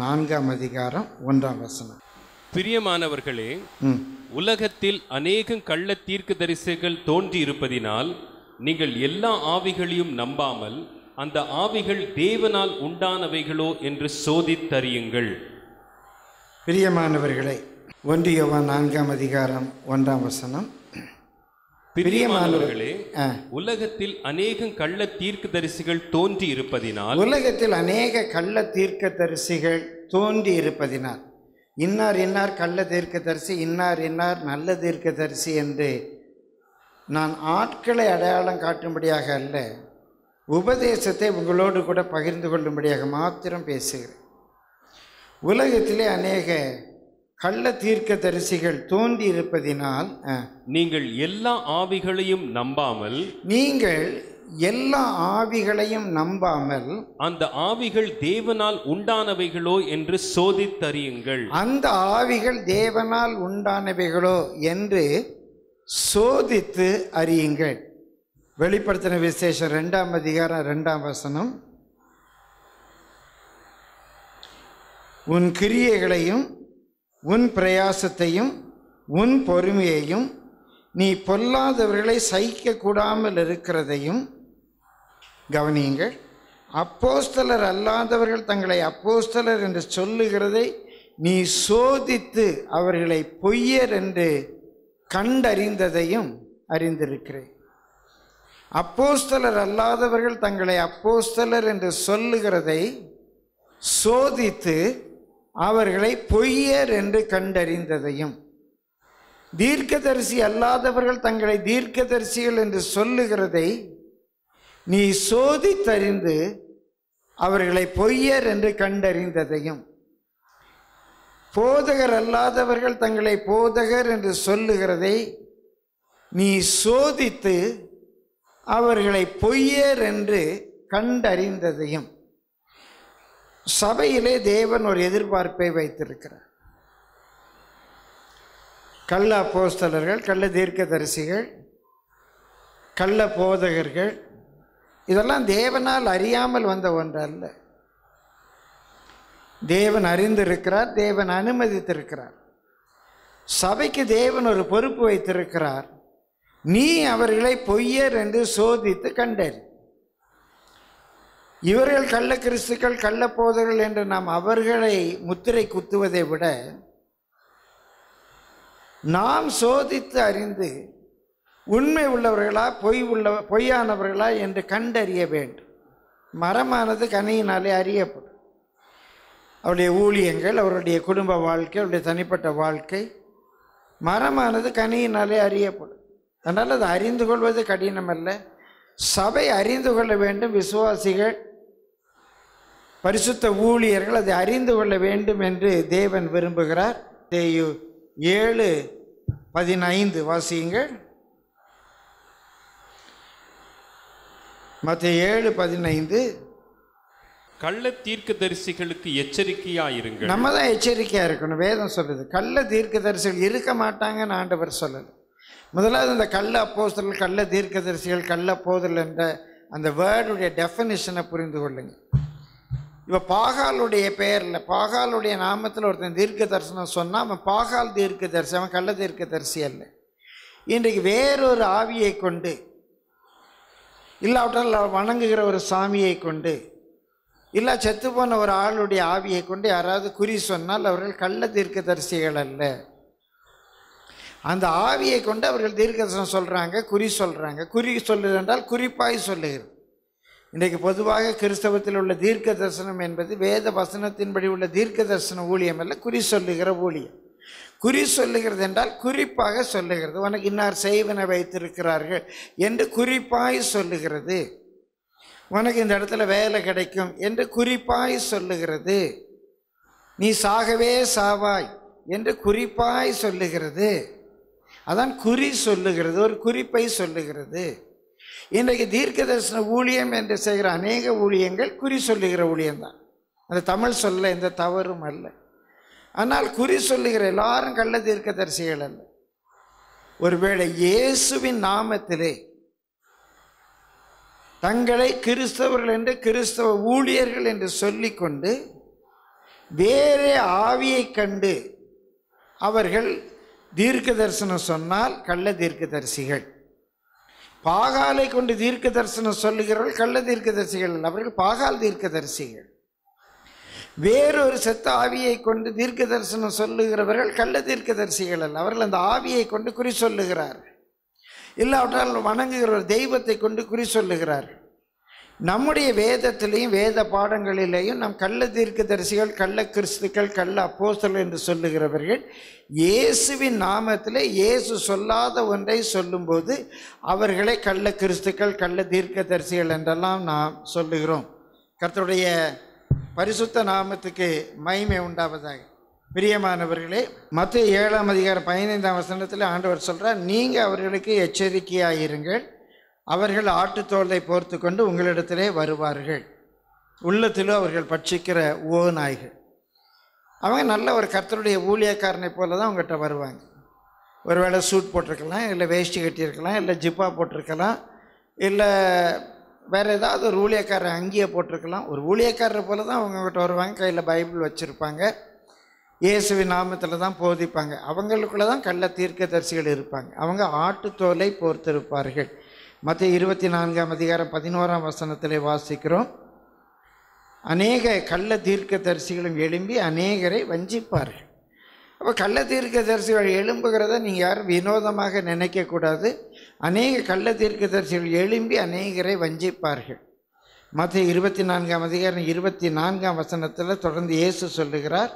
நான்காம் அதிகாரம் ஒன்றாம் வசனம். பிரியமானவர்களே உலகத்தில் அநேகம் கள்ள தீர்க்கதரிசிகள் தோன்றி இருப்பதினால் நீங்கள் எல்லா ஆவிகளையும் நம்பாமல் அந்த ஆவிகள் தேவனால் உண்டானவைகளோ என்று சோதித்தறியுங்கள். பிரியமானவர்களே ஒன்று யோவான் நான்காம் அதிகாரம் ஒன்றாம் வசனம். பிரியமானவர்களே. உலகத்தில் அநேகம் கள்ள தீர்க்கதரிசிகள் தோன்றி இருப்பதினால் உலகத்தில் அநேக கள்ள தீர்க்கதரிசிகள் தோன்றி இருப்பதினால் இன்னார் இன்னார் கள்ள தீர்க்கதரிசி இன்னார் இன்னார் நல்ல தீர்க்கதரிசி என்று நான் ஆட்களை அடையாளம் காட்டும்படியாக அல்ல உபதேசத்தை உங்களோடு கூட பகிர்ந்து கொள்ளும்படியாக மாத்திரம் பேசுகிறேன் உலகத்திலே அநேக கள்ள தீர்க்கதரிசிகள் தோன்றி இருப்பதினால் நீங்கள் எல்லா ஆவிகளையும் நம்பாமல் நீங்கள் எல்லா ஆவிகளையும் நம்பாமல் அந்த ஆவிகள் தேவனால் உண்டானவைகளோ என்று சோதித்தறியுங்கள். அந்த ஆவிகள் தேவனால் உண்டானவைகளோ என்று சோதித்து அறியுங்கள். வெளிப்படுத்தின விசேஷம் ரெண்டாம் அதிகாரம் ரெண்டாம் வசனம். உன் கிரியைகளையும் உன் பிரயாசத்தையும் உன் பொறுமையையும் நீ பொல்லாதவர்களை சகிக்க கூடாமல் இருக்கிறதையும் கவனியுங்கள். அப்போஸ்தலர் அல்லாதவர்கள் தங்களை அப்போஸ்தலர் என்று சொல்லுகிறதை நீ சோதித்து அவர்களை பொய்யர் என்று கண்டறிந்ததையும் அறிந்திருக்கிறேன். அப்போஸ்தலர் அல்லாதவர்கள் தங்களை அப்போஸ்தலர் என்று சொல்லுகிறதை சோதித்து அவர்களை பொய்யர் என்று கண்டறிந்ததையும் தீர்க்கதரிசி அல்லாதவர்கள் தங்களை தீர்க்கதரிசிகள் என்று சொல்லுகிறதை நீ சோதித்தறிந்து அவர்களை பொய்யர் என்று கண்டறிந்ததையும் போதகர் அல்லாதவர்கள் தங்களை போதகர் என்று சொல்லுகிறதை நீ சோதித்து அவர்களை பொய்யர் என்று கண்டறிந்ததையும். சபையிலே தேவன் ஒரு எதிர்பார்ப்பை வைத்திருக்கிறார். கள்ள அப்போஸ்தலர்கள் கள்ள தீர்க்கதரிசிகள் கள்ள போதகர்கள் இதெல்லாம் தேவனால் அறியாமல் வந்த ஒன்றல்ல. தேவன் அறிந்திருக்கிறார் தேவன் அனுமதித்திருக்கிறார். சபைக்கு தேவன் ஒரு பொறுப்பு வைத்திருக்கிறார். நீ அவர்களை பொய்யர் என்று சோதித்து கண்டறி இவர்கள் கள்ள கிறிஸ்துக்கள் கள்ள போதர்கள் என்று நாம் அவர்களை முத்திரை குத்துவதை விட நாம் சோதித்து அறிந்து உண்மை உள்ளவர்களா பொய் உள்ள பொய்யானவர்களா என்று கண்டறிய வேண்டும். மரமானது கனியினாலே அறியப்படும். அவருடைய ஊழியங்கள் அவருடைய குடும்ப வாழ்க்கை அவருடைய தனிப்பட்ட வாழ்க்கை மரமானது கனியினாலே அறியப்படும். அதனால் அது அறிந்து கொள்வது கடினம் அல்ல சபை அறிந்து கொள்ள வேண்டும். விசுவாசிகள் பரிசுத்த ஊழியர்கள் அதை அறிந்து கொள்ள வேண்டும் என்று தேவன் விரும்புகிறார். தேயு ஏழு பதினைந்து வாசியுங்கள். மற்ற ஏழு பதினைந்து. கள்ள தீர்க்கதரிசிகளுக்கு எச்சரிக்கையாயிருங்கள். நம்ம தான் எச்சரிக்கையாக இருக்கணும். வேதம் சொல்லுது கள்ள தீர்க்கதரிசிகள் இருக்க மாட்டாங்கன்னு ஆண்டவர் சொல்லலை. முதலாவது இந்த கள்ள அப்போஸ்தலர்கள் கள்ள தீர்க்கதரிசிகள் கள்ள போதல் என்ற அந்த வேர்டுடைய டெஃபனிஷனை புரிந்து கொள்ளுங்க. இப்போ பாகாலுடைய பெயரில் பாகாலுடைய நாமத்தில் ஒருத்தன் தீர்க்க தரிசனம் சொன்னால் அவன் பாகால் தீர்க்க தரிசி அவன் கள்ள தீர்க்க தரிசி அல்ல. இன்றைக்கு வேறொரு ஆவியை கொண்டு இல்லாவிட்டால் வணங்குகிற ஒரு சாமியை கொண்டு இல்லை செத்து போன ஒரு ஆளுடைய ஆவியை கொண்டு யாராவது குறி சொன்னால் அவர்கள் கள்ள தீர்க்க தரிசிகள் அல்ல. அந்த ஆவியை கொண்டு அவர்கள் தீர்க்கதரிசனம் சொல்கிறாங்க குறி சொல்கிறாங்க குறி சொல்லுது என்றால் குறிப்பாய் சொல்லுகிறது. இன்றைக்கு பொதுவாக கிறிஸ்தவத்தில் உள்ள தீர்க்க தரிசனம் என்பது வேத வசனத்தின்படி உள்ள தீர்க்க தரிசன ஊழியம் அல்ல குறி சொல்லுகிற ஊழியம். குறி சொல்லுகிறது என்றால் குறிப்பாக சொல்லுகிறது. உனக்கு இன்னார் செய்வனை வைத்திருக்கிறார்கள் என்று குறிப்பாய் சொல்லுகிறது. உனக்கு இந்த இடத்துல வேலை கிடைக்கும் என்று குறிப்பாய் சொல்லுகிறது. நீ சாகவே சாவாய் என்று குறிப்பாய் சொல்லுகிறது. அதான் குறி சொல்லுகிறது ஒரு குறிப்பை சொல்லுகிறது. இன்றைக்கு தீர்க்க தரிசன ஊழியம் என்று செய்கிற அநேக ஊழியங்கள் குறி சொல்லுகிற ஊழியம்தான். அந்த தமிழ் சொல்ல எந்த தவறும் அல்ல. ஆனால் குறி சொல்லுகிற எல்லாரும் கள்ள தீர்க்கதரிசிகள் அல்ல. ஒருவேளை இயேசுவின் நாமத்திலே தங்களை கிறிஸ்தவர்கள் என்று கிறிஸ்தவ ஊழியர்கள் என்று சொல்லிக்கொண்டு வேறே ஆவியை கண்டு அவர்கள் தீர்க்க தரிசனம் சொன்னால் கள்ள தீர்க்கதரிசிகள். பாகாலை கொண்டு தீர்க்க தரிசனம் சொல்லுகிறவர்கள் கள்ள தீர்க்க தரிசிகள் அவர்கள் பாகால் தீர்க்க தரிசிகள் வேறொரு செத்த ஆவியை கொண்டு தீர்க்க தரிசனம் சொல்லுகிறவர்கள் கள்ள தீர்க்க தரிசிகள் அல்ல. அவர்கள் அந்த ஆவியை கொண்டு குறி சொல்லுகிறார் இல்லாவிட்டால் வணங்குகிற ஒரு தெய்வத்தை கொண்டு குறி சொல்லுகிறார்கள். நம்முடைய வேதத்திலையும் வேத பாடங்களிலேயும் நம் கள்ள தீர்க்கதரிசிகள் கள்ள கிறிஸ்துக்கள் கள்ள அப்போசல் என்று சொல்லுகிறவர்கள் இயேசுவின் நாமத்தில் இயேசு சொல்லாத ஒன்றை சொல்லும்போது அவர்களை கள்ள கிறிஸ்துக்கள் கள்ள தீர்க்கதரிசிகள் என்றெல்லாம் நாம் சொல்லுகிறோம். கர்த்தருடைய பரிசுத்த நாமத்துக்கு மகிமை உண்டாவதாக. பிரியமானவர்களே மற்ற ஏழாம் அதிகாரம் பதினைந்தாம் வசனத்தில் ஆண்டவர் சொல்கிறார் நீங்கள் அவர்களுக்கு எச்சரிக்கையாயிருங்கள். அவர்கள் ஆட்டுத்தோலை போர்த்து கொண்டு உங்களிடத்திலே வருவார்கள். உள்ளத்திலும் அவர்கள் பட்சிக்கிற ஓ நாய்கள் அவங்க நல்ல ஒரு கர்த்தருடைய ஊழியக்காரனை போல தான் அவங்ககிட்ட வருவாங்க. ஒருவேளை சூட் போட்டிருக்கலாம் இல்லை வேஷ்டி கட்டியிருக்கலாம் இல்லை ஜிப்பா போட்டிருக்கலாம் இல்லை வேறு ஏதாவது ஒரு ஊழியக்காரர் அங்கேயே போட்டிருக்கலாம். ஒரு ஊழியக்காரரை போல தான் அவங்ககிட்ட வருவாங்க. கையில் பைபிள் வச்சுருப்பாங்க. இயேசுவின் நாமத்தில் தான் போதிப்பாங்க. அவங்களுக்குள்ள தான் கள்ள தீர்க்கதரிசிகள் இருப்பாங்க. அவங்க ஆட்டுத்தோலை போர்த்திருப்பார்கள். மற்ற இருபத்தி நான்காம் அதிகாரம் பதினோராம் வசனத்தில் வாசிக்கிறோம். அநேக கள்ள தீர்க்க தரிசிகளும் எழும்பி அநேகரை வஞ்சிப்பார்கள். அப்போ கள்ள தீர்க்க தரிசிகள் எழும்புகிறத நீங்கள் யாரும் வினோதமாக நினைக்கக்கூடாது அநேக கள்ள தீர்க்க தரிசிகள் எழும்பி அநேகரை வஞ்சிப்பார்கள். மற்ற இருபத்தி நான்காம் அதிகாரம் இருபத்தி நான்காம் வசனத்தில் தொடர்ந்து இயேசு சொல்லுகிறார்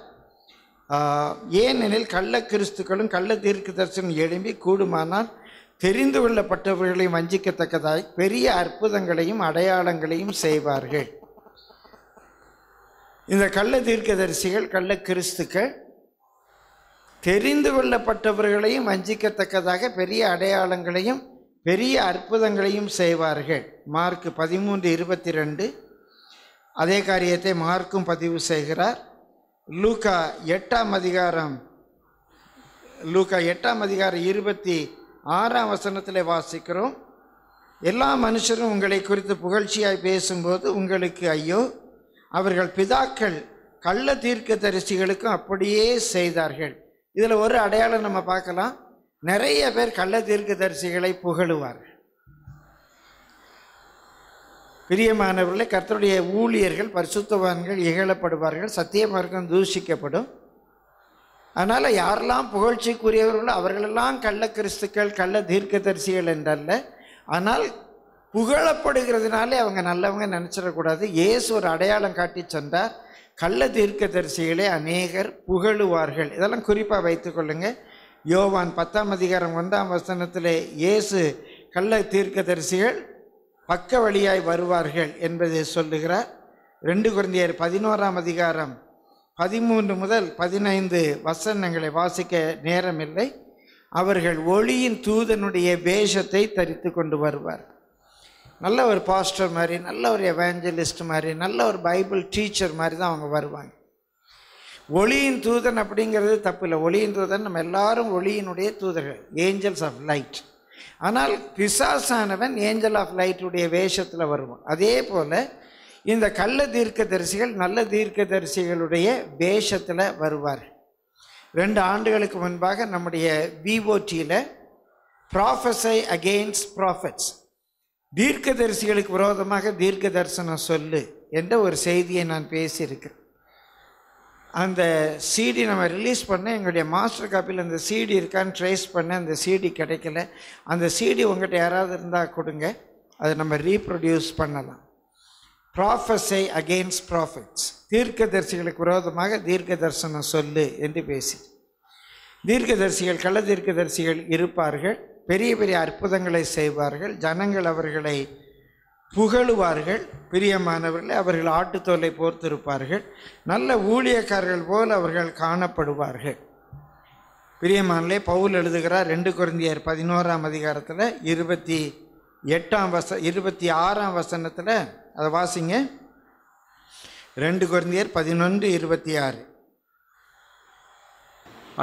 ஏனெனில் கள்ள கிறிஸ்துக்களும் கள்ள தீர்க்க தரிசனம் எழும்பி கூடுமானால் தெரிந்து கொள்ளப்பட்டவர்களையும் வஞ்சிக்கத்தக்கதாய் பெரிய அற்புதங்களையும் அடையாளங்களையும் செய்வார்கள். இந்த கள்ள தீர்க்கதரிசிகள் கள்ள கிறிஸ்துக்கள் தெரிந்து கொள்ளப்பட்டவர்களையும் வஞ்சிக்கத்தக்கதாக பெரிய அடையாளங்களையும் பெரிய அற்புதங்களையும் செய்வார்கள். மார்க் பதிமூன்று இருபத்தி ரெண்டு அதே காரியத்தை மார்க்கும் பதிவு செய்கிறார். லூக்கா எட்டாம் அதிகாரம் லூக்கா எட்டாம் அதிகாரம் இருபத்தி ஆறாம் வசனத்தில் வாசிக்கிறோம். எல்லா மனுஷரும் உங்களை குறித்து புகழ்ச்சியாய் பேசும்போது உங்களுக்கு ஐயோ அவர்கள் பிதாக்கள் கள்ள தீர்க்க தரிசிகளுக்கும் அப்படியே செய்தார்கள். இதில் ஒரு அடையாளம் நம்ம பார்க்கலாம். நிறைய பேர் கள்ள தீர்க்க தரிசிகளை புகழுவார்கள். பிரியமானவர்களை கர்த்தருடைய ஊழியர்கள் பரிசுத்தவான்கள் இகழப்படுவார்கள் சத்திய மார்க்கம் தூஷிக்கப்படும். அதனால் யாரெல்லாம் புகழ்ச்சிக்குரியவர்களோ அவர்களெல்லாம் கள்ள கிறிஸ்துக்கள் கள்ள தீர்க்கதரிசிகள் என்றல்ல. ஆனால் புகழப்படுகிறதுனாலே அவங்க நல்லவங்க நினச்சிடக்கூடாது. ஏசு ஒரு அடையாளம் காட்டி சென்றார் கள்ள தீர்க்கதரிசிகளே அநேகர் புகழுவார்கள். இதெல்லாம் குறிப்பாக வைத்துக்கொள்ளுங்க யோவான் பத்தாம் அதிகாரம் ஒன்றாம் வசனத்தில் இயேசு கள்ள தீர்க்கதரிசிகள் பக்க வழியாய் வருவார்கள் என்பதை சொல்லுகிறார். ரெண்டு குழந்தையர் பதினோராம் அதிகாரம் பதிமூன்று முதல் பதினைந்து வசனங்களை வாசிக்க நேரமில்லை. அவர்கள் ஒளியின் தூதனுடைய வேஷத்தை தரித்து கொண்டு வருவார். நல்ல ஒரு பாஸ்டர் மாதிரி நல்ல ஒரு எவாஞ்சலிஸ்ட் மாதிரி நல்ல ஒரு பைபிள் டீச்சர் மாதிரி தான் அவங்க வருவாங்க. ஒளியின் தூதன் அப்படிங்கிறது தப்பு இல்லை. ஒளியின் தூதன் நம்ம எல்லாரும் ஒளியினுடைய தூதர்கள். ஏஞ்சல்ஸ் ஆஃப் லைட் ஆனால் பிசாசானவன் ஏஞ்சல் ஆஃப் லைட்டுடைய வேஷத்தில் வருவான். அதே போல் இந்த கள்ள தீர்க்கதரிசிகள் நல்ல தீர்க்கதரிசிகளுடைய வேஷத்தில் வருவார். ரெண்டு ஆண்டுகளுக்கு முன்பாக நம்முடைய விஓடியில் ப்ராஃபஸை அகெயின்ஸ்ட் ப்ராஃபட்ஸ் தீர்க்கதரிசிகளுக்கு விரோதமாக தீர்க்க தரிசனம் சொல்லு என்ற ஒரு செய்தியை நான் பேசியிருக்கேன். அந்த சிடி நம்ம ரிலீஸ் பண்ண எங்களுடைய மாஸ்டர் காப்பியில் அந்த சிடி இருக்கான்னு ட்ரேஸ் பண்ண அந்த சிடி கிடைக்கல. அந்த சிடி உங்கள்கிட்ட யாராவது இருந்தால் கொடுங்க. அதை நம்ம ரீப்ரொடியூஸ் பண்ணலாம். ப்ராஃபஸை அகெயின்ஸ்ட் ப்ராஃபிட்ஸ் தீர்க்கதரிசிகளுக்கு விரோதமாக தீர்க்க தரிசனம் சொல்லு என்று பேசி. தீர்க்கதரிசிகள் கள்ள தீர்க்கதரிசிகள் இருப்பார்கள். பெரிய பெரிய அற்புதங்களை செய்வார்கள். ஜனங்கள் அவர்களை புகழுவார்கள். பிரியமானவர்களை அவர்கள் ஆட்டுத்தோலை போர்த்திருப்பார்கள். நல்ல ஊழியக்காரர்கள் போல் அவர்கள் காணப்படுவார்கள். பிரியமானலே பவுல் எழுதுகிறார் ரெண்டு குருந்தியர் பதினோராம் அதிகாரத்தில் இருபத்தி எட்டாம் வச இருபத்தி ஆறாம் வசனத்தில் அதை வாசிங்க. ரெண்டு குருந்தியர் பதினொன்று இருபத்தி ஆறு.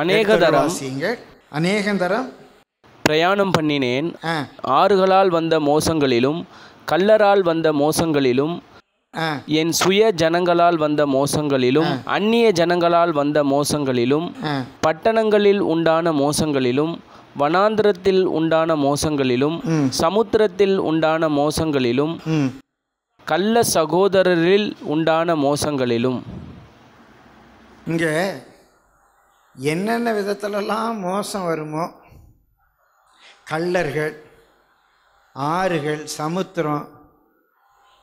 அநேக தரம் வாசிங்க அநேகந்தரம் பிரயாணம் பண்ணினேன். ஆறுகளால் வந்த மோசங்களிலும் கல்லரால் வந்த மோசங்களிலும் என் சுய ஜனங்களால் வந்த மோசங்களிலும் அந்நிய ஜனங்களால் வந்த மோசங்களிலும் பட்டணங்களில் உண்டான மோசங்களிலும் வனாந்திரத்தில் உண்டான மோசங்களிலும். சமுத்திரத்தில் உண்டான மோசங்களிலும் கள்ள சகோதரரில் உண்டான மோசங்களிலும். இங்கே என்னென்ன விதத்திலெல்லாம் மோசம் வருமோ கள்ளர்கள் ஆறுகள் சமுத்திரம்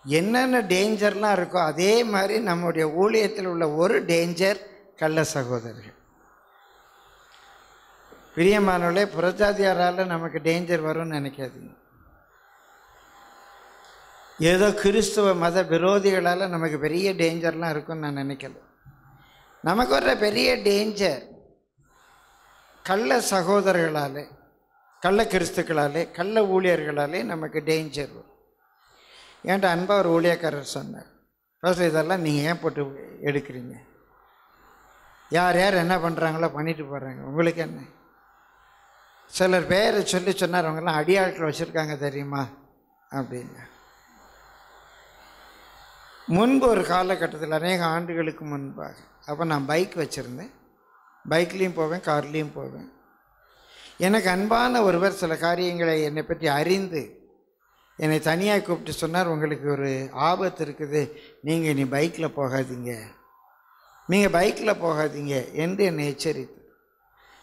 என்னென்ன டேஞ்சர்லாம் இருக்கோ அதே மாதிரி நம்முடைய ஊழியத்தில் உள்ள ஒரு டேஞ்சர் கள்ள சகோதரர்கள். பிரியமானவர்களே புரஜாதியாரால் நமக்கு டேஞ்சர் வரும்னு நினைக்காதீங்க. ஏதோ கிறிஸ்துவ மத விரோதிகளால் நமக்கு பெரிய டேஞ்சர்லாம் இருக்கும்னு நான் நினைக்கல. நமக்கு வர்ற பெரிய டேஞ்சர் கள்ள சகோதரர்களாலே கள்ள கிறிஸ்துக்களாலே கள்ள ஊழியர்களாலே நமக்கு டேஞ்சர் வரும். ஏன்டா அன்பாக ஒரு ஊழியக்காரர் சொன்னார் ஃபஸ்ட் இதெல்லாம் நீங்கள் ஏன் போட்டு எடுக்கிறீங்க? யார் யார் என்ன பண்ணுறாங்களோ பண்ணிட்டு போகிறாங்க உங்களுக்கு என்ன? சிலர் பேரை சொல்லி சொன்னார் அவங்கெல்லாம் அடியாட்டில் வச்சுருக்காங்க தெரியுமா? அப்படின்னு முன்பு ஒரு காலகட்டத்தில் அநேக ஆண்டுகளுக்கு முன்பாக அப்போ நான் பைக் வச்சுருந்தேன். பைக்லேயும் போவேன் கார்லேயும் போவேன். எனக்கு அன்பான ஒருவர் சில காரியங்களை என்னை பற்றி அறிந்து என்னை தனியாக கூப்பிட்டு சொன்னார் உங்களுக்கு ஒரு ஆபத்து இருக்குது நீங்கள் இனி பைக்கில் போகாதீங்க. நீங்கள் பைக்கில் போகாதீங்க என்று என்னை எச்சரித்து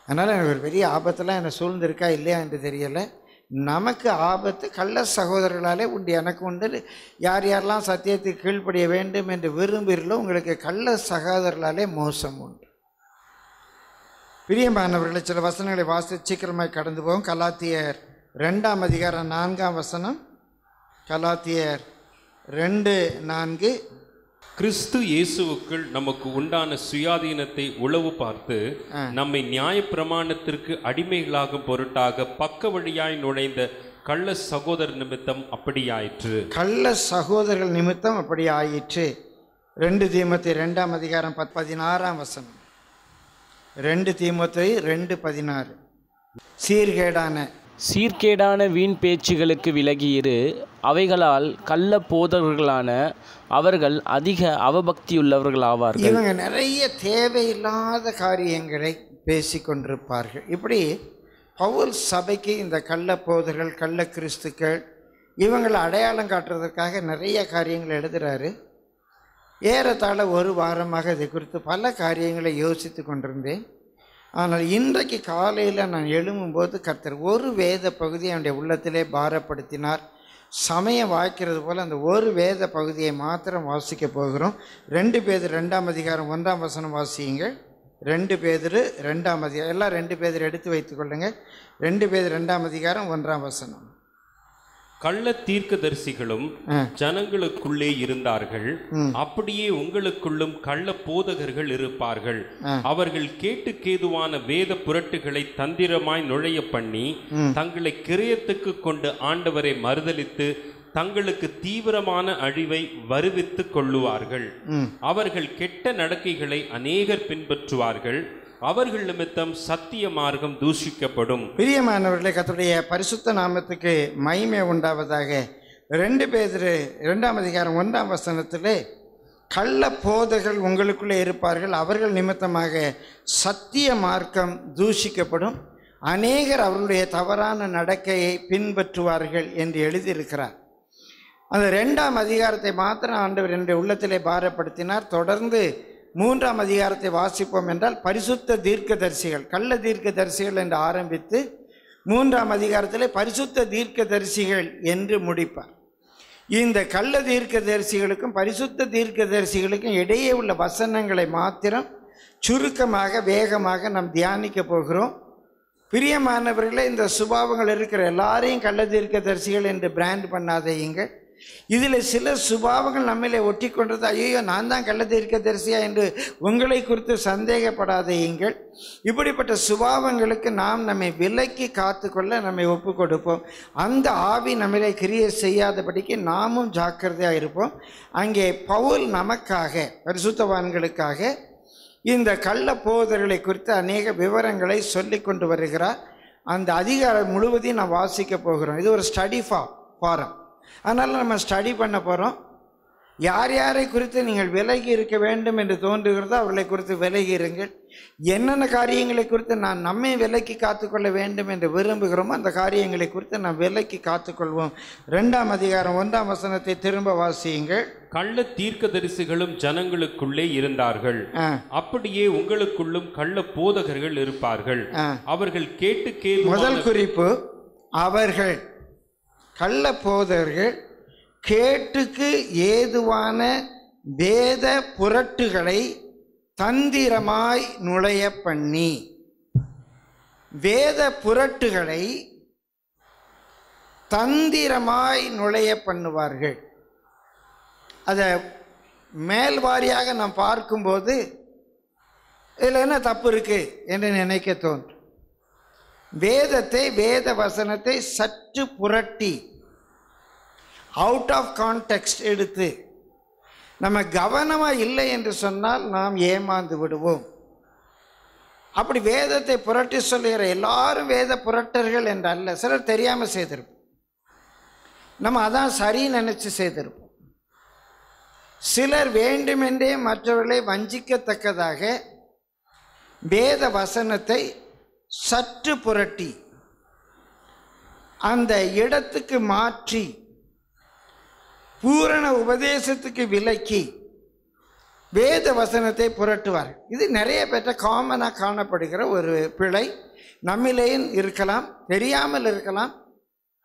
அதனால் எனக்கு ஒரு பெரிய ஆபத்தெல்லாம் என்னை சூழ்ந்திருக்கா இல்லையா என்று தெரியலை. நமக்கு ஆபத்து கள்ள சகோதரர்களாலே உண்டு. எனக்கு உண்டு யார் யாரெல்லாம் சத்தியத்துக்கு கீழ்ப்படிய வேண்டும் என்று விரும்புகிறீர்களோ உங்களுக்கு கள்ள சகோதரர்களாலே மோசம் உண்டு. பிரியமானவர்களை சில வசனங்களை வாசித்து சீக்கிரமாக கடந்து போகும் கலாத்தியர் ரெண்டாம் அதிகாரம் நான்காம் வசனம். கலாத்தியர் ரெண்டு நான்கு கிறிஸ்து இயேசுவுக்குள் நமக்கு உண்டான சுயாதீனத்தை உளவு பார்த்து நம்மை நியாயப்பிரமாணத்திற்கு அடிமைகளாகும் பொருட்டாக பக்க வழியாய் நுழைந்த கள்ள சகோதர நிமித்தம் அப்படியாயிற்று. கள்ள சகோதரர்கள் நிமித்தம் அப்படி ஆயிற்று ரெண்டு தீமத்தை ரெண்டாம் அதிகாரம் பத் பதினாறாம் வசனம். ரெண்டு தீமத்தை ரெண்டு பதினாறு. சீர்கேடான சீர்கேடான வீண் பேச்சுகளுக்கு விலகியிரு. அவைகளால் கள்ள போதகர்களான அவர்கள் அதிக அவபக்தியுள்ளவர்களாவார்கள். இவங்க நிறைய தேவையில்லாத காரியங்களை பேசிக்கொண்டிருப்பார்கள். இப்படி பவுல் சபைக்கு இந்த கள்ள போதர்கள் கள்ள கிறிஸ்துக்கள் இவங்களை அடையாளம் காட்டுறதுக்காக நிறைய காரியங்கள் எழுதுகிறாரு ஏறத்தாழ ஒரு வாரமாக இதை குறித்து பல காரியங்களை யோசித்து கொண்டிருந்தேன். ஆனால் இன்றைக்கு காலையில் நான் எழும்பும்போது கர்த்தர் ஒரு வேத பகுதியை என்னுடைய உள்ளத்திலே பாரப்படுத்தினார். சமயம் வாய்க்கிறது போல் அந்த ஒரு வேத பகுதியை மாத்திரம் வாசிக்க போகிறோம். ரெண்டு பேர் ரெண்டாம் அதிகாரம் ஒன்றாம் வசனம் வாசியுங்கள். ரெண்டு பேர் ரெண்டாம் அதிகாரம் எல்லாம் ரெண்டு பேர் எடுத்து வைத்துக்கொள்ளுங்க ரெண்டு பேர் ரெண்டாம் அதிகாரம் ஒன்றாம் வசனம். கள்ள தீர்க்கதரிசிகளும் ஜனங்களுக்குள்ளே இருந்தார்கள். அப்படியே உங்களுக்குள்ளும் கள்ள போதகர்கள் இருப்பார்கள். அவர்கள் கேட்டுக்கேதுவான வேத புரட்டுகளை தந்திரமாய் நுழைய பண்ணி தங்களை கிரயத்துக்கு கொண்டு ஆண்டவரை மறுதலித்து தங்களுக்கு தீவிரமான அழிவை வருவித்துக் கொள்ளுவார்கள். அவர்கள் கெட்ட நடக்கைகளை அநேகர் பின்பற்றுவார்கள். அவர்கள் நிமித்தம் சத்திய மார்க்கம் தூஷிக்கப்படும். பிரியமானவர்களே கத்துடைய பரிசுத்த நாமத்துக்கு மகிமை உண்டாவதாக. ரெண்டு பேர் இரண்டாம் அதிகாரம் ஒன்றாம் வசனத்திலே கள்ள போதகர்கள் உங்களுக்குள்ளே இருப்பார்கள் அவர்கள் நிமித்தமாக சத்திய மார்க்கம் தூஷிக்கப்படும். அநேகர் அவர்களுடைய தவறான நடக்கையை பின்பற்றுவார்கள் என்று எழுதியிருக்கிறார். அந்த ரெண்டாம் அதிகாரத்தை மாத்திரம் ஆண்டவர் என்னுடைய உள்ளத்திலே பாரப்படுத்தினார். தொடர்ந்து மூன்றாம் அதிகாரத்தை வாசிப்போம் என்றால் பரிசுத்த தீர்க்கதரிசிகள் கள்ள தீர்க்கதரிசிகள் என்று ஆரம்பித்து மூன்றாம் அதிகாரத்தில் பரிசுத்த தீர்க்கதரிசிகள் என்று முடிப்பார். இந்த கள்ள தீர்க்கதரிசிகளுக்கும் பரிசுத்த தீர்க்கதரிசிகளுக்கும் இடையே உள்ள வசனங்களை மாத்திரம் சுருக்கமாக வேகமாக நாம் தியானிக்க போகிறோம். பிரியமானவர்களே இந்த சுபாவங்கள் இருக்கிற எல்லாரையும் கள்ள தீர்க்கதரிசிகள் என்று பிராண்ட் பண்ணாதீங்க. இதில் சில சுபாவங்கள் நம்மளை ஒட்டி கொண்டது ஐயோ நான் தான் கள்ள தீர்க்கதரிசியா என்று உங்களை குறித்து சந்தேகப்படாதீங்கள் இப்படிப்பட்ட சுபாவங்களுக்கு நாம் நம்மை விலக்கி காத்துக்கொள்ள நம்மை ஒப்பு கொடுப்போம். அந்த ஆவி நம்மளை கிரியை செய்யாதபடிக்கு நாமும் ஜாக்கிரதையாக இருப்போம். அங்கே பவுல் நமக்காக பரிசுத்தவான்களுக்காக இந்த கள்ள போதர்களை குறித்து அநேக விவரங்களை சொல்லி கொண்டு வருகிறார். அந்த அதிகாரம் முழுவதையும் நான் வாசிக்க போகிறோம். இது ஒரு ஸ்டடி ஃபா ஃபாரம் அதனால் நம்ம ஸ்டடி பண்ண போகிறோம் யார் யாரை குறித்து நீங்கள் விலகி இருக்க வேண்டும் என்று தோன்றுகிறதோ அவர்களை குறித்து விலகி இருங்கள். என்னென்ன காரியங்களை குறித்து நான் நம்மை விலக்கி காத்துக்கொள்ள வேண்டும் என்று விரும்புகிறோமோ அந்த காரியங்களை குறித்து நாம் விலக்கி காத்துக்கொள்வோம் ரெண்டாம் அதிகாரம் ஒன்றாம் வசனத்தை திரும்ப வாசியுங்கள். கள்ள தீர்க்கதரிசிகளும் ஜனங்களுக்குள்ளே இருந்தார்கள். அப்படியே உங்களுக்குள்ளும் கள்ள போதகர்கள் இருப்பார்கள். அவர்கள் கேட்டு கேள்வி முதல் குறிப்பு அவர்கள். கள்ள போதர்கள் கேட்டுக்கு ஏதுவான வேத புரட்டுகளை தந்திரமாய் நுழைய பண்ணி வேத புரட்டுகளை தந்திரமாய் நுழைய பண்ணுவார்கள். அதை மேல் வாரியாக நாம் பார்க்கும்போது இதில் என்ன தப்பு இருக்குது என்று நினைக்க தோன்றும். வேதத்தை வேத வசனத்தை சற்று புரட்டி அவுட் ஆஃப் கான்டெக்ஸ்ட் எடுத்து நம்ம கவனமாக இல்லை என்று சொன்னால் நாம் ஏமாந்து விடுவோம். அப்படி வேதத்தை புரட்டி சொல்லுகிற எல்லாரும் வேத புரட்டர்கள் என்று அல்ல. சிலர் தெரியாமல் செய்திருப்போம். நம்ம அதான் சரி நினச்சி செய்திருப்போம். சிலர் வேண்டுமென்றே மற்றவர்களை வஞ்சிக்கத்தக்கதாக வேத வசனத்தை சற்று புரட்டி அந்த இடத்துக்கு மாற்றி பூரண உபதேசத்துக்கு விலக்கி வேத வசனத்தை புரட்டுவார். இது நிறைய பேர்ட்ட காமனாக காணப்படுகிற ஒரு பிழை. நம்மிலேயும் இருக்கலாம் தெரியாமல் இருக்கலாம்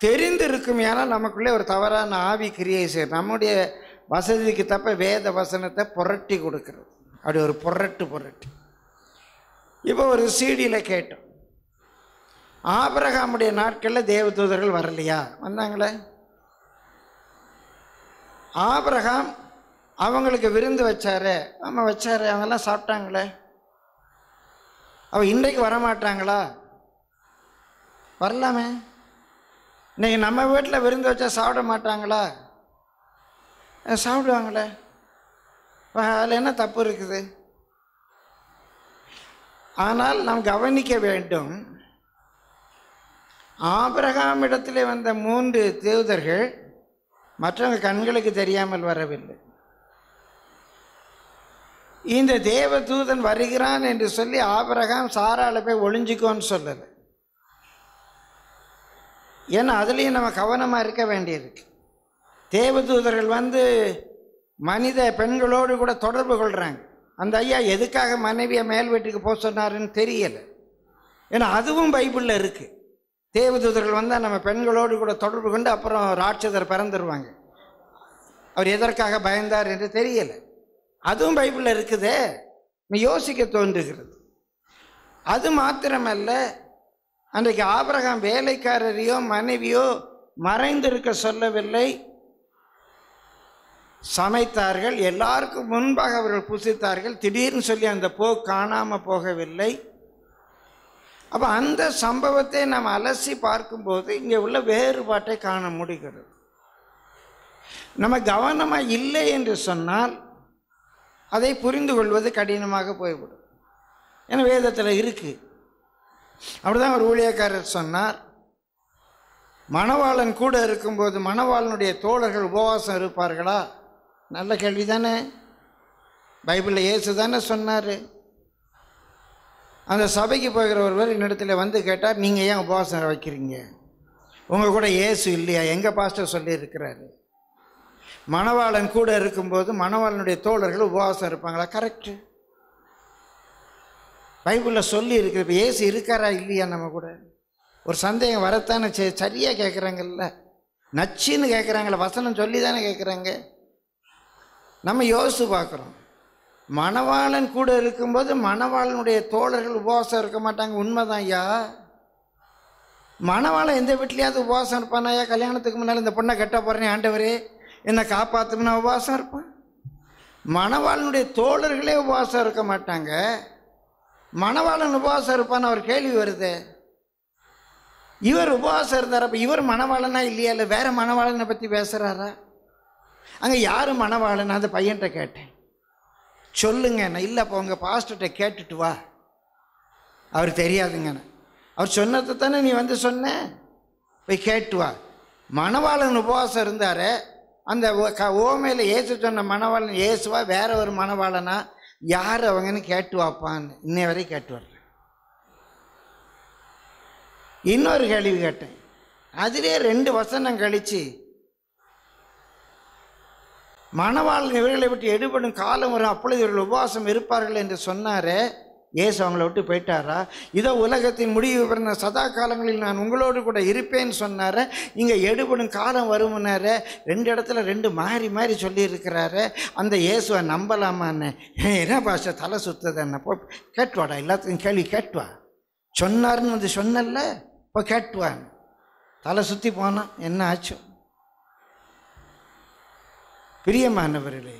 தெரிந்திருக்கும். ஏன்னா நமக்குள்ளே ஒரு தவறான ஆவி கிரியை செய்யும் நம்முடைய வசதிக்கு தப்ப வேத வசனத்தை புரட்டி கொடுக்குறது. அப்படி ஒரு புரட்டு புரட்டு. இப்போ ஒரு சீடியில் கேட்டோம். ஆபரகாமுடைய நாட்களில் தேவதூதர்கள் வரலையா? வந்தாங்களே. ஆபரகாம் அவங்களுக்கு விருந்து வச்சாரு. ஆமாம் வச்சாரு. அவங்கெல்லாம் சாப்பிட்டாங்களே. அவள் இன்றைக்கு வரமாட்டாங்களா? வரலாமே. இன்றைக்கி நம்ம வீட்டில் விருந்து வச்சா சாப்பிட மாட்டாங்களா? சாப்பிடுவாங்களே. அதில் என்ன தப்பு இருக்குது? ஆனால் நாம் கவனிக்க வேண்டும். ஆபிரகாம் இடத்திலே வந்த மூன்று தேவதர்கள் மற்றவங்க கண்களுக்கு தெரியாமல் வரவில்லை. இந்த தேவதூதன் வருகிறான் என்று சொல்லி ஆபிரகாம் சாரால் போய் ஒளிஞ்சிக்கோன்னு சொல்லலை. ஏன்னா அதுலேயும் நம்ம கவனமாக இருக்க வேண்டியிருக்கு. தேவதூதர்கள் வந்து மனித பெண்களோடு கூட தொடர்பு கொள்கிறாங்க அந்த ஐயா எதுக்காக மனைவியை மேல் வீட்டுக்கு போக சொன்னாருன்னு தெரியலை. ஏன்னா அதுவும் பைபிளில் இருக்குது தேவதூதர்கள் வந்தால் நம்ம பெண்களோடு கூட தொடர்பு கொண்டு அப்புறம் ராட்சதர் பிறந்துருவாங்க. அவர் எதற்காக பயந்தார் என்று தெரியலை. அதுவும் பைபிளில் இருக்குதே. யோசிக்க தோன்றுகிறது. அது மாத்திரமல்ல அன்றைக்கு ஆபரகம் வேலைக்காரரையோ மனைவியோ மறைந்திருக்க சொல்லவில்லை. சமைத்தார்கள் எல்லாருக்கும் முன்பாக அவர்கள் புசித்தார்கள் திடீர்னு சொல்லி அந்த போ காணாமல் போகவில்லை. அப்போ அந்த சம்பவத்தை நாம் அலசி பார்க்கும்போது இங்கே உள்ள வேறுபாட்டை காண முடிகிறது. நம்ம கவனமாக இல்லை என்று சொன்னால் அதை புரிந்து கொள்வது கடினமாக போய்விடும். ஏன்னா வேதத்தில் இருக்குது அப்படிதான் ஒரு ஊழியக்காரர் சொன்னார். மணவாளன் கூட இருக்கும்போது மணவாளனுடைய தோழர்கள் உபவாசம் இருப்பார்களா? நல்ல கேள்வி தானே பைபிளில் இயேசு தானே சொன்னார். அந்த சபைக்கு போகிற ஒருவர் என்னிடத்தில் வந்து கேட்டார் நீங்கள் ஏன் உபவாசம் வைக்கிறீங்க? உங்கள் கூட ஏசு இல்லையா? எங்கள் பாஸ்டர் சொல்லியிருக்கிறாரு? மணவாளன் கூட இருக்கும்போது மணவாளனுடைய தோழர்கள் உபவாசம் இருப்பாங்களா? கரெக்டு பைபிளில் சொல்லி இருக்கிற இப்போ ஏசு இருக்காரா இல்லையா நம்ம கூட? ஒரு சந்தேகம் வரத்தானே சரி சரியாக கேட்குறாங்கல்ல நச்சுன்னு கேட்குறாங்கள வசனம் சொல்லி தானே கேட்குறாங்க நம்ம யோசித்து பார்க்குறோம். மணவாளன் கூட இருக்கும்போது மணவாளனுடைய தோழர்கள் உபவாசம் இருக்க மாட்டாங்க. உண்மைதான் ஐயா. மணவாளன் எந்த வீட்லையாவது உபவாசம் இருப்பான் ஐயா? கல்யாணத்துக்கு முன்னால் இந்த பொண்ணை கட்ட போகிறேன் ஆண்டவரே. என்னை காப்பாற்றுன்னு உபவாசம் இருப்பான்? மணவாளனுடைய தோழர்களே உபவாசம் இருக்க மாட்டாங்க. மணவாளன் உபவாசம் இருப்பான்னு அவர் கேள்வி வருது. இவர் உபவாசம் இருந்தார் அப்போ இவர் மணவாளனா இல்லையா? இல்லை வேற மணவாளனை பற்றி பேசுகிறாரா அங்கே யார் மணவாளன்? அந்த பையன்கிட்ட கேட்டேன். சொல்லுங்க நான் இல்லைப்பா உங்கள் பாஸ்டர்கிட்ட கேட்டுட்டு வா. அவர் தெரியாதுங்கண்ணே அவர் சொன்னதை தானே நீ வந்து சொன்ன? போய் கேட்டு வா. மணவாளன் உபவாசம் இருந்தார். அந்த க- ஓமையில் ஏசு சொன்ன மணவாளன் ஏசுவா வேற ஒரு மணவாளனா? யார் அவங்கன்னு கேட்டு வாப்பான்னு. இன்னை வரை கேட்டு வர்றேன் இன்னொரு கேள்வி கேட்டேன். அதிலே ரெண்டு வசனம் கழிச்சு மணவாளன் இவர்களை விட்டு எடுபடும் காலம் வரும் அப்பொழுது இவர்கள் உபவாசம் இருப்பார்கள் என்று சொன்னாரே. இயேசு அவங்கள விட்டு போயிட்டாரா? இதோ உலகத்தின் முடிவு பிறந்த சதா காலங்களில் நான் உங்களோடு கூட இருப்பேன்னு சொன்னார. இங்கே எடுபடும் காலம் வருமுன்னாரு ரெண்டு இடத்துல ரெண்டு மாறி மாறி சொல்லியிருக்கிறாரு. அந்த இயேசுவை நம்பலாமான்னு? என்ன பாஷை தலை சுத்துது என்ன? போ கேட்டுவாடா எல்லாத்துக்கும் கேள்வி கேட்டுவா? சொன்னார்னு வந்து சொன்னல இப்போ கேட்டுவான் தலை சுற்றி போனான் என்ன ஆச்சு? பிரியமானவர்களே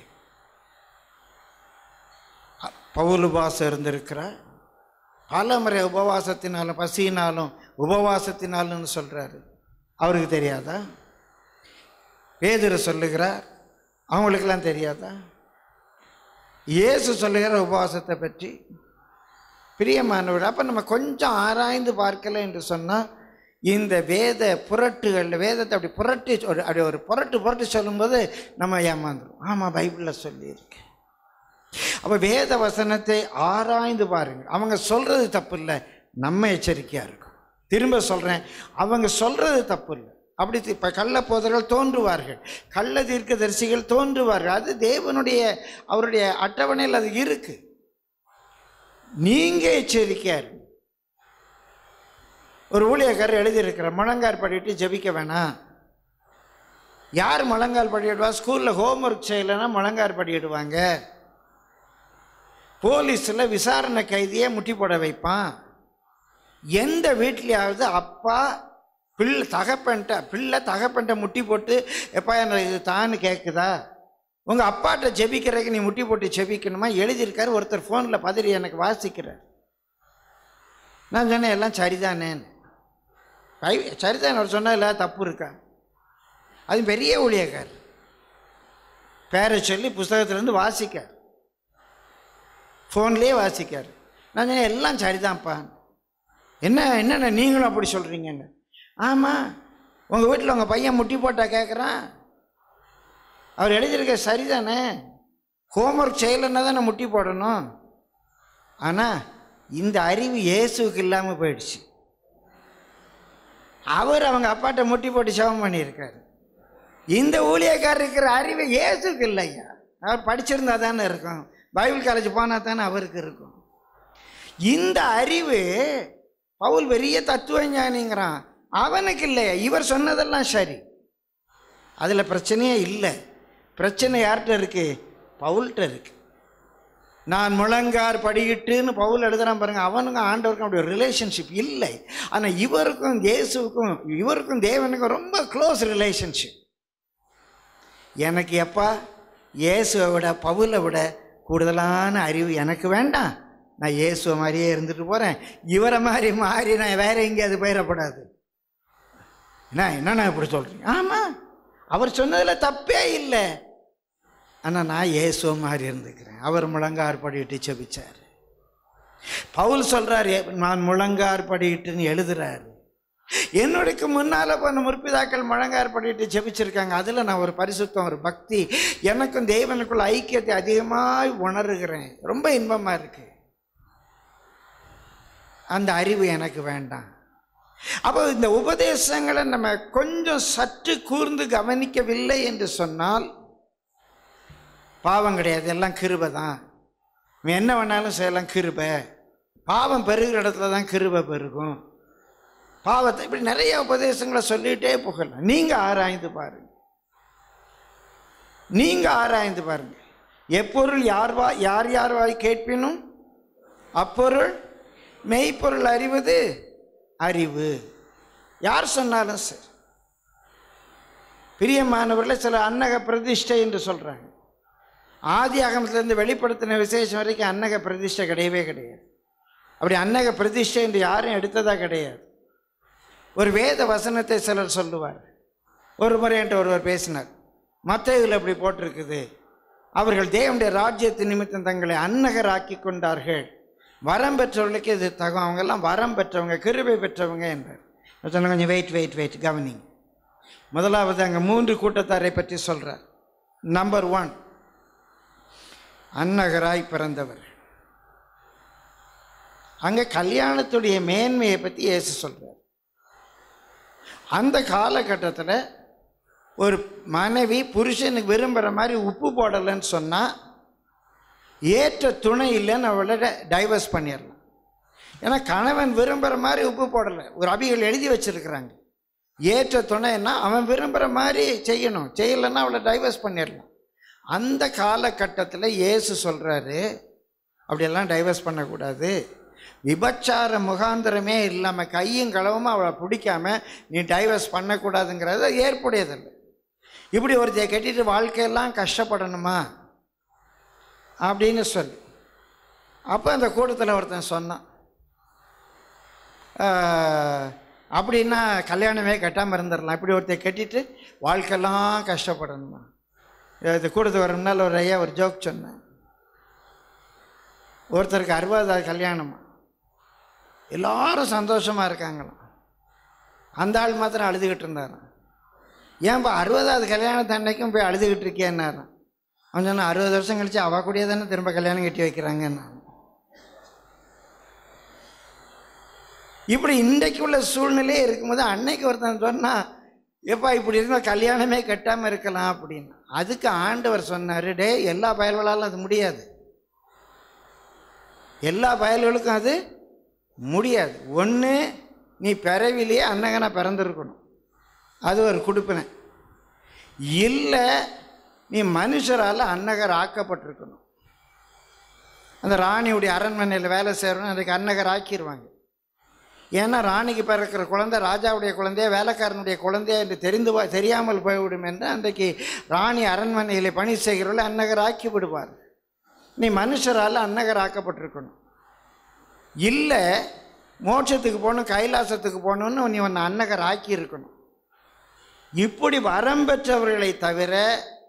பவுல் உபவாசம் இருந்திருக்கிறார். பல முறை உபவாசத்தினாலும் பசியினாலும் உபவாசத்தினாலும்னு சொல்கிறாரு அவருக்கு தெரியாதா? பேதுரு சொல்லுகிறார். அவங்களுக்கெல்லாம் தெரியாதா? இயேசு சொல்லுகிற உபவாசத்தை பற்றி பிரியமானவர் அப்போ நம்ம கொஞ்சம் ஆராய்ந்து பார்க்கல என்று சொன்னால் இந்த வேத புரட்டுகள் வேதத்தை அப்படி புரட்டி ஒரு அப்படி ஒரு புரட்டு புரட்டு சொல்லும்போது நம்ம ஏமாந்துடும் ஆமாம் பைபிளில் சொல்லியிருக்கு. அப்போ வேத வசனத்தை ஆராய்ந்து பாருங்கள். அவங்க சொல்கிறது தப்பு இல்லை நம்ம எச்சரிக்கையாக இருக்கும் திரும்ப சொல்கிறேன் அவங்க சொல்கிறது தப்பு இல்லை அப்படி இப்போ கள்ள போதர்கள் தோன்றுவார்கள். கள்ள தீர்க்க தரிசிகள் தோன்றுவார்கள். அது தேவனுடைய அவருடைய அட்டவணையில் அது இருக்குது நீங்கள் எச்சரிக்கையாக இருங்க. ஒரு ஊழியக்காரர் எழுதியிருக்கிற முழங்கால் படிட்டு ஜெபிக்க வேணாம். யார் முழங்கால் படியிடுவா? ஸ்கூலில் ஹோம்ஒர்க் செய்யலைன்னா முழங்கால் படியிடுவாங்க. போலீஸில் விசாரணை கைதியை முட்டி போட வைப்பான். எந்த வீட்லையாவது அப்பா பிள்ளை தகப்பன்ட்ட பிள்ளை தகப்பன்ட்ட முட்டி போட்டு எப்பா என்ன இது தான்னு கேட்குதா உங்கள் அப்பாட்ட ஜெபிக்கிறதுக்கு நீ முட்டி போட்டு ஜெபிக்கணுமா? எழுதியிருக்காரு ஒருத்தர் ஃபோனில் பதறி எனக்கு வாசிக்கிறார். நான் சொன்னேன் எல்லாம் சரிதானேன்னு. கை சரிதான் அவர் சொன்னால் இல்லை தப்பு இருக்கா? அது பெரிய ஊழியக்கார். பேரை சொல்லி புஸ்தகத்திலேருந்து வாசிக்கார். ஃபோன்லேயே வாசிக்கார். நான் சொன்னேன் எல்லாம் சரிதான்ப்பா. என்ன என்னென்ன நீங்களும் அப்படி சொல்கிறீங்கன்னு ஆமாம் உங்கள் வீட்டில் உங்கள் பையன் முட்டி போட்டால் கேட்குறான் அவர் எழுதியிருக்க சரிதானே? ஹோம்ஒர்க் செய்யலைன்னா தானே முட்டி போடணும்? ஆனால் இந்த அறிவு இயேசுவுக்கு இல்லாமல் போயிடுச்சு. அவர் அவங்க அப்பாட்ட முட்டி போட்டு சவம் பண்ணியிருக்காரு. இந்த ஊழியக்காரர் இருக்கிற அறிவு இயேசுக்கு இல்லையா? அவர் படிச்சிருந்தா தானே இருக்கும். பைபிள் காலேஜ் போனால் தானே அவருக்கு இருக்கும். இந்த அறிவு பவுல் பெரிய தத்துவ ஞானிங்கிறான் அவனுக்கு இல்லையா? இவர் சொன்னதெல்லாம் சரி. அதில் பிரச்சனையே இல்லை. பிரச்சனை யார்கிட்ட இருக்குது பவுல்கிட்ட இருக்குது நான் முழங்கார் படியிட்டுன்னு பவுல் எழுதுறான் பாருங்க அவனுங்க ஆண்டவருக்கும் அப்படி ஒரு ரிலேஷன்ஷிப் இல்லை. ஆனால் இவருக்கும் இயேசுக்கும் இவருக்கும் தேவனுக்கும் ரொம்ப க்ளோஸ் ரிலேஷன்ஷிப் எனக்கு எப்பா இயேசுவை விட பவுலை விட கூடுதலான அறிவு எனக்கு வேண்டாம். நான் இயேசுவை மாதிரியே இருந்துட்டு போகிறேன் இவரை மாதிரி மாறி நான் வேற எங்கேயாவது போயிடக்கூடாது. என்ன என்னண்ணா இப்படி சொல்கிறீங்க ஆமாம் அவர் சொன்னதில் தப்பே இல்லை. ஆனால் நான் ஏசுவ மாதிரி இருந்துக்கிறேன். அவர் முழங்கார் படியிட்டு செபிச்சார் பவுல் சொல்கிறார் நான் முழங்கார் படியிட்டுன்னு எழுதுறாரு. என்னுடைக்கு முன்னால் பண்ண முற்பிதாக்கள் முழங்கார் படியிட்டு ஜெபிச்சிருக்காங்க. அதில் நான் ஒரு பரிசுத்தம் ஒரு பக்தி எனக்கும் தெய்வனுக்குள்ள ஐக்கியத்தை அதிகமாக உணர்கிறேன். ரொம்ப இன்பமாக இருக்கு. அந்த அறிவு எனக்கு வேண்டாம். அப்போ இந்த உபதேசங்களை நம்ம கொஞ்சம் சற்று கூர்ந்து கவனிக்கவில்லை என்று சொன்னால் பாவம் கிடையாது எல்லாம் கிருபை தான். இவன் என்ன வேணாலும் செய்யலாம் கிருபை. பாவம் பெருகிற இடத்துல தான் கிருபை பெருகும். பாவத்தை இப்படி நிறைய உபதேசங்களை சொல்லிகிட்டே போகலாம். நீங்கள் ஆராய்ந்து பாருங்கள் நீங்கள் ஆராய்ந்து பாருங்கள் எப்பொருள் யார் வா யார் யார் வாய் கேட்பினும்? அப்பொருள் மெய்ப்பொருள் அறிவது அறிவு. யார் சொன்னாலும் சரி. பிரியமானவர்களை சில அன்னக பிரதிஷ்டை என்று சொல்கிறாங்க ஆதி அகமத்திலிருந்து வெளிப்படுத்தின விசேஷம் வரைக்கும் அன்னக பிரதிஷ்டை கிடையவே கிடையாது. அப்படி அன்னக பிரதிஷ்டை என்று யாரும் எடுத்ததா கிடையாது. ஒரு வேத வசனத்தை சிலர் சொல்லுவார். ஒரு முறை என்று ஒருவர் பேசினார். மற்ற இதில் அப்படி போட்டிருக்குது. அவர்கள் தேவனுடைய ராஜ்யத்தின் நிமித்தம் தங்களை அன்னகராக்கி கொண்டார்கள். வரம் பெற்றவர்களுக்கு இது தகும் அவங்கெல்லாம் வரம் பெற்றவங்க கிருபை பெற்றவங்க என்றார். சொன்ன கொஞ்சம் வெயிட் வெயிட் வெயிட் கவனிங் முதலாவது அங்கே மூன்று கூட்டத்தாரை பற்றி சொல்கிறார் நம்பர் ஒன் அன்னகராய் பிறந்தவர் அங்கே கல்யாணத்துடைய மேன்மையை பற்றி ஏசு சொல்கிறார் அந்த காலகட்டத்தில் ஒரு மனைவி புருஷனுக்கு விரும்புகிற மாதிரி உப்பு போடலைன்னு சொன்னால் ஏற்ற துணை இல்லைன்னு அவளை டைவர்ஸ் பண்ணிடலாம். ஏன்னா கணவன் விரும்புகிற மாதிரி உப்பு போடலை. ஒரு அபிகள் எழுதி வச்சுருக்குறாங்க. ஏற்ற துணைன்னா அவன் விரும்புகிற மாதிரி செய்யணும். செய்யலைன்னா அவளை டைவர்ஸ் பண்ணிடலாம். அந்த காலகட்டத்தில் இயேசு சொல்கிறாரு அப்படியெல்லாம் டைவர்ஸ் பண்ணக்கூடாது. விபச்சார முகாந்திரமே இல்லாமல் கையும் களவும் அவளை பிடிக்காம நீ டைவர்ஸ் பண்ணக்கூடாதுங்கிறது ஏற்புடையதில்லை. இப்படி ஒருத்தையை கட்டிட்டு வாழ்க்கையெல்லாம் கஷ்டப்படணுமா? அப்படின்னு சொல்லி. அப்போ அந்த கூட்டத்தில் ஒருத்தன் சொன்னான் அப்படின்னா கல்யாணமே கட்டாமல் இருந்துடலாம். இப்படி ஒருத்தையை கட்டிட்டு வாழ்க்கையெல்லாம் கஷ்டப்படணுமா? இது கூட்டத்துக்கு ஒரு நாள் ஒரு ஐயா ஒரு ஜோக் சொன்னேன் ஒருத்தருக்கு அறுபதாவது கல்யாணமா? எல்லாரும் சந்தோஷமாக இருக்காங்களாம். அந்த ஆள் மாத்திரம் அழுதுகிட்டு இருந்தாராம். ஏன்பா அறுபதாவது கல்யாணத்து அன்னைக்கும் போய் அழுதுகிட்டு இருக்கேன்னாராம் அவன் சொன்னான் அறுபது வருஷம் கழிச்சு அவ கூடயே தானே திரும்ப கல்யாணம் கட்டி வைக்கிறாங்கன்னு இப்படி இன்றைக்கு உள்ள சூழ்நிலையே இருக்கும்போது அன்னைக்கு ஒருத்தன் சொன்னால் எப்பா இப்படி இருந்தால் கல்யாணமே கட்டாமல் இருக்கலாம் அப்படின்னு. அதுக்கு ஆண்டவர் சொன்னார் டே எல்லா பயல்களாலும் அது முடியாது. எல்லா பயல்களுக்கும் அது முடியாது. ஒன்று நீ பிறவிலேயே அன்னகனா பிறந்திருக்கணும். அது ஒரு குடுப்பினை. இல்லை நீ மனுஷரால் அன்னகர் ஆக்கப்பட்டிருக்கணும். அந்த ராணியுடைய அரண்மனையில் வேலை செய்கிறோன்னு அதுக்கு அன்னகர் ஆக்கிடுவாங்க ஏன்னா ராணிக்கு பிறக்கிற குழந்தை ராஜாவுடைய குழந்தைய வேலைக்காரனுடைய குழந்தையா என்று தெரிந்து தெரியாமல் போய்விடும் என்று அன்றைக்கு ராணி அரண்மனையில் பணி செய்கிறவர்கள் அன்னகர் ஆக்கி விடுவார். நீ மனுஷரால் அன்னகர் ஆக்கப்பட்டிருக்கணும். இல்லை மோட்சத்துக்கு போகணும் கைலாசத்துக்கு போகணுன்னு நீ உன்னை அன்னகர் ஆக்கி இருக்கணும் இப்படி வரம் பெற்றவர்களை தவிர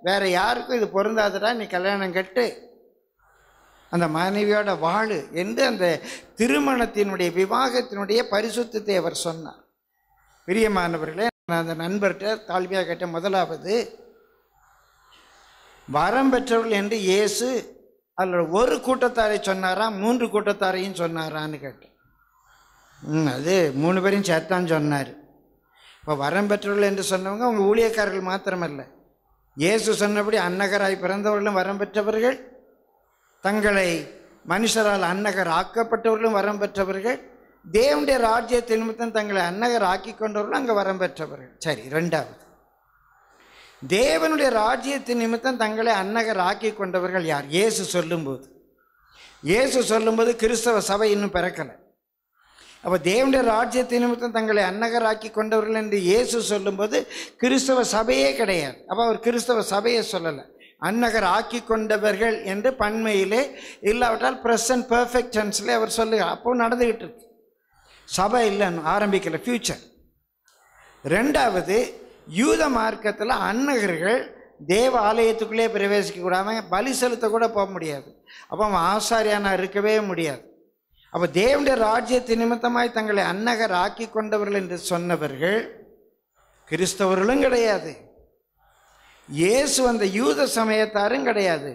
வேறு யாருக்கும் இது பொருந்தாதுடா நீ கல்யாணம் கட்டு. அந்த மனைவியோட வாழு என்று அந்த திருமணத்தினுடைய விவாகத்தினுடைய பரிசுத்தத்தை அவர் சொன்னார். பிரியமானவர்களே நான் அந்த நண்பர்கிட்ட தாழ்மையாக கேட்ட முதலாவது வரம் பெற்றவர்கள் என்று இயேசு அதில் ஒரு கூட்டத்தாரை சொன்னாரா மூன்று கூட்டத்தாரையும் சொன்னாரான்னு கேட்டேன். ம் அது மூணு பேரையும் சேர்த்தான் சொன்னார். இப்போ வரம் பெற்றவர்கள் என்று சொன்னவங்க அவங்க ஊழியக்காரர்கள் மாத்திரமல்ல. இயேசு சொன்னபடி அன்னகராய் பிறந்தவர்களும் வரம் பெற்றவர்கள் தங்களை மனுஷரால் அன்னகர் ஆக்கப்பட்டவர்களும் வரம் பெற்றவர்கள் தேவனுடைய ராஜ்யத்தின் நிமித்தம் தங்களை அன்னகர் ஆக்கி கொண்டவர்களும் அங்கே வரம் பெற்றவர்கள். சரி ரெண்டாவது தேவனுடைய ராஜ்யத்தின் நிமித்தம் தங்களை அன்னகர் ஆக்கி கொண்டவர்கள் யார்? இயேசு சொல்லும்போது. இயேசு சொல்லும்போது கிறிஸ்தவ சபை இன்னும் பிறக்கலை. அப்போ தேவனுடைய ராஜ்யத்தின் நிமித்தம் தங்களை அன்னகராக்கி கொண்டவர்கள் என்று இயேசு சொல்லும்போது கிறிஸ்தவ சபையே கிடையாது. அப்போ அவர் கிறிஸ்தவ சபையை சொல்லலை. அன்னகர் ஆக்கி கொண்டவர்கள் என்று பண்மையிலே இல்லாவிட்டால் ப்ரெசன்ட் பர்ஃபெக்ட் டென்ஸில் அவர் சொல்லுகிறார். அப்போ நடந்துக்கிட்டு இருக்கு. சபை இல்லைன்னு ஆரம்பிக்கல ஃப்யூச்சர் ரெண்டாவது யூத மார்க்கத்தில் அன்னகர்கள் தேவ ஆலயத்துக்குள்ளே பிரவேசிக்க கூடாமல் பலி செலுத்த கூட போக முடியாது. அப்போ அவன் ஆசாரியானா இருக்கவே முடியாது. அப்போ தேவனுடைய ராஜ்யத்தின் நிமித்தமாய் தங்களை அன்னகர் ஆக்கி கொண்டவர்கள் என்று சொன்னவர்கள் கிறிஸ்தவர்களும் கிடையாது. இயேசு அந்த யூத சமயத்தாரும் கிடையாது.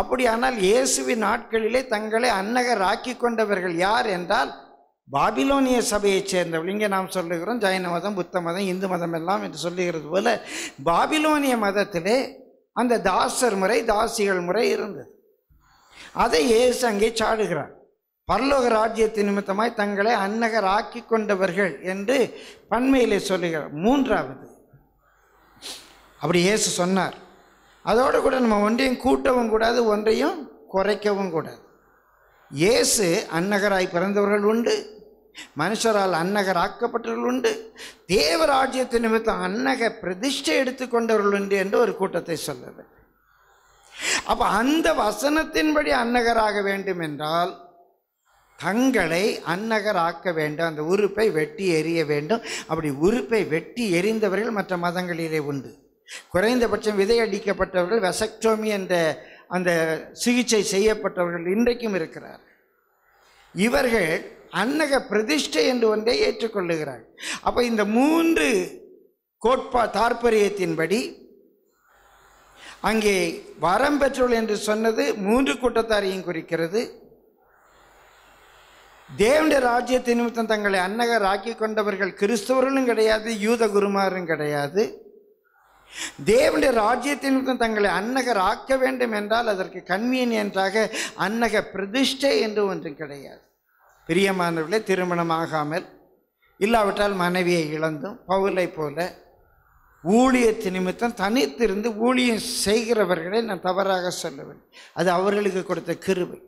அப்படியானால் இயேசுவின் நாட்களிலே தங்களை அன்னகர் ஆக்கி கொண்டவர்கள் யார் என்றால் பாபிலோனிய சபையைச் சேர்ந்தவர்கள். இங்கே நாம் சொல்லுகிறோம் ஜைன மதம் புத்த மதம் இந்து மதம் எல்லாம் என்று சொல்லுகிறது போல பாபிலோனிய மதத்திலே அந்த தாசர் முறை தாசிகள் முறை இருந்தது. அதை இயேசு அங்கே சாடுகிறார். பரலோக ராஜ்யத்தின் நிமித்தமாய் தங்களை அன்னகர் ஆக்கி கொண்டவர்கள் என்று பன்மையிலே சொல்லுகிறார். மூன்றாவது அப்படி இயேசு சொன்னார். அதோடு கூட நம்ம ஒன்றையும் கூட்டவும் கூடாது ஒன்றையும் குறைக்கவும் கூடாது. இயேசு அன்னகராய் பிறந்தவர்கள் உண்டு. மனுஷரால் அன்னகர் ஆக்கப்பட்டவர்கள் உண்டு தேவராஜ்யத்தின் நிமித்தம் அன்னக பிரதிஷ்டை எடுத்துக்கொண்டவர்கள் உண்டு என்று ஒரு கூட்டத்தை சொல்லுது. அப்ப அந்த வசனத்தின்படி அன்னகராக வேண்டும் என்றால் தங்களை அன்னகராக்க வேண்டும். அந்த உறுப்பை வெட்டி எறிய வேண்டும். அப்படி உறுப்பை வெட்டி எறிந்தவர்கள் மற்ற மதங்களிலே உண்டு. குறைந்தபட்சம் விதையடிக்கப்பட்டவர்கள் வெசக்டோமி என்ற அந்த சிகிச்சை செய்யப்பட்டவர்கள் இன்றைக்கும் இருக்கிறார். இவர்கள் அன்னக பிரதிஷ்டை என்று ஒன்றை ஏற்றுக்கொள்ளுகிறார்கள். அப்போ இந்த மூன்று கோட்பா தாற்பரியத்தின்படி அங்கே வரம் பெற்றோர் என்று சொன்னது மூன்று கூட்டத்தாரையும் குறிக்கிறது. தேவனுடைய ராஜ்யத்தின் நிமித்தம் தங்களை அன்னகர் ஆக்கி கொண்டவர்கள் கிறிஸ்தவர்களும் கிடையாது யூத குருமாரும் கிடையாது. தேவனுடைய ராஜ்யத்தின் நிமித்தம் தங்களை அன்னகர் ஆக்க வேண்டும் என்றால் அதற்கு கன்வீனியன்ட்டாக அன்னக பிரதிஷ்டை என்று ஒன்றும் கிடையாது. பிரியமானவர்களே திருமணமாகாமல் இல்லாவிட்டால் மனைவியை இழந்தும் பவுலை போல ஊழியத்து நிமித்தம் தனித்திருந்து ஊழியம் செய்கிறவர்களை நான் தவறாக சொல்லவில்லை. அது அவர்களுக்கு கொடுத்த கிருவை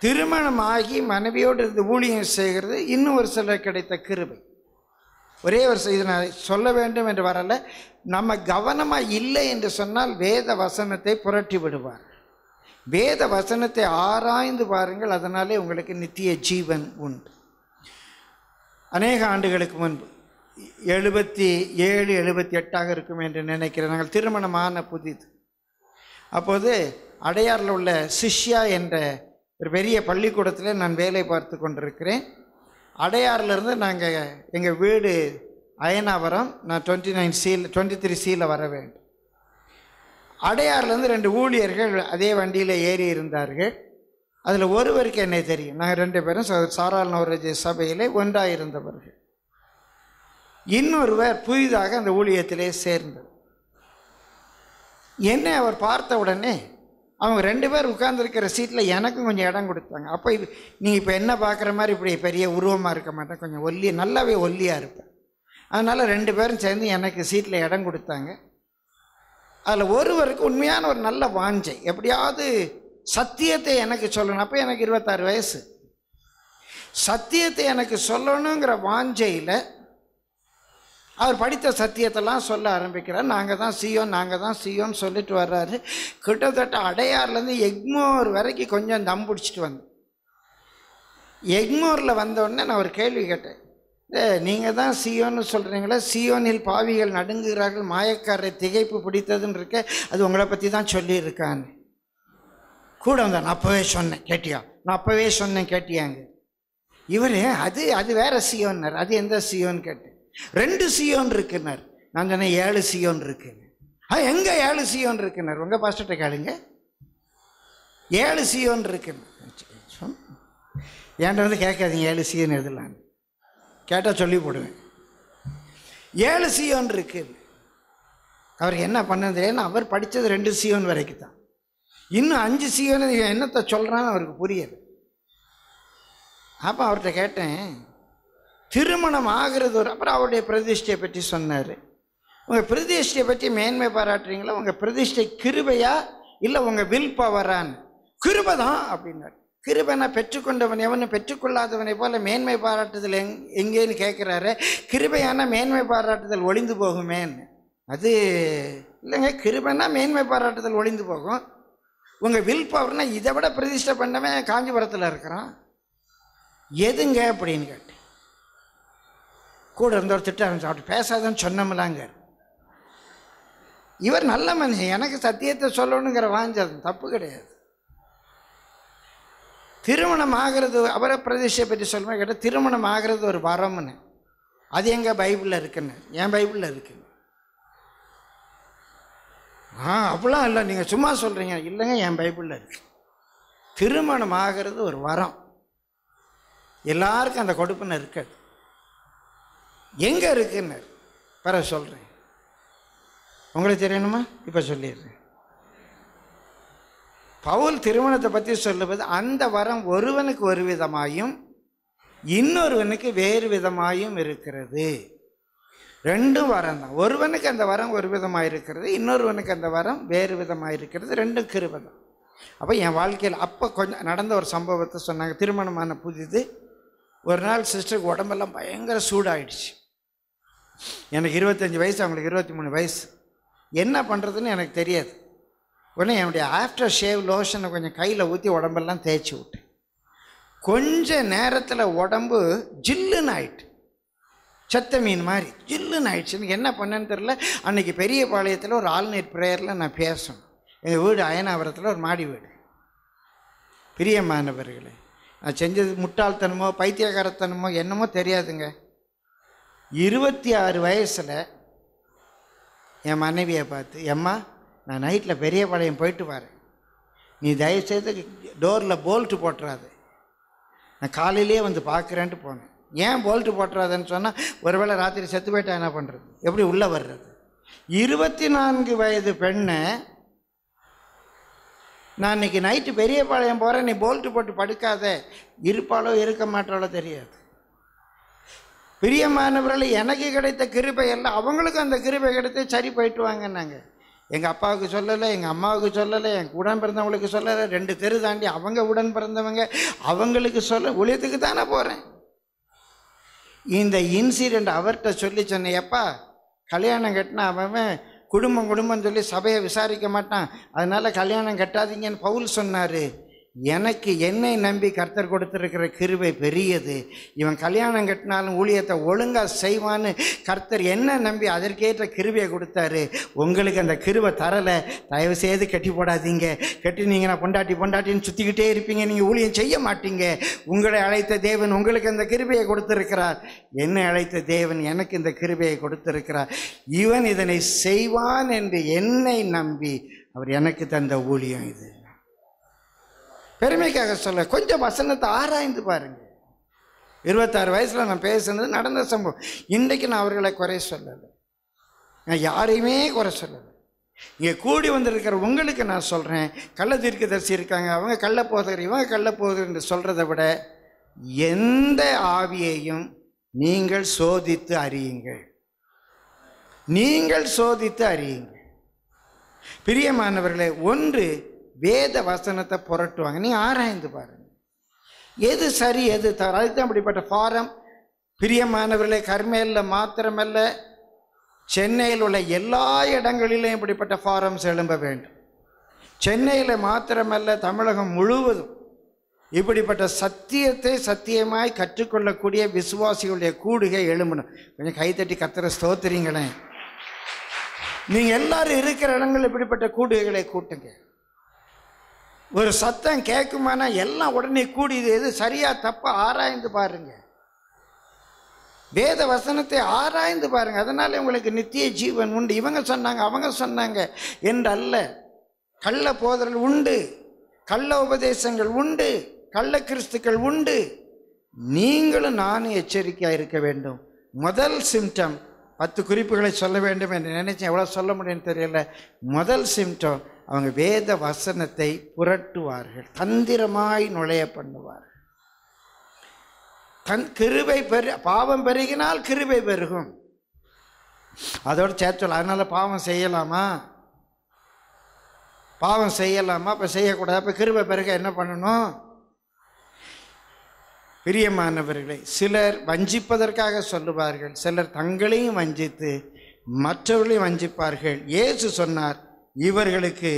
திருமணமாகி மனைவியோடு இருந்து ஊழியம் செய்கிறது இன்னும் ஒரு சிலர் கிடைத்த கிருவை ஒரே ஒரு இது நான் சொல்ல வேண்டும் என்று வரல. நம்ம கவனமாக இல்லை என்று சொன்னால் வேத வசனத்தை புரட்டி விடுவார். வேத வசனத்தை ஆராய்ந்து பாருங்கள் அதனாலே உங்களுக்கு நித்திய ஜீவன் உண்டு. அநேக ஆண்டுகளுக்கு முன்பு எழுபத்தி ஏழு எழுபத்தி எட்டாக இருக்கும் என்று நினைக்கிறேன். நாங்கள் திருமணமான புதிது. அப்போது அடையாறில் உள்ள சிஷ்யா என்ற ஒரு பெரிய பள்ளிக்கூடத்தில் நான் வேலை பார்த்து கொண்டிருக்கிறேன். அடையாறுலேருந்து நாங்கள் எங்கள் வீடு அயனாவரம் நான் டுவெண்ட்டி நைன் சீல் டுவெண்ட்டி த்ரீ சீல வர வேண்டும். அடையாறுலேருந்து ரெண்டு ஊழியர்கள் அதே வண்டியில் ஏறி இருந்தார்கள். அதில் ஒருவருக்கு என்னை தெரியும். நாங்கள் ரெண்டு பேரும் ச- நவரஜ சபையிலே ஒன்றாக இருந்தவர்கள். இன்னொருவர் புதிதாக அந்த ஊழியத்திலே சேர்ந்தார். என்னை அவர் பார்த்த உடனே அவங்க ரெண்டு பேர் உட்கார்ந்துருக்கிற சீட்டில் எனக்கும் கொஞ்சம் இடம் கொடுத்தாங்க. அப்போ இது நீ இப்போ என்ன பார்க்குற மாதிரி இப்படி பெரிய உருவமாக இருக்க மாட்டேன். கொஞ்சம் ஒல்லி நல்லாவே ஒல்லியாக இருப்பேன். அதனால் ரெண்டு பேரும் சேர்ந்து எனக்கு சீட்டில் இடம் கொடுத்தாங்க. அதில் ஒருவருக்கு உண்மையான ஒரு நல்ல வாஞ்சை. எப்படியாவது சத்தியத்தை எனக்கு சொல்லணும். அப்போ எனக்கு இருபத்தாறு வயசு. சத்தியத்தை எனக்கு சொல்லணுங்கிற வாஞ்சையில் அவர் படித்த சத்தியத்தெல்லாம் சொல்ல ஆரம்பிக்கிறார். நாங்கள் தான் சியோன் நாங்கள் தான் சியோன்னு சொல்லிட்டு வர்றாரு. கிட்டத்தட்ட அடையார்லேருந்து எக்மோர் வரைக்கும் கொஞ்சம் தம் பிடிச்சிட்டு வந்தேன் எக்மோரில் வந்தோடனே நான் ஒரு கேள்வி கேட்டேன். ஏ நீங்கள் தான் சியோன்னு சொல்கிறீங்களா சியோனில் பாவிகள் நடுங்குகிறார்கள் மாயக்காரரை திகைப்பு பிடித்ததுன்னு இருக்க அது உங்களை பற்றி தான் சொல்லியிருக்கான்னு. கூட வந்தேன் நான் அப்போவே சொன்னேன். கேட்டியா? நான் அப்போவே சொன்னேன். கேட்டியாங்க. இவர் அது அது வேறு சியோன்னார். அது எந்த சியோன்னு கேட்டேன். ரெண்டு சியோன் இருக்குன்னார் நாங்கள் ஏழு சியோன் இருக்குன்னு. ஆ எங்கே ஏழு சியோன் இருக்குன்னார் உங்கள் பாஸ்டர்கிட்ட கேளுங்க. ஏழு சியோன் இருக்குன்னு. ஏன்ட வந்து கேட்காதீங்க ஏழு சியோன் எதுலான்னு கேட்டால் சொல்லி போடுவேன். ஏழு சியோன் இருக்கு அவர் என்ன பண்ணது ஏன்னா அவர் படித்தது ரெண்டு சியோன் வரைக்கும் தான் இன்னும் அஞ்சு சியோன் என்னத்தை சொல்கிறான்னு அவருக்கு புரியல. அப்போ அவர்கிட்ட கேட்டேன் திருமணம் ஆகிறது ஒரு அப்புறம் அவருடைய பிரதிஷ்டையை பற்றி சொன்னார். உங்கள் பிரதிஷ்டையை பற்றி மேன்மை பாராட்டுறீங்களா? உங்கள் பிரதிஷ்டை கிருபையா? இல்லை உங்கள் வில் பவரான் கிருபை தான் அப்படின்னார். கிருபை பெற்றுக்கொண்டவன் எவனும் பெற்றுக்கொள்ளாதவனை போல மேன்மை பாராட்டுதல் எங் எங்கேன்னு கேட்குறாரு கிருபையான மேன்மை பாராட்டுதல் ஒளிந்து போகுமேன்னு. அது இல்லைங்க கிருபைனா மேன்மை பாராட்டுதல் ஒளிந்து போகும். உங்கள் வில் பவர்னால் இதை விட பிரதிஷ்டை பண்ணவன் காஞ்சிபுரத்தில் இருக்கிறான். எதுங்க அப்படின்னு கேட்டேன் கூட இருந்தவர் திட்ட ஆரம்பிச்சு பேசாதன்னு சொன்னோம்லாங்க இவர் நல்ல மனுஷன். எனக்கு சத்தியத்தை சொல்லணுங்கிற வாஞ்சது தப்பு கிடையாது. திருமணம் ஆகிறது அவரை பிரதிஷ்டை பற்றி சொல்லுமே கேட்டால் திருமணம் ஆகிறது ஒரு வரம்னு. அது எங்கள் பைபிளில் இருக்குன்னு. என் பைபிளில் இருக்கு. ஆ அப்படிலாம் இல்லை. நீங்கள் சும்மா சொல்கிறீங்க இல்லைங்க என் பைபிளில் இருக்கு. திருமணம் ஆகிறது ஒரு வரம். எல்லாருக்கும் அந்த கொடுப்புன்னு இருக்காது. எங்கே இருக்குன்னு? பிற சொல்கிறேன் உங்களுக்கு தெரியணுமா? இப்போ சொல்லிடுறேன். பவுல் திருமணத்தை பற்றி சொல்லுவது அந்த வரம் ஒருவனுக்கு ஒரு விதமாயும் இன்னொருவனுக்கு வேறு விதமாயும் இருக்கிறது. ரெண்டும் வரம் தான். ஒருவனுக்கு அந்த வரம் ஒரு விதமாக இருக்கிறது இன்னொருவனுக்கு அந்த வரம் வேறு விதமாக இருக்கிறது. ரெண்டும் கிருபை தான். அப்போ என் வாழ்க்கையில் அப்போ கொஞ்சம் நடந்த ஒரு சம்பவத்தை சொன்னாங்க. திருமணமான புதிது. ஒரு நாள் சிஸ்டருக்கு உடம்பெல்லாம் பயங்கர சூடாயிடுச்சு. எனக்கு இருபத்தஞ்சி வயசு அவங்களுக்கு இருபத்தி மூணு வயசு. என்ன பண்ணுறதுன்னு எனக்கு தெரியாது. உடனே என்னுடைய ஆஃப்டர் ஷேவ் லோஷனை கொஞ்சம் கையில் ஊற்றி உடம்பெல்லாம் தேய்ச்சி விட்டேன். கொஞ்ச நேரத்தில் உடம்பு ஜில்லுன்னு ஆயிட்டு. சத்த மீன் மாதிரி ஜில்லுன்னு ஆயிடுச்சு. எனக்கு என்ன பண்ணேன்னு தெரில அன்னைக்கு பெரிய பாளையத்தில் ஒரு ஆல்நைட் ப்ரேயரில் நான் பேசணும். எங்கள் வீடு அயனாபுரத்தில் ஒரு மாடி வீடு. பிரியமானவர்களே நான் செஞ்சது முட்டாள்தனமோ பைத்தியகாரத்தனமோ என்னமோ தெரியாதுங்க. இருபத்தி ஆறு வயசில் என் மனைவியை பார்த்து எம்மா நான் நைட்டில் பெரிய பாளையம் போயிட்டு வரேன். நீ தயவுசெய்து டோரில் போல்ட்டு போட்டுறாது. நான் காலையிலேயே வந்து பார்க்குறேன்ட்டு போனேன். ஏன் போல்ட்டு போட்டுறாதுன்னு சொன்னால் ஒருவேளை ராத்திரி செத்து போயிட்டா என்ன பண்ணுறது எப்படி உள்ளே வர்றது? இருபத்தி நான்கு வயது பெண்ணை நான் இன்னைக்கு நைட்டு பெரிய பாளையம் போகிறேன் நீ போல்ட்டு போட்டு படுக்காத. இருப்பாளோ இருக்க மாட்டாளோ தெரியாது. பிரியமானவர்கள் எனக்கு கிடைத்த கிருபை எல்லாம் அவங்களுக்கும் அந்த கிருபை கிடைத்து சரி போயிட்டு வாங்கன்னாங்க. எங்கள் அப்பாவுக்கு சொல்லலை எங்கள் அம்மாவுக்கு சொல்லலை என் உடன் பிறந்தவங்களுக்கு சொல்லலை. ரெண்டு தெரு தாண்டி அவங்க உடன் பிறந்தவங்க அவங்களுக்கு சொல்ல ஊழியத்துக்கு தானே போகிறேன் இந்த இன்சிடெண்ட் அவர்கிட்ட சொல்லி சொன்னேன் எப்பா கல்யாணம் கட்டினா அவன் குடும்பம் குடும்பம் சொல்லி சபையை விசாரிக்க மாட்டான். அதனால் கல்யாணம் கட்டாதீங்கன்னு பவுல் சொன்னார். எனக்கு என்னை நம்பி கர்த்தர் கொடுத்துருக்கிற கிருவை பெரியது. இவன் கல்யாணம் கட்டினாலும் ஊழியத்தை ஒழுங்காக செய்வான்னு கர்த்தர் என்ன நம்பி அதற்கேற்ற கிருவியை கொடுத்தாரு. உங்களுக்கு அந்த கிருவை தரலை. தயவு செய்து கட்டி போடாதீங்க. கட்டினீங்கன்னா பொண்டாட்டி பொண்டாட்டின்னு சுற்றிக்கிட்டே இருப்பீங்க. நீங்கள் ஊழியம் செய்ய மாட்டீங்க. உங்களை அழைத்த தேவன் உங்களுக்கு அந்த கிருபையை கொடுத்துருக்கிறார். என்னை அழைத்த தேவன் எனக்கு இந்த கிருபையை கொடுத்துருக்கிறார். இவன் இதனை செய்வான் என்று என்னை நம்பி அவர் எனக்கு தந்த ஊழியம் இது. பெருமைக்காக சொல்ல கொஞ்சம் வசனத்தை ஆராய்ந்து பாருங்க. இருபத்தாறு வயசில் நான் பேசுனது நடந்த சம்பவம். இன்றைக்கு நான் அவர்களை குறை சொல்லலை. நான் யாரையுமே குறை சொல்லலை. இங்கே கூடி வந்திருக்கிற உங்களுக்கு நான் சொல்கிறேன் கள்ள தீர்க்கதரிசி இருக்காங்க. அவங்க கள்ள போதகர் இவங்க கள்ள போதகர் என்று சொல்கிறத விட எந்த ஆவியையும் நீங்கள் சோதித்து அறியுங்கள். நீங்கள் சோதித்து அறியுங்கள். பிரியமானவர்களே ஒன்று வேத வசனத்தை புரட்டுவாங்க. நீ ஆராய்ந்து பாருங்க எது சரி எது தவறு? அதுதான் அப்படிப்பட்ட ஃபாரம் பிரியமானவர்களே கர்மேலில் மாத்திரமல்ல சென்னையில் உள்ள எல்லா இடங்களிலும் இப்படிப்பட்ட ஃபாரம்ஸ் எழும்ப வேண்டும். சென்னையில் மாத்திரமல்ல தமிழகம் முழுவதும் இப்படிப்பட்ட சத்தியத்தை சத்தியமாய் கற்றுக்கொள்ளக்கூடிய விசுவாசிகளுடைய கூடுகை எழும்பணும். கொஞ்சம் கைத்தட்டி கத்துற ஸ்தோத்திரிங்களேன். நீங்கள் எல்லாரும் இருக்கிற இடங்கள் இப்படிப்பட்ட கூடுகைகளை கூட்டுங்க. ஒரு சத்தம் கேட்குமானா எல்லாம் உடனே கூடியது எது? சரியா தப்பா? ஆராய்ந்து பாருங்க. வேத வசனத்தை ஆராய்ந்து பாருங்க. அதனால உங்களுக்கு நித்திய ஜீவன் உண்டு. இவங்க சொன்னாங்க அவங்க சொன்னாங்க என்றல்ல. கள்ள போதல் உண்டு. கள்ள உபதேசங்கள் உண்டு. கள்ள கிறிஸ்துக்கள் உண்டு. நீங்களும் நானும் எச்சரிக்கையாக இருக்க வேண்டும். முதல் சிம்டம் பத்து குறிப்புகளை சொல்ல வேண்டும் என்று நினைச்சேன். எவ்வளோ சொல்ல முடியும்னு தெரியல. முதல் சிம்டம் அவங்க வேத வசனத்தை புரட்டுவார்கள். தந்திரமாய் நுழைய பண்ணுவார்கள். தன் கிருபை பெரு பாவம் பெருகினால் கிருபை பெருகும். அதோடு சேர்த்து அதனால் பாவம் செய்யலாமா? பாவம் செய்யலாமா? இப்போ செய்யக்கூடாது. அப்போ கிருபை பெருக என்ன பண்ணணும்? பிரியமானவர்களை சிலர் வஞ்சிப்பதற்காக சொல்லுவார்கள். சிலர் தங்களையும் வஞ்சித்து மற்றவர்களையும் வஞ்சிப்பார்கள். இயேசு சொன்னார் இவர்களுக்கு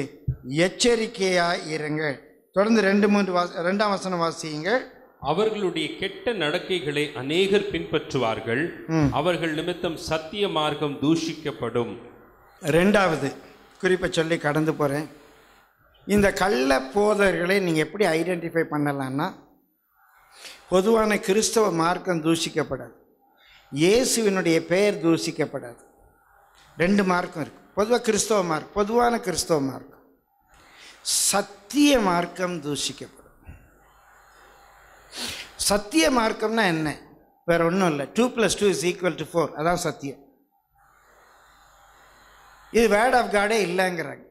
எச்சரிக்கையாய் இருங்கள். தொடர்ந்து ரெண்டு மூன்று வாச ரெண்டாம் வசனம் வாசியுங்கள். அவர்களுடைய கெட்ட நடக்கைகளை அநேகர் பின்பற்றுவார்கள். அவர்கள் நிமித்தம் சத்திய மார்க்கம் தூஷிக்கப்படும். ரெண்டாவது குறிப்பை சொல்லி கடந்து போகிறேன் இந்த கள்ள போதர்களை நீங்கள் எப்படி ஐடென்டிஃபை பண்ணலான்னா பொதுவான கிறிஸ்தவ மார்க்கம் தூஷிக்கப்படாது. இயேசுவினுடைய பெயர் தூஷிக்கப்படாது. ரெண்டு மார்க்கம் இருக்கு. பொதுவாக கிறிஸ்தவ மார்க் பொதுவான கிறிஸ்தவ மார்க். சத்திய மார்க்கம் தூஷிக்கப்படும். சத்திய மார்க்கம்னா என்ன? வேற ஒன்றும் இல்லை. Two plus two is equal to four அதான் சத்தியம். இது வேர்ட் ஆஃப் காடே இல்லைங்கிறாங்க.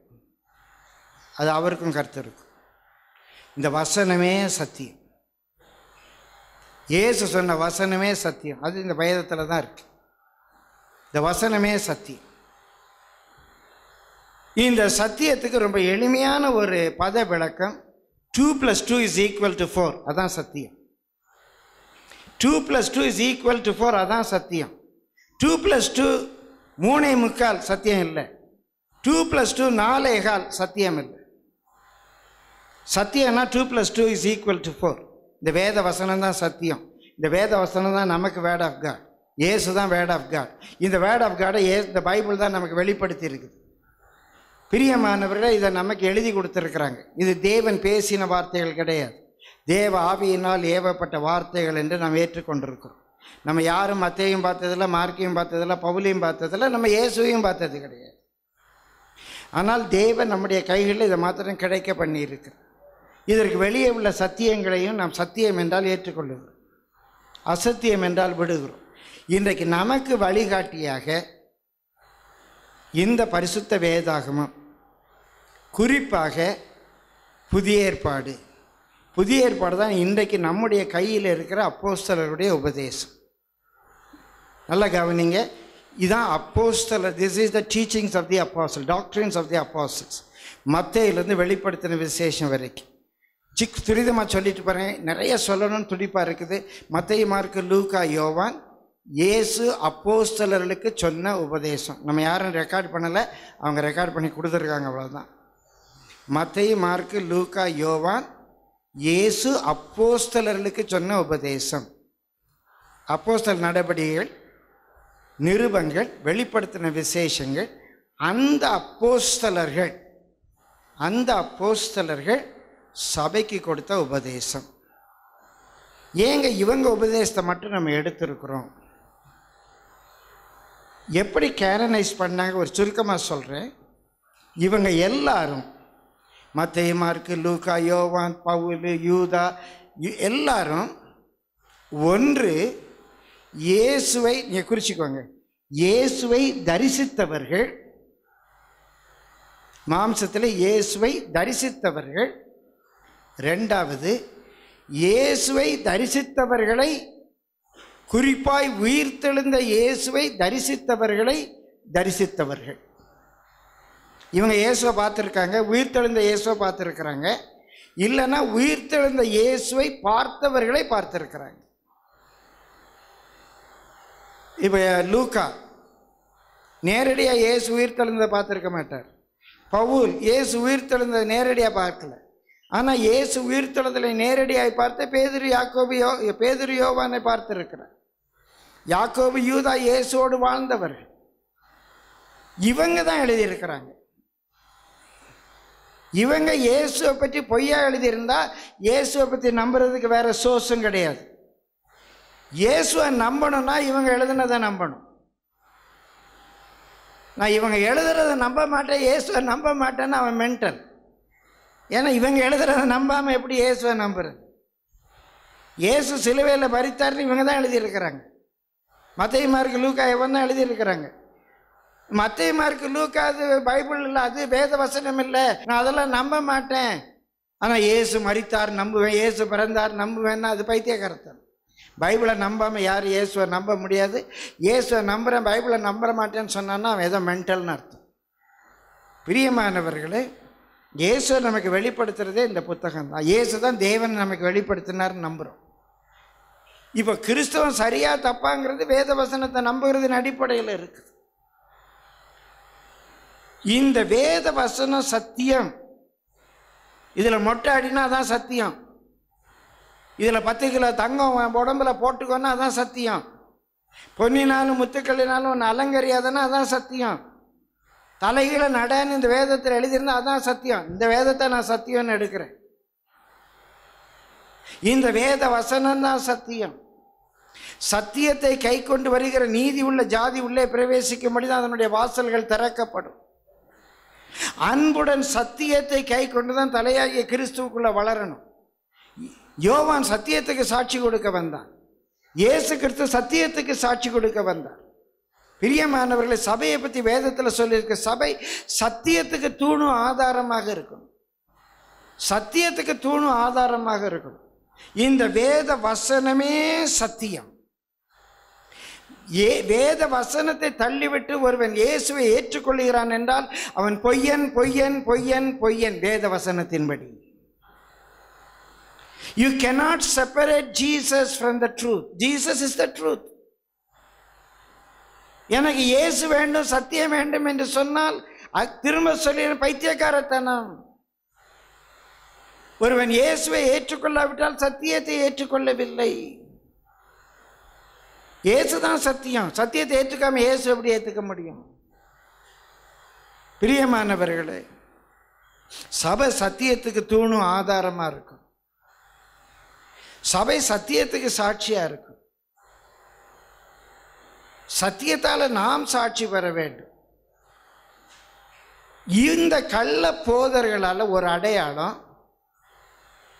அது அவருக்கும் கருத்து இருக்கும் இந்த வசனமே சத்தியம். இயேசு சொன்ன வசனமே சத்தியம். அது இந்த பயதத்தில் தான் இருக்கு. இந்த வசனமே சத்தியம். இந்த சத்தியத்துக்கு ரொம்ப எளிமையான ஒரு பத விளக்கம் two plus two is equal to four அதான் சத்தியம். Two plus two is equal to four அதான் சத்தியம். டூ ப்ளஸ் டூ மூணே முக்கால் சத்தியம் இல்லை. டூ ப்ளஸ் டூ நாலே கால் சத்தியம் இல்லை. சத்தியம்னா two plus two is equal to four இந்த வேத வசனம் தான் சத்தியம். இந்த வேத வசனம் தான் நமக்கு வேர்ட் ஆஃப் காட் ஏசு தான் வேர்ட் ஆஃப் காட் இந்த வேர்ட் ஆஃப் காடை ஏ இந்த பைபிள் தான் நமக்கு வெளிப்படுத்தி இருக்குது. பிரியமானவர்கள் இதை நமக்கு எழுதி கொடுத்துருக்குறாங்க. இது தேவன் பேசின வார்த்தைகள் கிடையாது. தேவ ஆவியினால் ஏவப்பட்ட வார்த்தைகள் என்று நாம் ஏற்றுக்கொண்டிருக்கிறோம். நம்ம யாரும் மத்தையும் பார்த்ததில்ல மார்க்கையும் பார்த்ததில்ல பவுலையும் பார்த்ததில்ல நம்ம இயேசுவையும் பார்த்தது கிடையாது. ஆனால் தேவன் நம்முடைய கைகளில் இதை மாத்திரம் கிடைக்க பண்ணியிருக்கிறார். இதற்கு வெளியே உள்ள சத்தியங்களையும் நாம் சத்தியம் என்றால் ஏற்றுக்கொள்ளுகிறோம். அசத்தியம் என்றால் விடுகிறோம். இன்றைக்கு நமக்கு வழிகாட்டியாக இந்த பரிசுத்த வேதாகமம் குறிப்பாக புதிய ஏற்பாடு. புதிய ஏற்பாடு தான் இன்றைக்கு நம்முடைய கையில் இருக்கிற அப்போஸ்தலருடைய உபதேசம். நல்லா கவனிங்க. இதான் அப்போஸ்தலர் this is the teachings of the apostle doctrines of the apostles மத்தையிலேருந்து வெளிப்படுத்தின விசேஷம் வரைக்கும். சிக் துரிதமாக சொல்லிட்டு பாருங்க. நிறைய சொல்லணும்னு துடிப்பாக இருக்குது. மத்திய மார்க்கு லூக்கா யோவான் இயேசு அப்போஸ்தலர்களுக்கு சொன்ன உபதேசம். நம்ம யாரும் ரெக்கார்ட் பண்ணலை. அவங்க ரெக்கார்ட் பண்ணி கொடுத்துருக்காங்க அவ்வளோதான் மத்திய மார்க்கு லூக்கா யோவான் இயேசு அப்போஸ்தலர்களுக்கு சொன்ன உபதேசம். அப்போஸ்தல் நடவடிக்கைகள் நிருபங்கள் வெளிப்படுத்தின விசேஷங்கள் அந்த அப்போஸ்தலர்கள் அந்த அப்போஸ்தலர்கள் சபைக்கு கொடுத்த உபதேசம். ஏங்க இவங்க உபதேசத்தை மட்டும் நம்ம எடுத்திருக்கிறோம்? எப்படி கேரனைஸ் பண்ணாங்க? ஒரு சுருக்கமாக சொல்கிறேன் இவங்க எல்லாரும் மத்திய மார்க்கு லூக்கா யோவான் பவுல் யூதா எல்லாரும் ஒன்று இயேசுவை நீங்கள் குறிச்சிக்கோங்க. இயேசுவை தரிசித்தவர்கள் மாம்சத்தில் இயேசுவை தரிசித்தவர்கள். ரெண்டாவது இயேசுவை தரிசித்தவர்களை குறிப்பாய் உயிர்த்தெழுந்த இயேசுவை தரிசித்தவர்களை தரிசித்தவர்கள். இவங்க இயேசுவை பார்த்துருக்காங்க உயிர்த்தெழுந்த இயேசுவை பார்த்துருக்குறாங்க. இல்லைன்னா உயிர்த்தெழுந்த இயேசுவை பார்த்தவர்களை பார்த்துருக்குறாங்க. இப்போ லூக்கா நேரடியாக இயேசு உயிர்த்தெழுந்ததை பார்த்துருக்க மாட்டார். பவுல் இயேசு உயிர்த்தெழுந்ததை நேரடியாக பார்க்கல. ஆனால் இயேசு உயிர்த்தெழுதலை நேரடியாக பார்த்து பேதுரு யாக்கோபு யோ பேதுரு யோவானை பார்த்துருக்கிறார். யாக்கோபு யூதா இயேசுவோடு வாழ்ந்தவர்கள். இவங்க தான் எழுதியிருக்கிறாங்க. இவங்க இயேசுவை பற்றி பொய்யா எழுதியிருந்தா இயேசுவை பற்றி நம்புறதுக்கு வேற சோர்ஸும் கிடையாது. இயேசுவை நம்பணும்னா இவங்க எழுதுனதை நம்பணும். நான் இவங்க எழுதுறத நம்ப மாட்டேன் இயேசுவை நம்ப மாட்டேன்னு அவன் மென்டல் ஏன்னா இவங்க எழுதுறத நம்பாமல் எப்படி இயேசுவை நம்புறது? இயேசு சிலுவையில் பறித்தார்னு இவங்க தான் எழுதியிருக்கிறாங்க. மத்திய மார்க்கு லூக்கா இவன் தான் எழுதியிருக்கிறாங்க? மத்திய மார்க்கு லூக்கா அது பைபிள் இல்லை அது வேத வசனம் இல்லை. நான் அதெல்லாம் நம்ப மாட்டேன். ஆனால் இயேசு மறித்தார் நம்புவேன். ஏசு பிறந்தார் நம்புவேன்னா அது பைத்தியக்காரத்தன் பைபிளை நம்பாமல் யார் இயேசுவை நம்ப முடியாது. இயேசுவை நம்புகிறேன் பைபிளை நம்ப மாட்டேன்னு சொன்னான்னா அவன் ஏதோ மென்டல்னு அர்த்தம். பிரியமானவர்களே இயேசுவை நமக்கு வெளிப்படுத்துகிறதே இந்த புத்தகம் தான். இயேசு தான் தேவன் நமக்கு வெளிப்படுத்தினார்னு நம்புகிறோம் இப்போ கிறிஸ்தவம் சரியாக தப்பாங்கிறது வேத வசனத்தை நம்புகிறதுன்னு அடிப்படையில் இருக்குது இந்த வேத வசனம் சத்தியம். இதில் மொட்டை அடினா தான் சத்தியம். இதில் பத்து கிலோ தங்கம் உடம்புல போட்டுக்கோன்னா அதான் சத்தியம். பொன்னினாலும் முத்துக்களினாலும் ஒன்று அலங்கரியாதனா அதான் சத்தியம். தலைகளை நடன்னு இந்த வேதத்தில் எழுதியிருந்தா அதான் சத்தியம். இந்த வேதத்தை நான் சத்தியம்னு எடுக்கிறேன். இந்த வேத வசனம் தான் சத்தியம். சத்தியத்தை கை கொண்டு வருகிற நீதி உள்ள ஜாதி உள்ளே பிரவேசிக்கும்படி தான் அதனுடைய வாசல்கள் திறக்கப்படும். அன்புடன் சத்தியத்தை கை கொண்டு தான் தலையாகிய கிறிஸ்துவுக்குள்ளே வளரணும். யோவான் சத்தியத்துக்கு சாட்சி கொடுக்க வந்தான். இயேசு கிறிஸ்து சத்தியத்துக்கு சாட்சி கொடுக்க வந்தார். பிரியமானவர்களை சபையை பற்றி வேதத்தில் சொல்லியிருக்க சபை சத்தியத்துக்கு தூணும் ஆதாரமாக இருக்கும் சத்தியத்துக்கு தூணும் ஆதாரமாக இருக்கும் இந்த வேத வசனமே சத்தியம். ஏ வேத வசனத்தை தள்ளிவிட்டு ஒருவன் இயேசுவை ஏற்றுக்கொள்கிறான் என்றால் அவன் பொய்யன் பொய்யன் பொய்யன் பொய்யன். வேத வசனத்தின்படி. You cannot separate Jesus from the truth Jesus is the truth எனக்கு இயேசு வேண்டும் சத்தியம் வேண்டும் என்று சொன்னால் அது திரும்ப சொல்லி பைத்தியக்காரத்தனம். ஒருவன் இயேசுவை ஏற்றுக்கொள்ளாவிட்டால் சத்தியத்தை ஏற்றுக்கொள்ளவில்லை. இயேசு தான் சத்தியம். சத்தியத்தை ஏற்றுக்காம இயேசு எப்படி ஏற்றுக்க முடியும்? பிரியமானவர்களே சபை சத்தியத்துக்கு தூணும் ஆதாரமாக இருக்கும். சபை சத்தியத்துக்கு சாட்சியாக இருக்கும். சத்தியத்தால் நாம் சாட்சி பெற வேண்டும். இந்த கள்ள போதர்களால் ஒரு அடையாளம்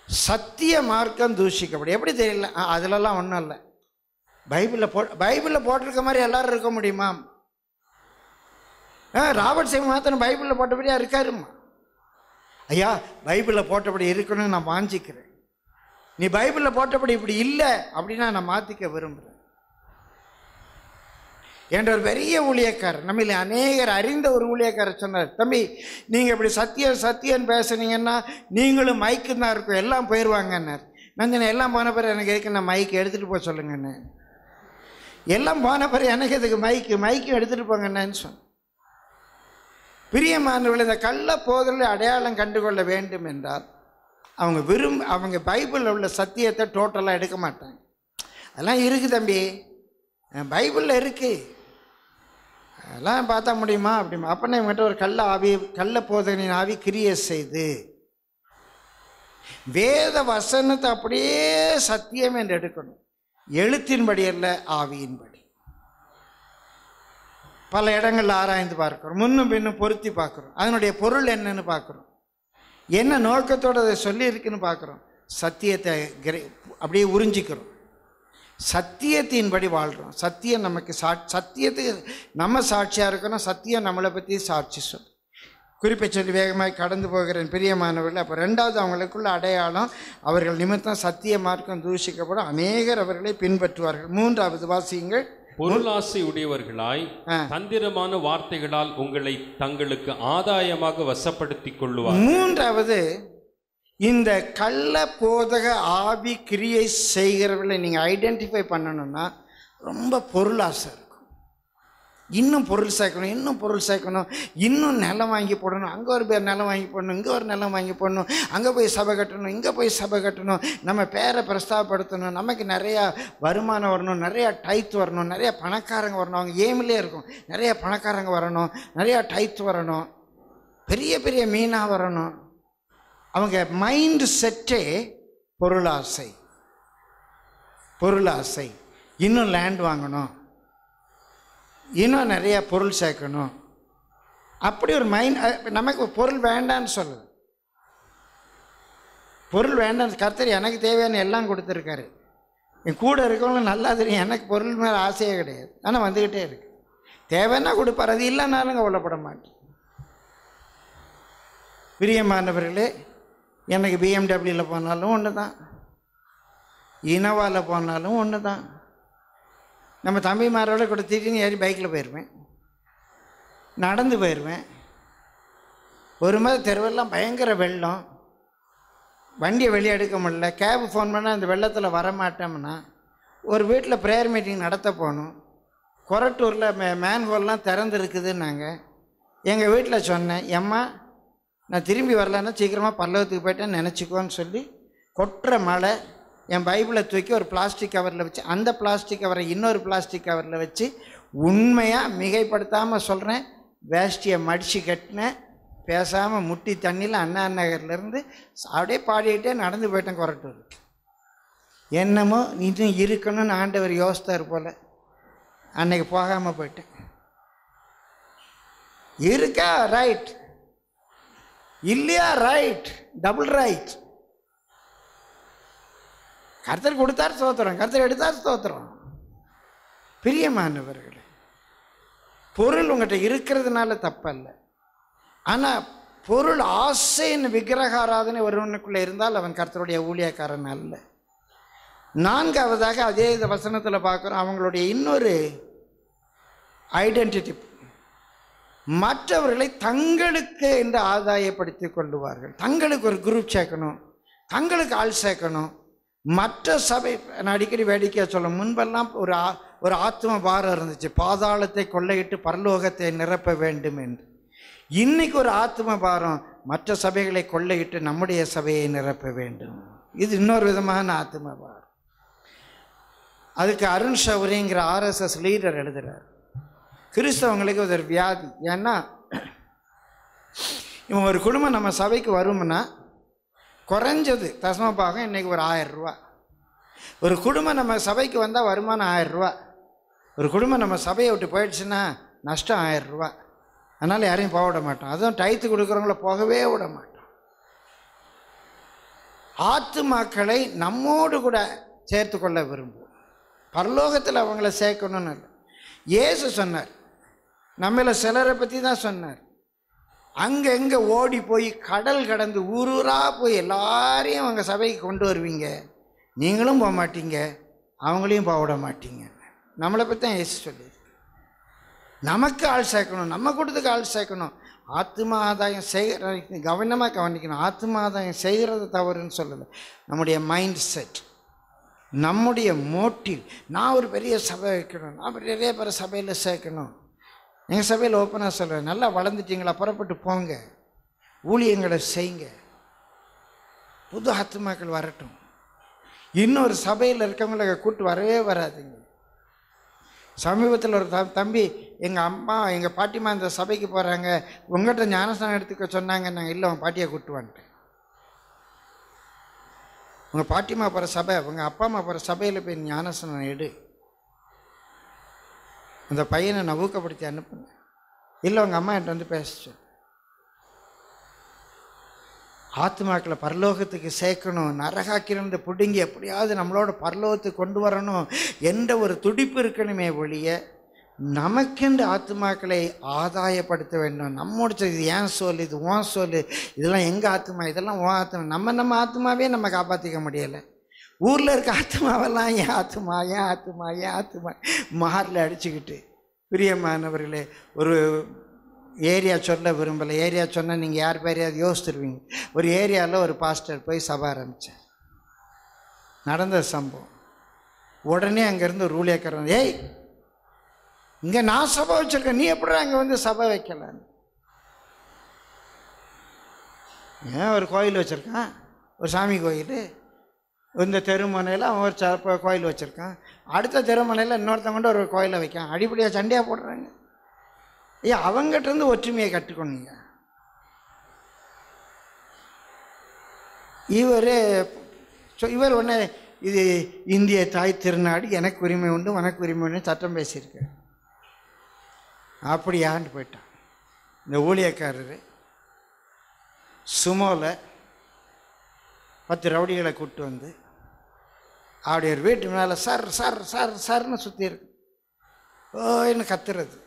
சத்திய மார்க்கம் தூஷிக்கப்படும். எப்படி தெரியல? அதிலெல்லாம் ஒன்றும் இல்லை. பைபிளில் போ பைபிளில் போட்டிருக்க மாதிரி எல்லாரும் இருக்க முடியுமா? ஆ ராபர்ட் சிங் மாத்திரம் பைபிளில் போட்டபடியாக இருக்காருமா ஐயா பைபிளில் போட்டபடி இருக்கணும்னு நான் வாஞ்சிக்கிறேன். நீ பைபிளில் போட்டபடி இப்படி இல்லை அப்படின்னா நான் மாற்றிக்க விரும்புகிறேன் என்ற ஒரு பெரிய ஊழியக்காரர் நம்மள அநேகர் அறிந்த ஒரு ஊழியக்காரர் சொன்னார் தம்பி நீங்கள் இப்படி சத்தியம் சத்தியம் பேசுனீங்கன்னா நீங்களும் மைக்கு தான் இருக்கும் எல்லாம் போயிடுவாங்கன்னார் நான் எல்லாம் போன பிறகு எனக்கு எதுக்கு நான் மைக் எடுத்துகிட்டு போக சொல்லுங்கண்ணே எல்லாம் போன பிறகு எனக்கு இதுக்கு மைக்கு மைக்கு எடுத்துகிட்டு போங்கண்ணேன்னு சொன்னேன் பிரியமானவர்கள் இந்த கள்ள போதலை அடையாளம் கண்டுகொள்ள வேண்டும் என்றால் அவங்க விரும்ப அவங்க பைபிளில் உள்ள சத்தியத்தை டோட்டலாக எடுக்க மாட்டாங்க. அதெல்லாம் இருக்குது தம்பி. பைபிளில் இருக்குது அதெல்லாம் பார்த்தா முடியுமா? அப்படிமா. அப்போனா இவங்ககிட்ட ஒரு கள்ள ஆவி கள்ள போதனின் ஆவி கிரியை செய்து வேத வசனத்தை அப்படியே சத்தியம் என்று எடுக்கணும். எழுத்தின்படி அல்ல ஆவியின்படி. பல இடங்கள்ல ஆராய்ந்து பார்க்குறோம். முன்னும் பின்னும் பொருத்தி பார்க்குறோம். அதனுடைய பொருள் என்னன்னு பார்க்குறோம். என்ன நோக்கத்தோடு அதை சொல்லியிருக்குன்னு பார்க்குறோம். சத்தியத்தை கிரை- அப்படியே உறிஞ்சிக்கிறோம். சத்தியத்தின்படி வாழ்கிறோம் சத்தியம் நமக்கு சா சத்தியத்துக்கு நம்ம சாட்சியாக இருக்கணும். சத்தியம் நம்மளை பற்றி சாட்சி சொல் குறிப்பை சொல்லி வேகமாக கடந்து போகிறேன் பிரியமானவர்கள். அப்போ ரெண்டாவது அவங்களுக்குள்ள அடையாளம் அவர்கள் நிமித்தம் சத்திய மார்க்கம் தூஷிக்கப்படும். அநேகர் அவர்களை பின்பற்றுவார்கள். மூன்றாவது வாசியுங்கள். பொருளாசை உடையவர்களாய். தந்திரமான வார்த்தைகளால் உங்களை தங்களுக்கு ஆதாயமாக வசப்படுத்திக் கொள்ளுவார் மூன்றாவது இந்த கள்ள போதக ஆவி கிரியை செய்கிறவர்களை நீங்கள் ஐடென்டிஃபை பண்ணணும்னா ரொம்ப பொருளாசை. இன்னும் பொருள் சேர்க்கணும் இன்னும் பொருள் சேர்க்கணும். இன்னும் நிலம் வாங்கி போடணும். அங்கே ஒரு பேர் நிலம் வாங்கி போடணும் இங்கே ஒரு நிலம் வாங்கி போடணும். அங்கே போய் சபை கட்டணும் இங்கே போய் சபை கட்டணும். நம்ம பேரை பிரஸ்தாபப்படுத்தணும். நமக்கு நிறையா வருமானம் வரணும் நிறையா டைத் வரணும் நிறையா பணக்காரங்க வரணும். அவங்க ஏமிலே இருக்கும். நிறையா பணக்காரங்க வரணும் நிறையா டைத் வரணும். பெரிய பெரிய மீனாக வரணும். அவங்க மைண்டு செட்டே பொருளாசை. பொருளாசை. இன்னும் லேண்ட் வாங்கணும். இன்னும் நிறைய பொருள் சேர்க்கணும். அப்படி ஒரு மைண்ட் நமக்கு பொருள் வேண்டான்னு சொல்லுது பொருள் வேண்டாம் கர்த்தர் எனக்கு தேவையான எல்லாம் கொடுத்துருக்காரு. என் கூட இருக்கவங்களும் நல்லா தெரியும் எனக்கு பொருள் மேலே ஆசையே கிடையாது. ஆனால் வந்துக்கிட்டே இருக்கு. தேவைன்னா கொடுப்பார் அது இல்லைனாலும் கவலைப்பட மாட்டேன். பிரியமானவர்களே எனக்கு பிஎம்டபிள்யூவில் போனாலும் ஒன்று தான் இனோவாவில் போனாலும் ஒன்று தான் நம்ம தம்பிமாரோட கூட திடீர்னு ஏறி பைக்கில் போயிடுவேன் நடந்து போயிடுவேன் ஒரு மாதிரி தெருவெல்லாம் பயங்கர வெள்ளம். வண்டியை வெளியே எடுக்க முடியல. கேபு ஃபோன் பண்ணால் அந்த வெள்ளத்தில் வரமாட்டோம்னா ஒரு வீட்டில் ப்ரேயர் மீட்டிங் நடத்த போகணும். கொரட்டூரில் மே மேன்ஹோல்லாம் திறந்துருக்குதுன்னாங்க. எங்கள் வீட்டில் சொன்னேன் எம்மா நான் திரும்பி வரலன்னா சீக்கிரமாக பல்லவத்துக்கு போயிட்டேன்னு நினச்சிக்கோன்னு சொல்லி கொட்டுற மழை என் பைபிளை தூக்கி ஒரு பிளாஸ்டிக் கவரில் வச்சு அந்த பிளாஸ்டிக் கவரை இன்னொரு பிளாஸ்டிக் கவரில் வச்சு உண்மையாக மிகைப்படுத்தாமல் சொல்கிறேன் வேஷ்டியை மடித்து கட்டினேன் பேசாமல் முட்டி தண்ணியில் அண்ணா நகர்லேருந்து அப்படியே பாடிக்கிட்டே நடந்து போயிட்டேன் கொரட்டூர். என்னமோ இன்னும் இருக்கணும்னு ஆண்டவர் யோசித்தார் போல். அன்னைக்கு போகாமல் போயிட்டேன். இருக்கா? ரைட் இல்லையா? ரைட் டபுள் ரைட் கர்த்தர் கொடுத்தார் ஸ்தோத்திரம். கர்த்தர் எடுத்தார் ஸ்தோத்திரம். பிரியமானவர்களே பொருள் உங்கள்கிட்ட இருக்கிறதுனால தப்பல்ல. ஆனால் பொருள் ஆசைன்னு விக்கிரக ஆராதனை ஒருவனுக்குள்ளே இருந்தால் அவன் கர்த்தருடைய ஊழியக்காரன் அல்ல. நான்காவதாக அதே இந்த வசனத்தில் பார்க்குறோம். அவங்களுடைய இன்னொரு ஐடென்டிட்டி மற்றவர்களை தங்களுக்கு என்று ஆதாயப்படுத்தி கொள்ளுவார்கள். தங்களுக்கு ஒரு குரூப் சேர்க்கணும். தங்களுக்கு ஆள் சேர்க்கணும். மற்ற சபை நான் அடிக்கடி வேடிக்கையாக சொல்ல முன்பெல்லாம் ஒரு ஆ- ஒரு ஆத்ம பாரம் இருந்துச்சு. பாதாளத்தை கொள்ளையிட்டு பரலோகத்தை நிரப்ப வேண்டும் என்று. இன்னைக்கு ஒரு ஆத்ம பாரம் மற்ற சபைகளை கொள்ளையிட்டு நம்முடைய சபையை நிரப்ப வேண்டும். இது இன்னொரு விதமான ஆத்ம பாரம். அதுக்கு அருண் ஷௌரிங்கிற ஆர்எஸ்எஸ் லீடர் எழுதுறார். கிறிஸ்தவங்களுக்கு ஒரு வியாதி. ஏன்னா இவன் ஒரு குடும்பம் நம்ம சபைக்கு வரும்னா குறைஞ்சது. தசமபாகம் இன்றைக்கி ஒரு ஆயிரம் ரூபா. ஒரு குடும்பம் நம்ம சபைக்கு வந்தால் வருமானம் ஆயிரம் ரூபா. ஒரு குடும்பம் நம்ம சபையை விட்டு போயிடுச்சுன்னா நஷ்டம் ஆயிரம் ரூபா. அதனால் யாரையும் போக விட மாட்டோம். அதுவும் டைத்து கொடுக்குறவங்கள போகவே விட மாட்டோம். ஆத்துமாக்களை நம்மோடு கூட சேர்த்து கொள்ள விரும்புவோம். பரலோகத்தில் அவங்கள சேர்க்கணும்னு இல்லை. இயேசு சொன்னார். நம்மளை சிலரை பற்றி தான் சொன்னார். அங்கங்கே ஓடி போய் கடல் கடந்து ஊரூராக போய் எல்லாரையும் அவங்க சபைக்கு கொண்டு வருவீங்க. நீங்களும் போக மாட்டீங்க. அவங்களையும் போக விட மாட்டீங்க. நம்மளை பற்றி தான் ஏசி சொல்லி நமக்கு ஆள் சேர்க்கணும். நம்ம கூட்டத்துக்கு ஆள் சேர்க்கணும். ஆத்ம ஆதாயம் செய்கிற கவனமாக கவனிக்கணும். ஆத்ம ஆதாயம் செய்கிறது தவறுன்னு சொல்லலை. நம்முடைய மைண்ட் செட் நம்முடைய மோட்டிவ் நான் ஒரு பெரிய சபை வைக்கணும். நான் நிறைய பேர் சபையில் சேர்க்கணும். எங்கள் சபையில் ஓப்பனாக சொல்கிறேன் நல்லா வளர்ந்துட்டீங்களா புறப்பட்டு போங்க. ஊழியங்களை செய்யுங்க. புது ஆத்மாக்கள் வரட்டும். இன்னொரு சபையில் இருக்கவங்களை கூட்டு வரவே வராதுங்க. சமீபத்தில் ஒரு த- தம்பி எங்கள் அம்மா எங்கள் பாட்டிமா இந்த சபைக்கு போகிறாங்க உங்கள்கிட்ட ஞானஸ்தானம் எடுத்துக்க சொன்னாங்க நாங்கள் இல்லை உங்கள் பாட்டியை கூப்பிட்டு வந்துட்டேன். உங்கள் பாட்டிமா போகிற சபை உங்கள் அப்பா அம்மா போகிற சபையில் போய் ஞானஸ்தானம் எடு. அந்த பையனை நான் ஊக்கப்படுத்தி அனுப்புங்க இல்லை உங்கள் அம்மா என்கிட்ட வந்து பேசிச்சு. ஆத்மாக்களை பரலோகத்துக்கு சேர்க்கணும் நரகாக்கிரந்த பிடுங்கி எப்படியாவது நம்மளோட பரலோகத்துக்கு கொண்டு வரணும் என்ற ஒரு துடிப்பு இருக்கணுமே ஒழிய நமக்கென்று ஆத்மாக்களை ஆதாயப்படுத்த வேண்டும். நம்மோட இது ஏன் சொல் இது ஓன் சொல் இதெல்லாம் எங்கள் ஆத்மா இதெல்லாம் ஓ ஆத்மா நம்ம நம்ம ஆத்மாவே நம்ம காப்பாற்றிக்க முடியலை. ஊரில் இருக்க ஆத்மாவெல்லாம் ஏன் ஆத்மா ஏன் ஆத்மா ஏன் ஆத்மா மாரில் அடிச்சுக்கிட்டு. பிரியமானவர்களே ஒரு ஏரியா சொல்ல விரும்பலை. ஏரியா சொன்னால் நீங்கள் யார் பேரையாவது யோசிச்சிருவீங்க. ஒரு ஏரியாவில் ஒரு பாஸ்டர் போய் சபை ஆரம்பித்தேன் நடந்த சம்பவம். உடனே அங்கேருந்து ஒரு ஊழியக்காரன் ஏய் இங்கே நான் சபை வச்சுருக்கேன். நீ எப்படி அங்கே வந்து சபை வைக்கலான்னு? ஏன் ஒரு கோயில் வச்சுருக்கான். ஒரு சாமி கோயில். இந்த தெருமனையில் அவன் ஒரு ச- கோயில் வச்சுருக்கான். அடுத்த தெருமனையில் இன்னொருத்தவங்கிட்ட ஒரு கோயிலை வைக்கான். அடிப்படையாக சண்டையாக போடுறாங்க. ஐயா அவங்ககிட்ட இருந்து ஒற்றுமையை கற்றுக்கணுங்க இவர் இவர் ஒன்று இது இந்திய தாய் திருநாடு எனக்கு உரிமை உண்டு உனக்கு உரிமை உண்டு சட்டம் பேசியிருக்கார் அப்படியாண்டு போயிட்டான். இந்த ஊழியக்காரர் சுமோவில் பத்து ரவுடிகளை கூப்பிட்டு வந்து அவருடைய ஒரு வீட்டு மேலே சர் சர் சர் சர்னு சுற்றி இருக்கு. ஓன்னு கத்துறது?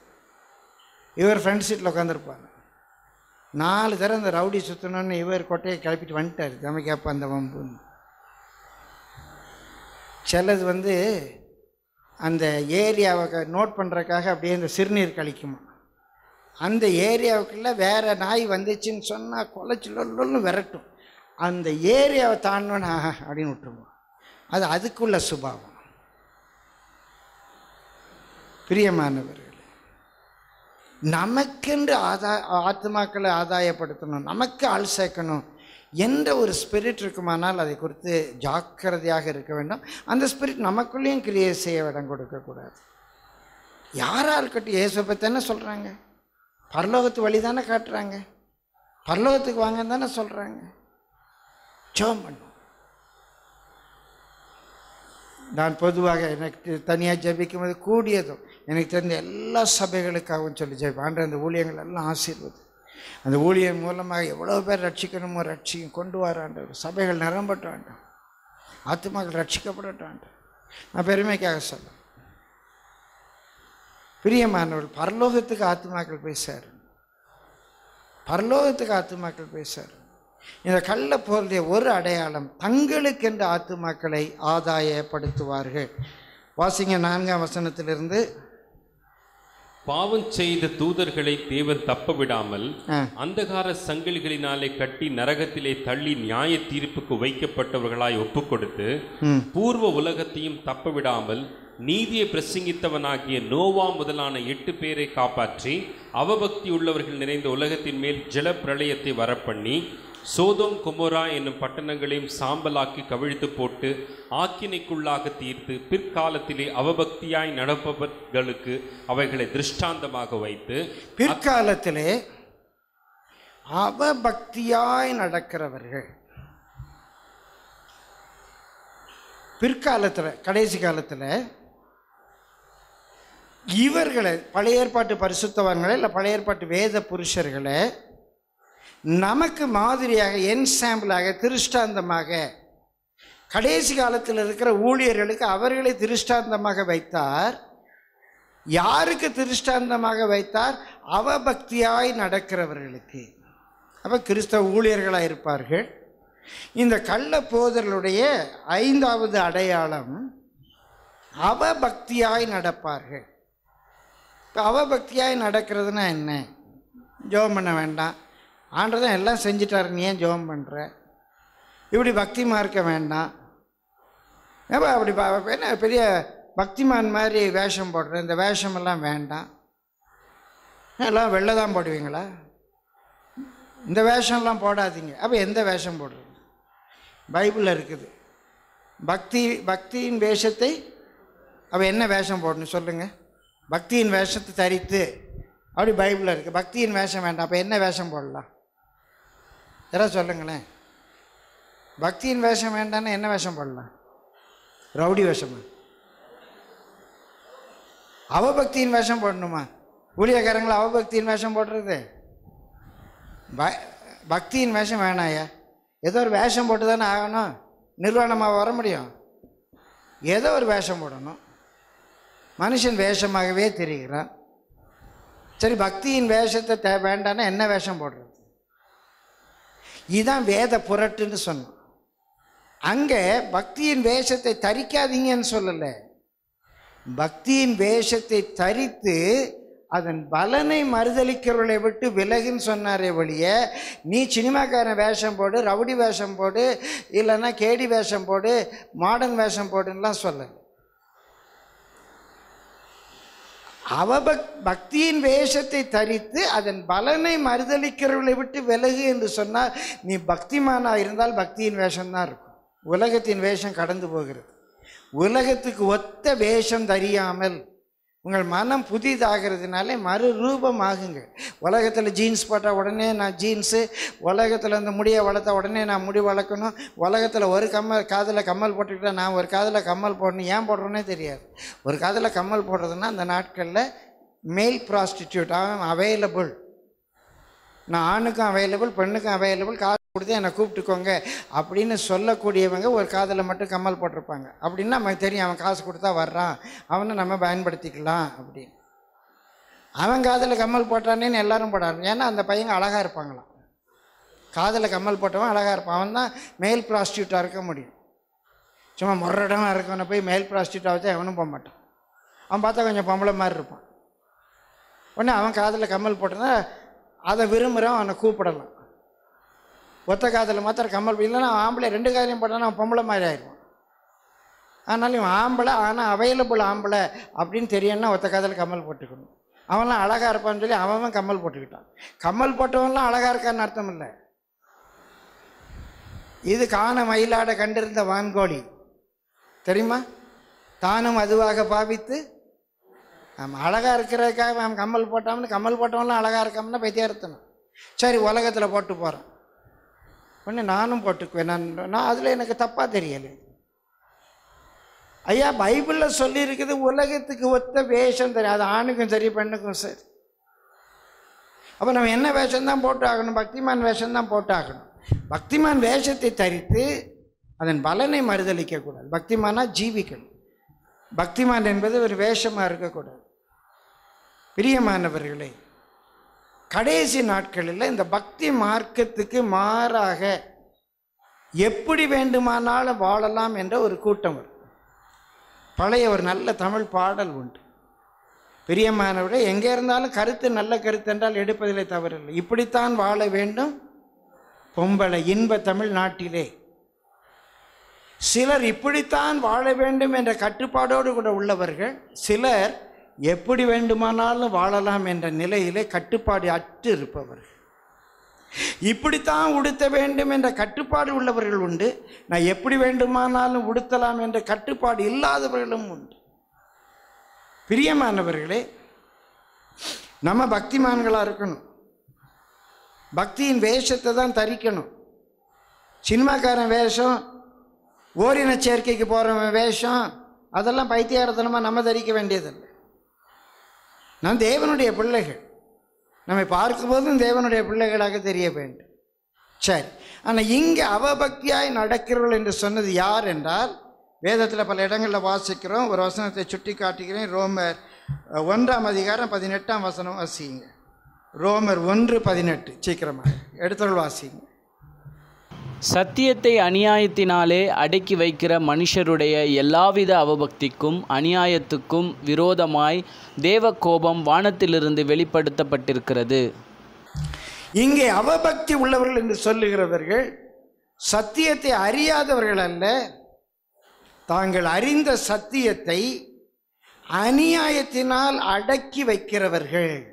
இவர் ஃப்ரண்ட் சீட்டில் உட்காந்துருப்பாங்க நாலு தடவை அந்த ரவுடி சுற்றணும்னு இவர் கொட்டையை கிளப்பிட்டு வந்துட்டார். நமக்கு அந்த வம்புன்னு சிலது வந்து அந்த ஏரியாவை க- நோட் பண்ணுறதுக்காக அப்படியே இந்த சிறுநீர் கழிக்குமா. அந்த ஏரியாவுக்குள்ளே வேறு நாய் வந்துச்சுன்னு சொன்னால் குலைச்சி லொல்லுன்னு விரட்டும். அந்த ஏரியாவை தாண்டணும் ஆஹா அப்படின்னு விட்டுருவோம். அது அதுக்குள்ள சுபாவம். பிரியமானவர்களே நமக்கென்று ஆதா ஆத்மாக்களை ஆதாயப்படுத்தணும் நமக்கு ஆள் சேர்க்கணும் என்ற ஒரு ஸ்பிரிட் இருக்குமானால் அதை குறித்து ஜாக்கிரதையாக இருக்க வேண்டும். அந்த ஸ்பிரிட் நமக்குள்ளேயும் கிரியேட் செய்ய இடம் கொடுக்கக்கூடாது யாராக இருக்கட்டும் இயேசுவை பற்றி என்ன சொல்கிறாங்க பரலோகத்து வழி தானே காட்டுறாங்க. பரலோகத்துக்கு வாங்கன்னு தானே சொல்கிறாங்க ஜோம் பண்ணும் நான் பொதுவாக எனக்கு தனியாக ஜெபிக்கும் போது கூடியதும் எனக்கு தெரிந்த எல்லா சபைகளுக்காகவும் சொல்லி ஜெபிப்பேன். ஆண்டு அந்த ஊழியங்கள் எல்லாம் ஆசீர்வது அந்த ஊழியம் மூலமாக எவ்வளோ பேர் ரட்சிக்கணுமோ ரட்சியும் கொண்டு வராண்டவர் சபைகள் நிரம்பட்ட ஆத்மாக்கள் ஆத்துமாக்கள் நான் பெருமைக்காக சொல்ல பிரியமானவர்கள் பரலோகத்துக்கு ஆத்துமாக்கள் போய் சேரணும் பரலோகத்துக்கு ஆத்துமாக்கள் பேசுறார் இந்த கள்ள போருடைய ஒரு அடையாளம் தங்களுக்கென்று ஆத்துமாக்களை ஆதாயப்படுத்துவார்கள். வாசிங்க நான்காம் வசனத்திலிருந்து. பாவம் செய்த தூதர்களை தேவன் தப்ப விடாமல் அந்தகார சங்கிலிகளினாலே கட்டி நரகத்திலே தள்ளி நியாய தீர்ப்புக்கு வைக்கப்பட்டவர்களாய் ஒப்புக்கொடுத்து ம். பூர்வ உலகத்தையும் தப்ப விடாமல் நீதியை பிரசங்கித்தவனாகிய நோவா முதலான எட்டு பேரை காப்பாற்றி அவபக்தி உள்ளவர்கள் நிறைந்த உலகத்தின் மேல் ஜல பிரளயத்தை வரப்பண்ணி சோதோம் குமோரா என்னும் பட்டணங்களையும் சாம்பலாக்கி கவிழ்த்து போட்டு ஆக்கினைக்குள்ளாக தீர்த்து பிற்காலத்திலே அவபக்தியாய் நடப்பவர்களுக்கு அவைகளை திருஷ்டாந்தமாக வைத்து பிற்காலத்திலே அவபக்தியாய் நடக்கிறவர்கள். பிற்காலத்தில் கடைசி காலத்தில் இவர்களை பழைய ஏற்பாட்டு பரிசுத்தவர்களை இல்லை பழைய ஏற்பாட்டு வேத புருஷர்களை நமக்கு மாதிரியாக என்சாம்பிளாக திருஷ்டாந்தமாக கடைசி காலத்தில் இருக்கிற ஊழியர்களுக்கு அவர்களை திருஷ்டாந்தமாக வைத்தார். யாருக்கு திருஷ்டாந்தமாக வைத்தார்? அவபக்தியாய் நடக்கிறவர்களுக்கு. அப்போ கிறிஸ்தவ ஊழியர்களாக இருப்பார்கள். இந்த கள்ள போதர்களுடைய ஐந்தாவது அடையாளம் அவபக்தியாய் நடப்பார்கள். இப்போ அவபக்தியாய் நடக்கிறதுனா என்ன? ஜோம் பண்ண வேண்டாம். ஆண்டதான் எல்லாம் செஞ்சிட்டாரு நீ ஏன் ஜெபம் பண்ணுற இப்படி பக்திமா இருக்க வேண்டாம். ஏப்பா அப்படி என்ன பெரிய பக்திமான் மாதிரி வேஷம் போடுற? இந்த வேஷமெல்லாம் வேண்டாம். எல்லாம் வெள்ளை தான் போடுவீங்களா? இந்த வேஷம்லாம் போடாதீங்க. அப்போ எந்த வேஷம் போடுறது? பைபிளில் இருக்குது. பக்தி பக்தியின் வேஷத்தை அப்போ என்ன வேஷம் போடணும் சொல்லுங்கள் பக்தியின் வேஷத்தை தரித்து. அப்படி பைபிளில் இருக்குது பக்தியின் வேஷம் வேண்டாம். அப்போ என்ன வேஷம் போடலாம்? யாராவது சொல்லுங்களேன். பக்தியின் வேஷம் வேண்டாம்னா என்ன வேஷம் போடலாம்? ரவுடி வேஷமா? அவபக்தியின் வேஷம் போடணுமா? ஊழியக்காரங்களை அவபக்தியின் வேஷம் போடுறது? ப பக்தியின் வேஷம் வேணாயா ஏதோ ஒரு வேஷம் போட்டு தானே ஆகணும். நிர்வாணமாக வர முடியும். ஏதோ ஒரு வேஷம் போடணும். மனுஷன் வேஷமாகவே தெரிகிறான். சரி பக்தியின் வேஷத்தை தே வேண்டான்னா என்ன வேஷம் போடுறது? இதுதான் வேத புரட்டுன்னு சொன்னோம் அங்கே பக்தியின் வேஷத்தை தரிக்காதீங்கன்னு சொல்லலை. பக்தியின் வேஷத்தை தரித்து அதன் பலனை மறுதளிக்கிறவர்களை விட்டு விலகுன்னு சொன்னாரே ஒழிய நீ சினிமாக்காரன் வேஷம் போடு ரவுடி வேஷம் போடு இல்லைன்னா கேடி வேஷம் போடு மாடர்ன் வேஷம் போடுன்னெலாம் சொல்லலை. அவபக் பக்தியின் வேஷத்தை தரித்து அதன் பலனை மறுதளிக்கிறவர்களை விட்டு விலகு என்று சொன்னால் நீ பக்திமானாக இருந்தால் பக்தியின் வேஷம்தான் இருக்கும். உலகத்தின் வேஷம் கடந்து போகிறது. உலகத்துக்கு ஒத்த வேஷம் தெரியாமல் உங்கள் மனம் புதிதாகிறதுனாலே மறு ரூபமாகுங்க உலகத்தில் ஜீன்ஸ் போட்டால் உடனே நான் ஜீன்ஸு உலகத்தில் அந்த முடியை வளர்த்தா உடனே நான் முடி வளர்க்கணும். உலகத்தில் ஒரு கம்மல் காதில் கம்மல் போட்டுக்கிட்டா நான் ஒரு காதில் கம்மல் போடணும். ஏன் போடுறோன்னே தெரியாது. ஒரு காதில் கம்மல் போடுறதுன்னா அந்த நாட்களில் மெயில் ப்ராஸ்டிடியூட் அவன் அவைலபிள் நான் ஆணுக்கும் அவைலபிள் பெண்ணுக்கும் அவைலபிள் காசு கொடுத்து என்னை கூப்பிட்டுக்கோங்க அப்படின்னு சொல்லக்கூடியவங்க ஒரு காதில் மட்டும் கம்மல் போட்டிருப்பாங்க. அப்படின்னா நமக்கு தெரியும் அவன் காசு கொடுத்தா வர்றான். அவனை நம்ம பயன்படுத்திக்கலாம் அப்படின்னு. அவன் காதில் கம்மல் போட்டானேன்னு எல்லாரும் போடாரு. ஏன்னா அந்த பையங்க அழகாக இருப்பாங்களாம். காதில் கம்மல் போட்டவன் அழகாக இருப்பான். அவன் தான் மேல் ப்ராஸ்டியூட்டாக இருக்க முடியும். சும்மா முரடமாக இருக்கவனை போய் மேல் ப்ராஸ்டியூட்டாக வச்சா எவனும் போக மாட்டான். அவன் பார்த்தா கொஞ்சம் பொம்பளை மாதிரி இருப்பான். உடனே அவன் காதில் கம்மல் போட்டனா அதை விரும்புகிறோம் அவனை கூப்பிடலாம் ஒத்த காதில் மாத்திரம் கம்மல் இல்லைன்னா ஆம்பளை ரெண்டு காதிலையும் போட்டானா அவன் பொம்பளை மாதிரி ஆயிடுவான். அதனால இவன் ஆம்பளை ஆனால் அவைலபிள் ஆம்பளை அப்படின்னு தெரியணும்னா ஒத்த காதில் கம்மல் போட்டுக்கணும். அவன்லாம் அழகாக இருப்பான்னு சொல்லி அவன் அவன் கம்மல் போட்டுக்கிட்டான். கம்மல் போட்டவன்லாம் அழகாக இருக்கான்னு அர்த்தம் இல்லை. இது காண மயிலாட கண்டிருந்த வான்கோழி. தெரியுமா? தானும் அதுவாக பாவித்து ஆமாம் அழகாக இருக்கிறதுக்காக மேம் கம்மல் போட்டோம்னு கம்மல் போட்டவன்லாம் அழகாக இருக்காமன்னா பைத்தியார்த்தணும் சரி உலகத்தில் போட்டு போகிறேன் ஒன்று நானும் போட்டுக்குவேன். நான் நான் அதில் எனக்கு தப்பாக தெரியலை. ஐயா பைபிளில் சொல்லியிருக்குது உலகத்துக்கு ஒத்த வேஷம் தெரியும். அது ஆணுக்கும் சரி பெண்ணுக்கும் சரி. அப்போ நம்ம என்ன வேஷம்தான் போட்டு ஆகணும்? பக்திமான் வேஷம்தான் போட்டு ஆகணும். பக்திமான் வேஷத்தை தரித்து அதன் பலனை மறுதளிக்கக்கூடாது. பக்திமானாக ஜீவிக்கணும். பக்திமான் என்பது ஒரு வேஷமாக இருக்கக்கூடாது. பிரியமானவர்களே கடைசி நாட்களில் இந்த பக்தி மார்க்கத்துக்கு மாறாக எப்படி வேண்டுமானாலும் வாழலாம் என்ற ஒரு கூட்டம் வரும். பழைய ஒரு நல்ல தமிழ் பாடல் உண்டு. பிரியமானவர்களே எங்கே இருந்தாலும் கருத்து நல்ல கருத்து என்றால் எடுப்பதிலே தவறில்லை. இப்படித்தான் வாழ வேண்டும். பொம்பளை இன்ப தமிழ் நாட்டிலே சிலர் இப்படித்தான் வாழ வேண்டும் என்ற கட்டுப்பாடோடு கூட உள்ளவர்கள் சிலர் எப்படி வேண்டுமானாலும் வாழலாம் என்ற நிலையிலே கட்டுப்பாடு அற்று இருப்பவர்கள். இப்படித்தான் உடுத்த வேண்டும் என்ற கட்டுப்பாடு உள்ளவர்கள் உண்டு. நான் எப்படி வேண்டுமானாலும் உடுத்தலாம் என்ற கட்டுப்பாடு இல்லாதவர்களும் உண்டு. பிரியமானவர்களே நம்ம பக்திமான்களாக இருக்கணும். பக்தியின் வேஷத்தை தான் தரிக்கணும். சினிமாக்காரன் வேஷம் ஓரின சேர்க்கைக்கு போகிறவன் வேஷம் அதெல்லாம் பைத்தியாரத்தனமாக நம்ம தரிக்க வேண்டியதில்லை. நான் தேவனுடைய பிள்ளைகள். நம்மை பார்க்கும்போதும் தேவனுடைய பிள்ளைகளாக தெரிய வேண்டும். சரி. ஆனால் இங்கே அவபக்தியாய் நடக்கிறவர்கள் என்று சொன்னது யார் என்றால் வேதத்தில் பல இடங்களில் வாசிக்கிறோம் ஒரு வசனத்தை சுட்டி காட்டுகிறேன். ரோமர் ஒன்றாம் அதிகாரம் பதினெட்டாம் வசனம் வாசிங்க ரோமர் ஒன்று பதினெட்டு சீக்கிரமாக எடுத்தவர்கள் வாசிங்க சத்தியத்தை அநியாயத்தினாலே அடக்கி வைக்கிற மனுஷருடைய எல்லாவித அவபக்திக்கும் அநியாயத்துக்கும் விரோதமாய் தேவ கோபம் வானத்திலிருந்து வெளிப்படுத்தப்பட்டிருக்கிறது. இங்கே அவபக்தி உள்ளவர்கள் என்று சொல்லுகிறவர்கள் சத்தியத்தை அறியாதவர்கள் அல்ல. தாங்கள் அறிந்த சத்தியத்தை அநியாயத்தினால் அடக்கி வைக்கிறவர்கள்.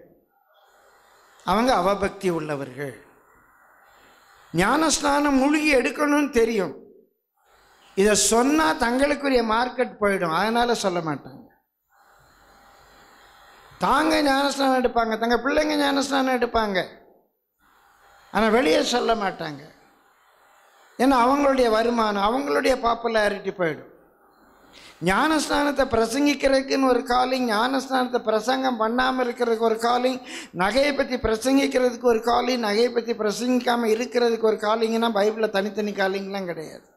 அவங்க அவபக்தி உள்ளவர்கள். ஞானஸ்நானம் மூழ்கி எடுக்கணும்னு தெரியும். இதை சொன்னால் தங்களுக்குரிய மார்க்கெட் போயிடும். அதனால் சொல்ல மாட்டாங்க. தாங்க ஞானஸ்நானம் எடுப்பாங்க. தங்க பிள்ளைங்க ஞானஸ்நானம் எடுப்பாங்க. ஆனால் வெளியே சொல்ல மாட்டாங்க. ஏன்னா அவங்களுடைய வருமானம் அவங்களுடைய பாப்புலாரிட்டி போயிடும். ஞானஸ்நானத்தை பிரசங்கிக்கிறதுக்குன்னு ஒரு காலிங் ஞானஸ்நானத்தை பிரசங்கம் பண்ணாமல் இருக்கிறதுக்கு ஒரு காலிங் நகையை பற்றி பிரசங்கிக்கிறதுக்கு ஒரு காலிங் நகையை பற்றி பிரசங்கிக்காமல் இருக்கிறதுக்கு ஒரு காலிங்கன்னா பைபிளில் தனித்தனி காலிங்லாம் கிடையாது.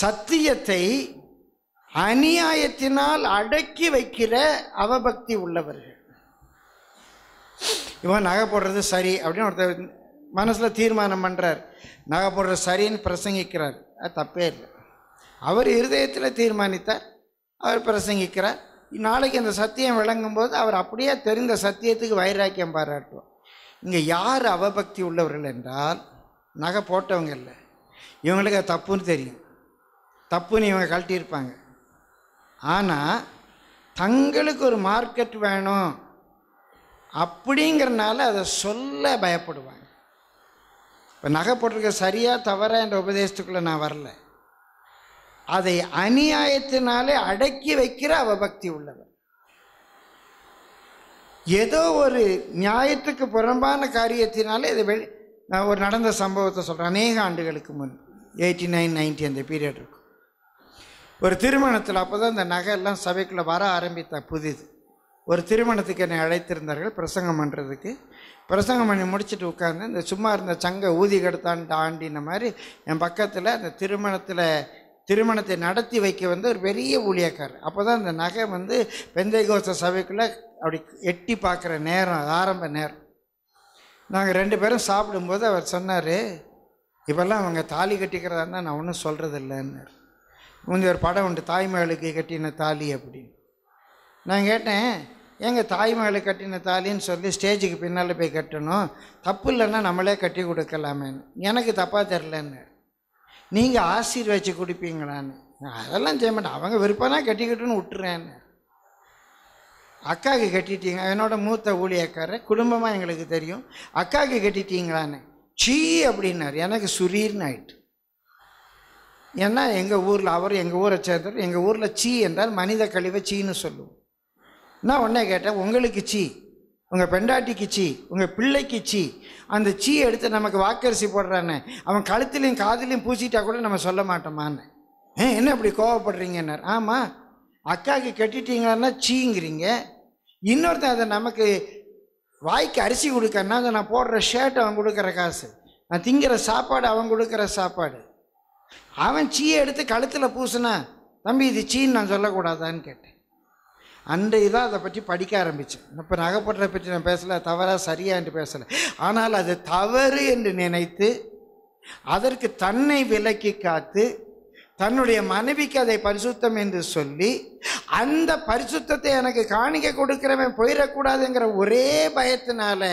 சத்தியத்தை அநியாயத்தினால் அடக்கி வைக்கிற அவபக்தி உள்ளவர்கள். இவன் நகை போடுறது சரி அப்படின்னு ஒருத்தர் மனசில் தீர்மானம் பண்ணுறார் நகை போடுறது சரின்னு பிரசங்கிக்கிறார். அது தப்பே இல்லை. அவர் இருதயத்தில் தீர்மானித்தார் அவர் பிரசங்கிக்கிறார். நாளைக்கு அந்த சத்தியம் விளங்கும்போது அவர் அப்படியே தெரிந்த சத்தியத்துக்கு வைராக்கியம் பாராட்டுவோம் இங்கே யார் அவபக்தி உள்ளவர்கள் என்றால் நகை போட்டவங்க இல்லை. இவங்களுக்கு அது தப்புன்னு தெரியும். தப்புன்னு இவங்க கழட்டியிருப்பாங்க. ஆனால் தங்களுக்கு ஒரு மார்க்கெட் வேணும் அப்படிங்கிறனால அதை சொல்ல பயப்படுவாங்க. இப்போ நகை போட்டிருக்க சரியாக தவறா என்ற உபதேசத்துக்குள்ளே நான் வரல. அதை அநியாயத்தினாலே அடக்கி வைக்கிற அவபக்தி உள்ளவர். ஏதோ ஒரு நியாயத்துக்கு புறம்பான காரியத்தினாலே இதை வெளி நான் ஒரு நடந்த சம்பவத்தை சொல்கிறேன் அநேக ஆண்டுகளுக்கு முன் எயிட்டி நைன் நைன்டி அந்த பீரியட் இருக்கும். ஒரு திருமணத்தில் அப்போ தான் இந்த நகையெல்லாம் சபைக்குள்ளே வர ஆரம்பித்த புதிது. ஒரு திருமணத்துக்கு என்னை அழைத்திருந்தார்கள் பிரசங்கம் பண்ணுறதுக்கு பிரசங்கம் பண்ணி முடிச்சுட்டு உட்காந்து இந்த சும்மா இருந்த சங்க ஊதி கெடுத்தான்ட்டு ஆண்டின மாதிரி என் பக்கத்தில் அந்த திருமணத்தில் திருமணத்தை நடத்தி வைக்க வந்து ஒரு பெரிய ஊழியக்காரர். அப்போ தான் இந்த நகை வந்து பெந்தைகோச சபைக்குள்ளே அப்படி எட்டி பார்க்குற நேரம் ஆரம்ப நேரம். நாங்கள் ரெண்டு பேரும் சாப்பிடும்போது அவர் சொன்னார் இப்போல்லாம் அவங்க தாலி கட்டிக்கிறதா இருந்தால் நான் ஒன்றும் சொல்கிறது இல்லைன்னாரு முந்தைய ஒரு படம் உண்டு தாய்மகளுக்கு கட்டின தாலி அப்படின்னு. நான் கேட்டேன் ஏங்க தாய்மகளுக்கு கட்டின தாலின்னு சொல்லி ஸ்டேஜுக்கு பின்னால் போய் கட்டணும்? தப்பு இல்லைன்னா நம்மளே கட்டி கொடுக்கலாமேன்னு. எனக்கு தப்பாக தெரிலன்னு நீங்கள் ஆசீர்வச்சு கொடுப்பீங்களான்னு. நான் அதெல்லாம் செய்ய மாட்டேன். அவங்க விருப்பம்னா கட்டிக்கிட்டுன்னு விட்டுறேன்னு அக்காவுக்கு கட்டிட்டீங்க. என்னோடய மூத்த ஊழியக்காரர் குடும்பமாக எங்களுக்கு தெரியும். அக்காவுக்கு கட்டிட்டீங்களான்னு. சீ அப்படின்னார். எனக்கு சுரீர்னு ஆயிட்டு. ஏன்னா எங்கள் ஊரில் அவர் எங்கள் ஊரை சேர்ந்தவர் எங்கள் ஊரில் சீ என்றால் மனித கழிவை சீன்னு சொல்லுவோம். நான் உடனே கேட்டேன் உங்களுக்கு சீ. உங்கள் பெண்டாட்டிக்கு சீ. உங்கள் பிள்ளைக்கு சீ. அந்த சீ எடுத்து நமக்கு வாக்கரிசி போடுறானே. அவன் கழுத்துலையும் காதுலையும் பூசிட்டா கூட நம்ம சொல்ல மாட்டோமான்னு. ஏ என்ன இப்படி கோவப்படுறீங்கன்னார்? ஆமாம் அக்காவுக்கு கட்டிட்டீங்கன்னா சீங்கிறீங்க. இன்னொருத்தன் அதை நமக்கு வாய்க்கு அரிசி கொடுக்கறனா அதை நான் போடுற ஷர்ட் அவன் கொடுக்குற காசு. நான் திங்கிற சாப்பாடு அவன் கொடுக்குற சாப்பாடு. அவன் சீயை எடுத்து கழுத்தில் பூசுனா தம்பி இது சீன்னு நான் சொல்லக்கூடாதான்னு கேட்டேன். அன்றைய தான் அதை பற்றி படிக்க ஆரம்பித்தேன் இப்போ நகைப்படுறதை பற்றி நான் பேசலை தவறாக சரியா என்று பேசலை. ஆனால் அது தவறு என்று நினைத்து அதற்கு தன்னை விலக்கி காத்து தன்னுடைய மனைவிக்கு அதை பரிசுத்தம் என்று சொல்லி அந்த பரிசுத்தத்தை எனக்கு காணிக்க கொடுக்கிறவன் போயிடக்கூடாதுங்கிற ஒரே பயத்தினால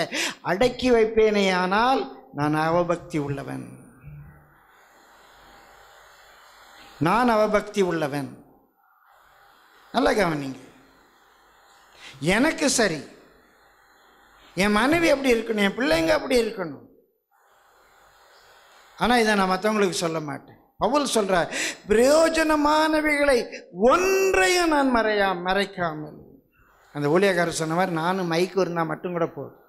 அடக்கி வைப்பேனே ஆனால் நான் அவபக்தி உள்ளவன். நான் அவபக்தி உள்ளவன். நல்ல கவனிங்க. எனக்கு சரி. என் மனைவி அப்படி இருக்கணும் என் பிள்ளைங்க அப்படி இருக்கணும். ஆனால் இதை நான் மற்றவங்களுக்கு சொல்ல மாட்டேன். பவுல் சொல்கிறார் பிரயோஜனமானவைகளை ஒன்றையும் நான் மறையா மறைக்காமல். அந்த ஊழியக்காரர் சொன்ன மாதிரி நானும் மைக்கு இருந்தால் மட்டும் கூட போதும்.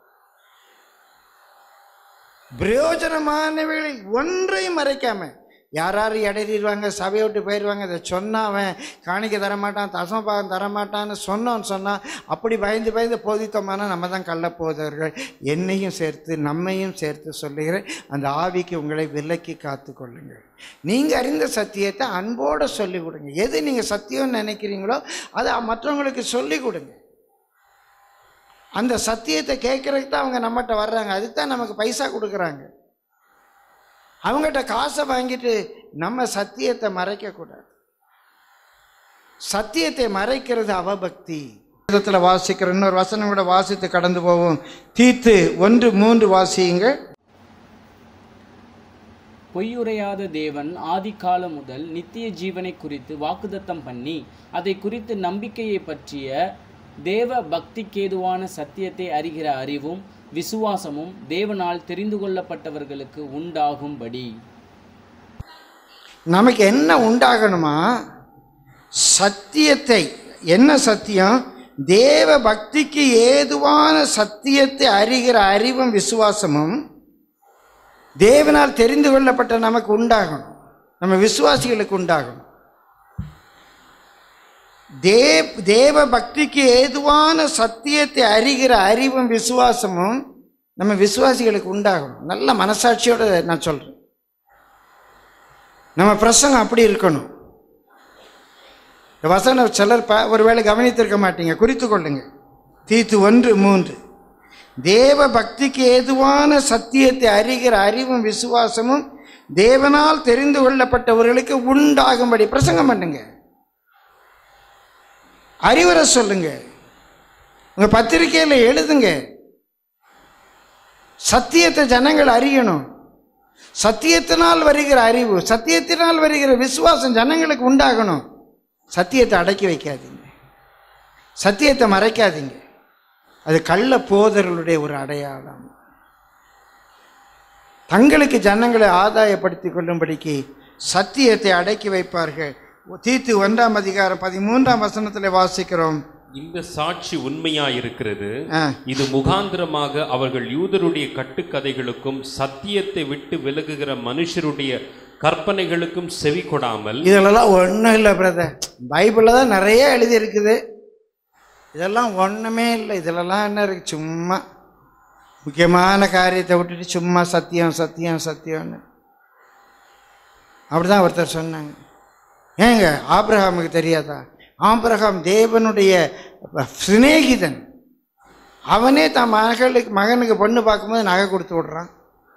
பிரயோஜனமானவைகளை ஒன்றையும் மறைக்காமல் யார் யார் இடறிடுவாங்க சபையை விட்டு போயிடுவாங்க இதை சொன்னால் அவன் காணிக்க தரமாட்டான் தசமபாகம் தரமாட்டான்னு சொன்னோன்னு சொன்னான் அப்படி பயந்து பயந்து போதித்தோமானா நம்ம தான் கள்ளப்போதவர்கள் என்னையும் சேர்த்து நம்மையும் சேர்த்து சொல்லுகிறேன். அந்த ஆவிக்கு உங்களை விலக்கி காத்து கொள்ளுங்கள். நீங்கள் அறிந்த சத்தியத்தை அன்போடு சொல்லிக் கொடுங்க. எது நீங்கள் சத்தியம்னு நினைக்கிறீங்களோ அதை மற்றவங்களுக்கு சொல்லிக் கொடுங்க. அந்த சத்தியத்தை கேட்குறதுக்கு தான் அவங்க நம்மகிட்ட வர்றாங்க. அதுக்கு தான் நமக்கு பைசா கொடுக்குறாங்க. அவங்ககிட்ட காசை வாங்கிட்டு நம்ம சத்தியத்தை மறைக்கக்கூடாது. சத்தியத்தை மறைக்கிறது அவபக்தி. வேதத்தில் வாசிக்கிற இன்னொரு வசனம் கூட வாசித்து கடந்து போவோம். தீத்து ஒன்று மூன்று வாசியுங்கள் பொய்யுரையாத தேவன் ஆதிகாலம் முதல் நித்திய ஜீவனை குறித்து வாக்குதத்தம் பண்ணி அதை குறித்து நம்பிக்கையை பற்றிய தேவ பக்திக்கேதுவான சத்தியத்தை அறிகிற அறிவும் விசுவாசமும் தேவனால் தெரிந்து கொள்ளப்பட்டவர்களுக்கு உண்டாகும்படி. நமக்கு என்ன உண்டாகணுமா? சத்தியத்தை. என்ன சத்தியம்? தேவ பக்திக்கு ஏதுவான சத்தியத்தை அறிகிற அறிவும் விசுவாசமும் தேவனால் தெரிந்து கொள்ளப்பட்ட நமக்கு உண்டாகணும் நம்ம விசுவாசிகளுக்கு உண்டாகணும் தே தேவ பக்திக்கு ஏதுவான சத்தியத்தை அறிகிற அறிவும் விசுவாசமும் நம்ம விசுவாசிகளுக்கு உண்டாகணும். நல்ல மனசாட்சியோடு நான் சொல்கிறேன் நம்ம பிரசங்கம் அப்படி இருக்கணும். வசன வசனம் சிலர் ப ஒருவேளை கவனித்திருக்க மாட்டீங்க. குறித்து கொள்ளுங்க. தீத்து ஒன்று மூன்று. தேவ பக்திக்கு ஏதுவான சத்தியத்தை அறிகிற அறிவும் விசுவாசமும் தேவனால் தெரிந்து கொள்ளப்பட்டவர்களுக்கு உண்டாகும்படி பிரசங்கம் பண்ணுங்கள் அறிவுரை சொல்லுங்க. உங்கள் பத்திரிக்கையில் எழுதுங்க. சத்தியத்தை ஜனங்கள் அறியணும். சத்தியத்தினால் வருகிற அறிவு சத்தியத்தினால் வருகிற விசுவாசம் ஜனங்களுக்கு உண்டாகணும். சத்தியத்தை அடக்கி வைக்காதீங்க. சத்தியத்தை மறைக்காதீங்க. அது கள்ள போதர்களுடைய ஒரு அடையாளம். தங்களுக்கு ஜனங்களை ஆதாயப்படுத்தி கொள்ளும்படிக்கு சத்தியத்தை அடக்கி வைப்பார்கள். தீத்து ஒன்றாம் அதிகாரம் பதிமூன்றாம் வசனத்தில் வாசிக்கிறோம். இந்த சாட்சி உண்மையாயிருக்கிறது. ஆ. இது முகாந்திரமாக அவர்கள் யூதருடைய கட்டுக்கதைகளுக்கும் சத்தியத்தை விட்டு விலகுகிற மனுஷருடைய கற்பனைகளுக்கும் செவி கொடாமல் இதிலெல்லாம் ஒன்றும் இல்லை பிரதர் பைபிளில் தான் நிறைய எழுதியிருக்குது. இதெல்லாம் ஒன்றுமே இல்லை. இதிலெல்லாம் என்ன இருக்கு? சும்மா முக்கியமான காரியத்தை விட்டுட்டு சும்மா சத்தியம் சத்தியம் சத்தியம்னு. அப்படி தான் ஒருத்தர் சொன்னாங்க. ஏங்க ஆபிரகாமுக்கு தெரியாதா? ஆப்ரஹாம் தேவனுடைய சிநேகிதன். அவனே தன் மகளுக்கு மகனுக்கு பொண்ணு பார்க்கும்போது நகை கொடுத்து விட்றான்.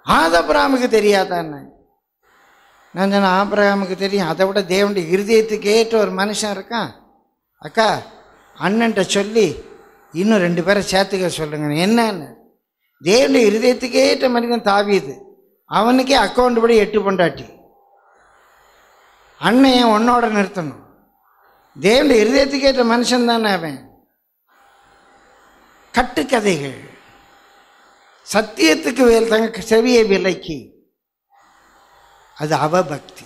ஆதப்ராமுக்கு தெரியாதான்னு. நான் சொன்ன ஆப்ரஹாமுக்கு தெரியும். அதை விட தேவனுடைய இருதயத்துக்கு ஏற்ற ஒரு மனுஷன் இருக்கான். அக்கா அண்ணன்ட்ட சொல்லி இன்னும் ரெண்டு பேரை சேர்த்துக்க சொல்லுங்க என்னன்னு? தேவனுடைய இருதயத்துக்கு ஏற்ற மனிதன் தாவியது அவனுக்கே அக்கௌண்ட் படி எட்டு பொண்டாட்டி. அண்ணன் உன்னோட நிறுத்தணும். தேவனுடைய இருதயத்துக்கு ஏற்ற மனுஷன் தானே அவன். கட்டுக்கதைகள். சத்தியத்துக்கு வேல் தங்க செவியை விலைக்கு. அது அவபக்தி.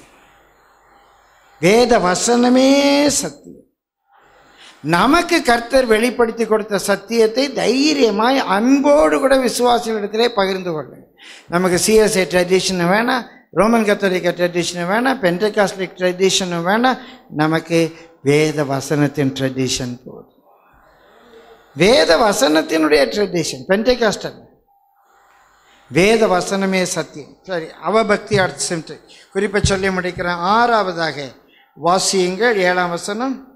வேத வசனமே சத்தியம். நமக்கு கர்த்தர் வெளிப்படுத்தி கொடுத்த சத்தியத்தை தைரியமாய் அன்போடு கூட விசுவாசிகளிடத்திலே பகிர்ந்து கொள்ளுங்க நமக்கு சிஎஸ்ஐ ட்ரெடிஷன் வேணாம். ரோமன் கத்தோலிக்க ட்ரெடிஷன் வேணாம் பென்டகாஸ்டிக் ட்ரெடிஷனும் வேணாம் நமக்கு வேத வசனத்தின் ட்ரெடிஷன் போதும். வேத வசனத்தினுடைய ட்ரெடிஷன் பென்டகாஸ்டல் வேத வசனமே சத்தியம். சரி அவபக்தி அடுத்த சென்று. குறிப்பை சொல்லி முடிக்கிறேன். ஆறாவதாக வாசியுங்கள். ஏழாம் வசனம்.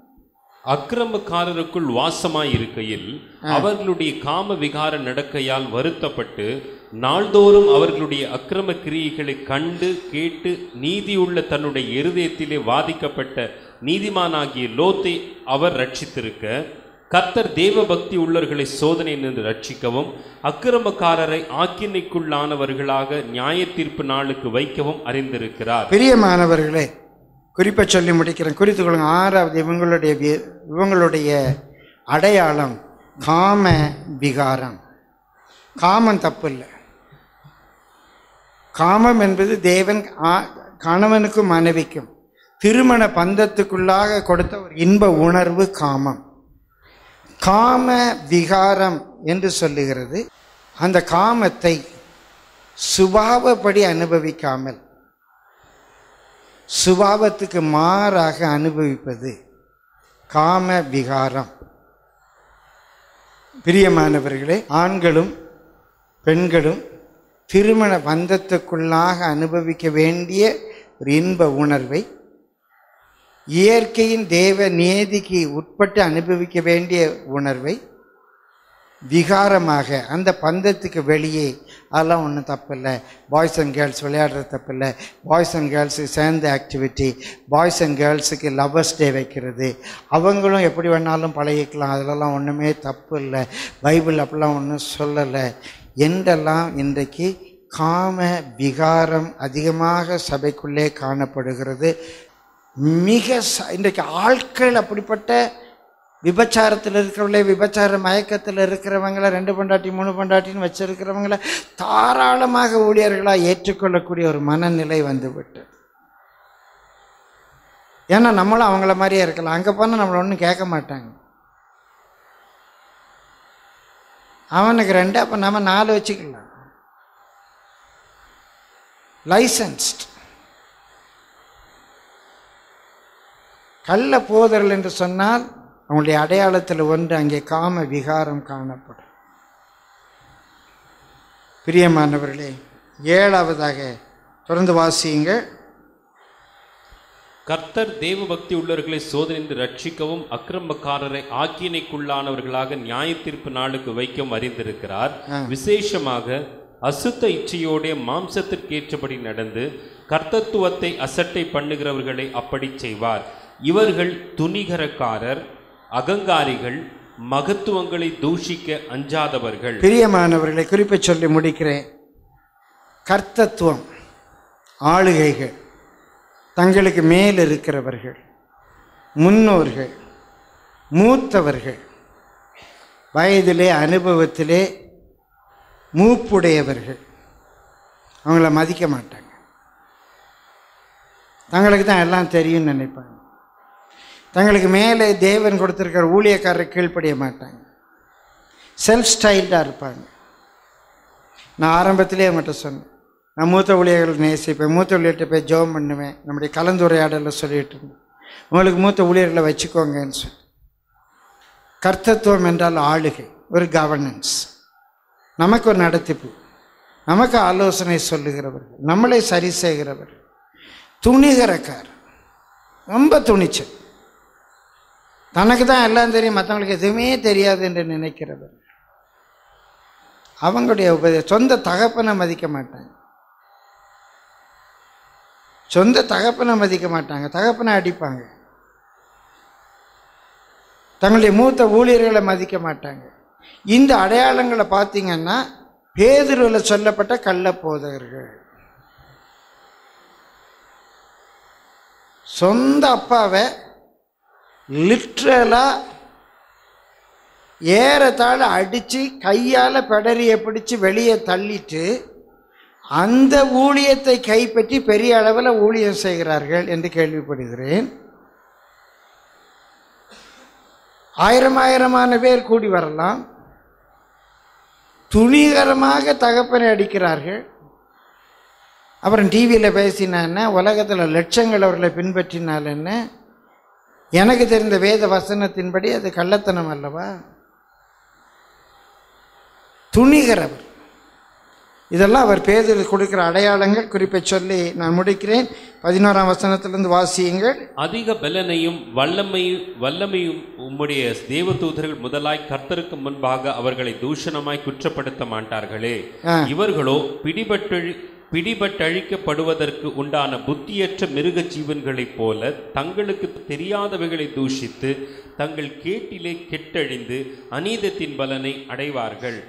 அக்கிரமக்காரருக்குள் வாசமாய் இருக்கையில் அவர்களுடைய காம விகார நடக்கையால் வருத்தப்பட்டு நாள்தோறும் அவர்களுடைய அக்கிரம கிரியைகளை கண்டு கேட்டு நீதியுள்ள தன்னுடைய இருதயத்திலே வாதிக்கப்பட்ட நீதிமானாகிய லோத்தை அவர் ரட்சித்திருக்க கத்தர் தேவ பக்தி உள்ளவர்களை சோதனை நின்று ரட்சிக்கவும் அக்கிரமக்காரரை ஆக்கினைக்குள்ளானவர்களாக நியாய தீர்ப்பு நாளுக்கு வைக்கவும் அறிந்திருக்கிறார். பிரியமானவர்களே குறிப்பை சொல்லி முடிக்கிறேன். குறித்து கொள்ளுங்க. ஆறாவது இவங்களுடைய இவங்களுடைய அடையாளம் காம விகாரம். காமம் தப்பு இல்லை. காமம் என்பது தேவன் கணவனுக்கும் மனைவிக்கும். திருமண பந்தத்துக்குள்ளாக கொடுத்த ஒரு இன்ப உணர்வு காமம். காம விகாரம் என்று சொல்லுகிறது. அந்த காமத்தை சுபாவப்படி அனுபவிக்காமல் சுபாவத்துக்கு மாறாக அனுபவிப்பது காம விகாரம். பிரியமானவர்களே ஆண்களும் பெண்களும் திருமண பந்தத்துக்குள்ளாக அனுபவிக்க வேண்டிய ஒரு இன்ப உணர்வை இயற்கையின் தேவ நியதிக்கு உட்பட்டு அனுபவிக்க வேண்டிய உணர்வை விகாரமாக அந்த பந்தத்துக்கு வெளியே அதெல்லாம் ஒன்றும் தப்பில்லை. பாய்ஸ் அண்ட் கேர்ள்ஸ் விளையாடுறது தப்பில்லை. பாய்ஸ் அண்ட் கேர்ள்ஸு சேர்ந்த ஆக்டிவிட்டி பாய்ஸ் அண்ட் கேர்ள்ஸுக்கு லவ்வர்ஸ் டே வைக்கிறது. அவங்களும் எப்படி வேணாலும் பழகிக்கலாம். அதிலெல்லாம் ஒன்றுமே தப்பு இல்லை. பைபிள் அப்படிலாம் ஒன்றும் சொல்லலை. என்றெல்லாம் இன்றைக்கு காம விகாரம் அதிகமாக சபைக்குள்ளே காணப்படுகிறது. மிக ச- இன்றைக்கு ஆட்கள் அப்படிப்பட்ட விபச்சாரத்தில் இருக்கிறவங்களே விபச்சார மயக்கத்தில் இருக்கிறவங்கள ரெண்டு பண்டாட்டி மூணு பண்டாட்டின்னு வச்சிருக்கிறவங்கள தாராளமாக ஊழியர்களாக ஏற்றுக்கொள்ளக்கூடிய ஒரு மனநிலை வந்துவிட்டு. ஏன்னா நம்மளும் அவங்கள மாதிரியே இருக்கலாம். அங்கே போனால் நம்மளை ஒன்றும் கேட்க மாட்டாங்க. அவனுக்கு ரெண்டு அப்போ நம்ம நாலு வச்சுக்கலாம் லைசன்ஸ்ட் கள்ள போதர்கள் என்று சொன்னால் அவங்களுடைய அடையாளத்தில் ஒன்று அங்கே காம விகாரம் காணப்படும். பிரியமானவர்களே ஏழாவதாக தொடர்ந்து வாசியுங்கள். கர்த்தர் தேவ பக்தி உள்ளவர்களை சோதனைந்து ரட்சிக்கவும் அக்கிரமக்காரரை ஆக்கினைக்குள்ளானவர்களாக நியாய தீர்ப்பு நாளுக்கு வைக்கவும் அறிந்திருக்கிறார். விசேஷமாக அசுத்த இச்சையோடைய மாம்சத்திற்கேற்றபடி நடந்து கர்த்தத்துவத்தை அசட்டை பண்ணுகிறவர்களை அப்படி செய்வார். இவர்கள் துணிகரக்காரர் அகங்காரிகள் மகத்துவங்களை தூஷிக்க அஞ்சாதவர்கள். பிரியமானவர்களை குறிப்பை சொல்லி முடிக்கிறேன். கர்த்தத்துவம் ஆளுகைகள். தங்களுக்கு மேல் இருக்கிறவர்கள் முன்னோர்கள் மூத்தவர்கள் வயதிலே அனுபவத்திலே மூப்புடையவர்கள். அவங்கள மதிக்க மாட்டாங்க. தங்களுக்கு தான் எல்லாம் தெரியும்னு நினைப்பாங்க. தங்களுக்கு மேலே தேவன் கொடுத்துருக்கிற ஊழியக்காரரை கீழ்ப்படிய மாட்டாங்க. செல்ஃப் ஸ்டைல்டாக இருப்பாங்க. நான் ஆரம்பத்திலே அவங்கள்ட்ட சொன்னேன். நான் மூத்த ஊழியர்கள் நேசிப்பேன். மூத்த ஊழியர்கிட்ட போய் ஜோம் பண்ணுவேன். நம்முடைய கலந்துரையாடலில் சொல்லிட்டு இருந்தேன். உங்களுக்கு மூத்த ஊழியர்களை வச்சுக்கோங்கன்னு சொல்லி. கர்த்தத்துவம் என்றால் ஆளுகை ஒரு கவர்னன்ஸ் நமக்கு ஒரு நடத்திப்பு. நமக்கு ஆலோசனை சொல்லுகிறவர்கள் நம்மளை சரி செய்கிறவர். துணிகரக்கார். ரொம்ப துணிச்சல். தனக்கு தான் எல்லாம் தெரியும் மற்றவங்களுக்கு எதுவுமே தெரியாது என்று நினைக்கிறவர். அவங்களுடைய உபதேசம் சொந்த தகப்பனை மதிக்க மாட்டாங்க. சொந்த தகப்பனை மதிக்க மாட்டாங்க. தகப்பனை அடிப்பாங்க. தங்களுடைய மூத்த ஊழியர்களை மதிக்க மாட்டாங்க. இந்த அடையாளங்களை பார்த்தீங்கன்னா பேதுருவில் சொல்லப்பட்ட கள்ள போதகர்கள். சொந்த அப்பாவை லிட்ரலாக ஏறத்தாழ அடித்து கையால் பெடரியை பிடிச்சி வெளியே தள்ளிட்டு அந்த ஊழியத்தை கைப்பற்றி பெரிய அளவில் ஊழியம் செய்கிறார்கள் என்று கேள்விப்படுகிறேன். ஆயிரம் ஆயிரமான பேர் கூடி வரலாம். துணிகரமாக தகப்பனை அடிக்கிறார்கள். அப்புறம் டிவியில் பேசினா என்ன? உலகத்தில் லட்சங்கள் அவர்களை பின்பற்றினால் என்ன? எனக்கு தெரிந்த வேத வசனத்தின்படி அது கள்ளத்தனம் அல்லவா? துணிகரவர். இதெல்லாம் அவர் பேதர் கொடுக்கிற அடையாளங்கள் குறிப்பை சொல்லி நான் முடிக்கிறேன். பதினோராம் வசனத்திலிருந்து வாசியுங்கள். அதிக பலனையும் வல்லமையும் வல்லமையும் உம்முடைய தேவதூதர்கள் முதலாய் கர்த்தருக்கு முன்பாக அவர்களை தூஷணமாய் குற்றப்படுத்த மாட்டார்களே. இவர்களோ பிடிபட்டழி பிடிபட்டழிக்கப்படுவதற்கு உண்டான புத்தியற்ற மிருக ஜீவன்களைப் போல தங்களுக்கு தெரியாதவைகளை தூஷித்து தங்கள் கேட்டிலே கெட்டழிந்து அநீதத்தின் பலனை அடைவார்கள்.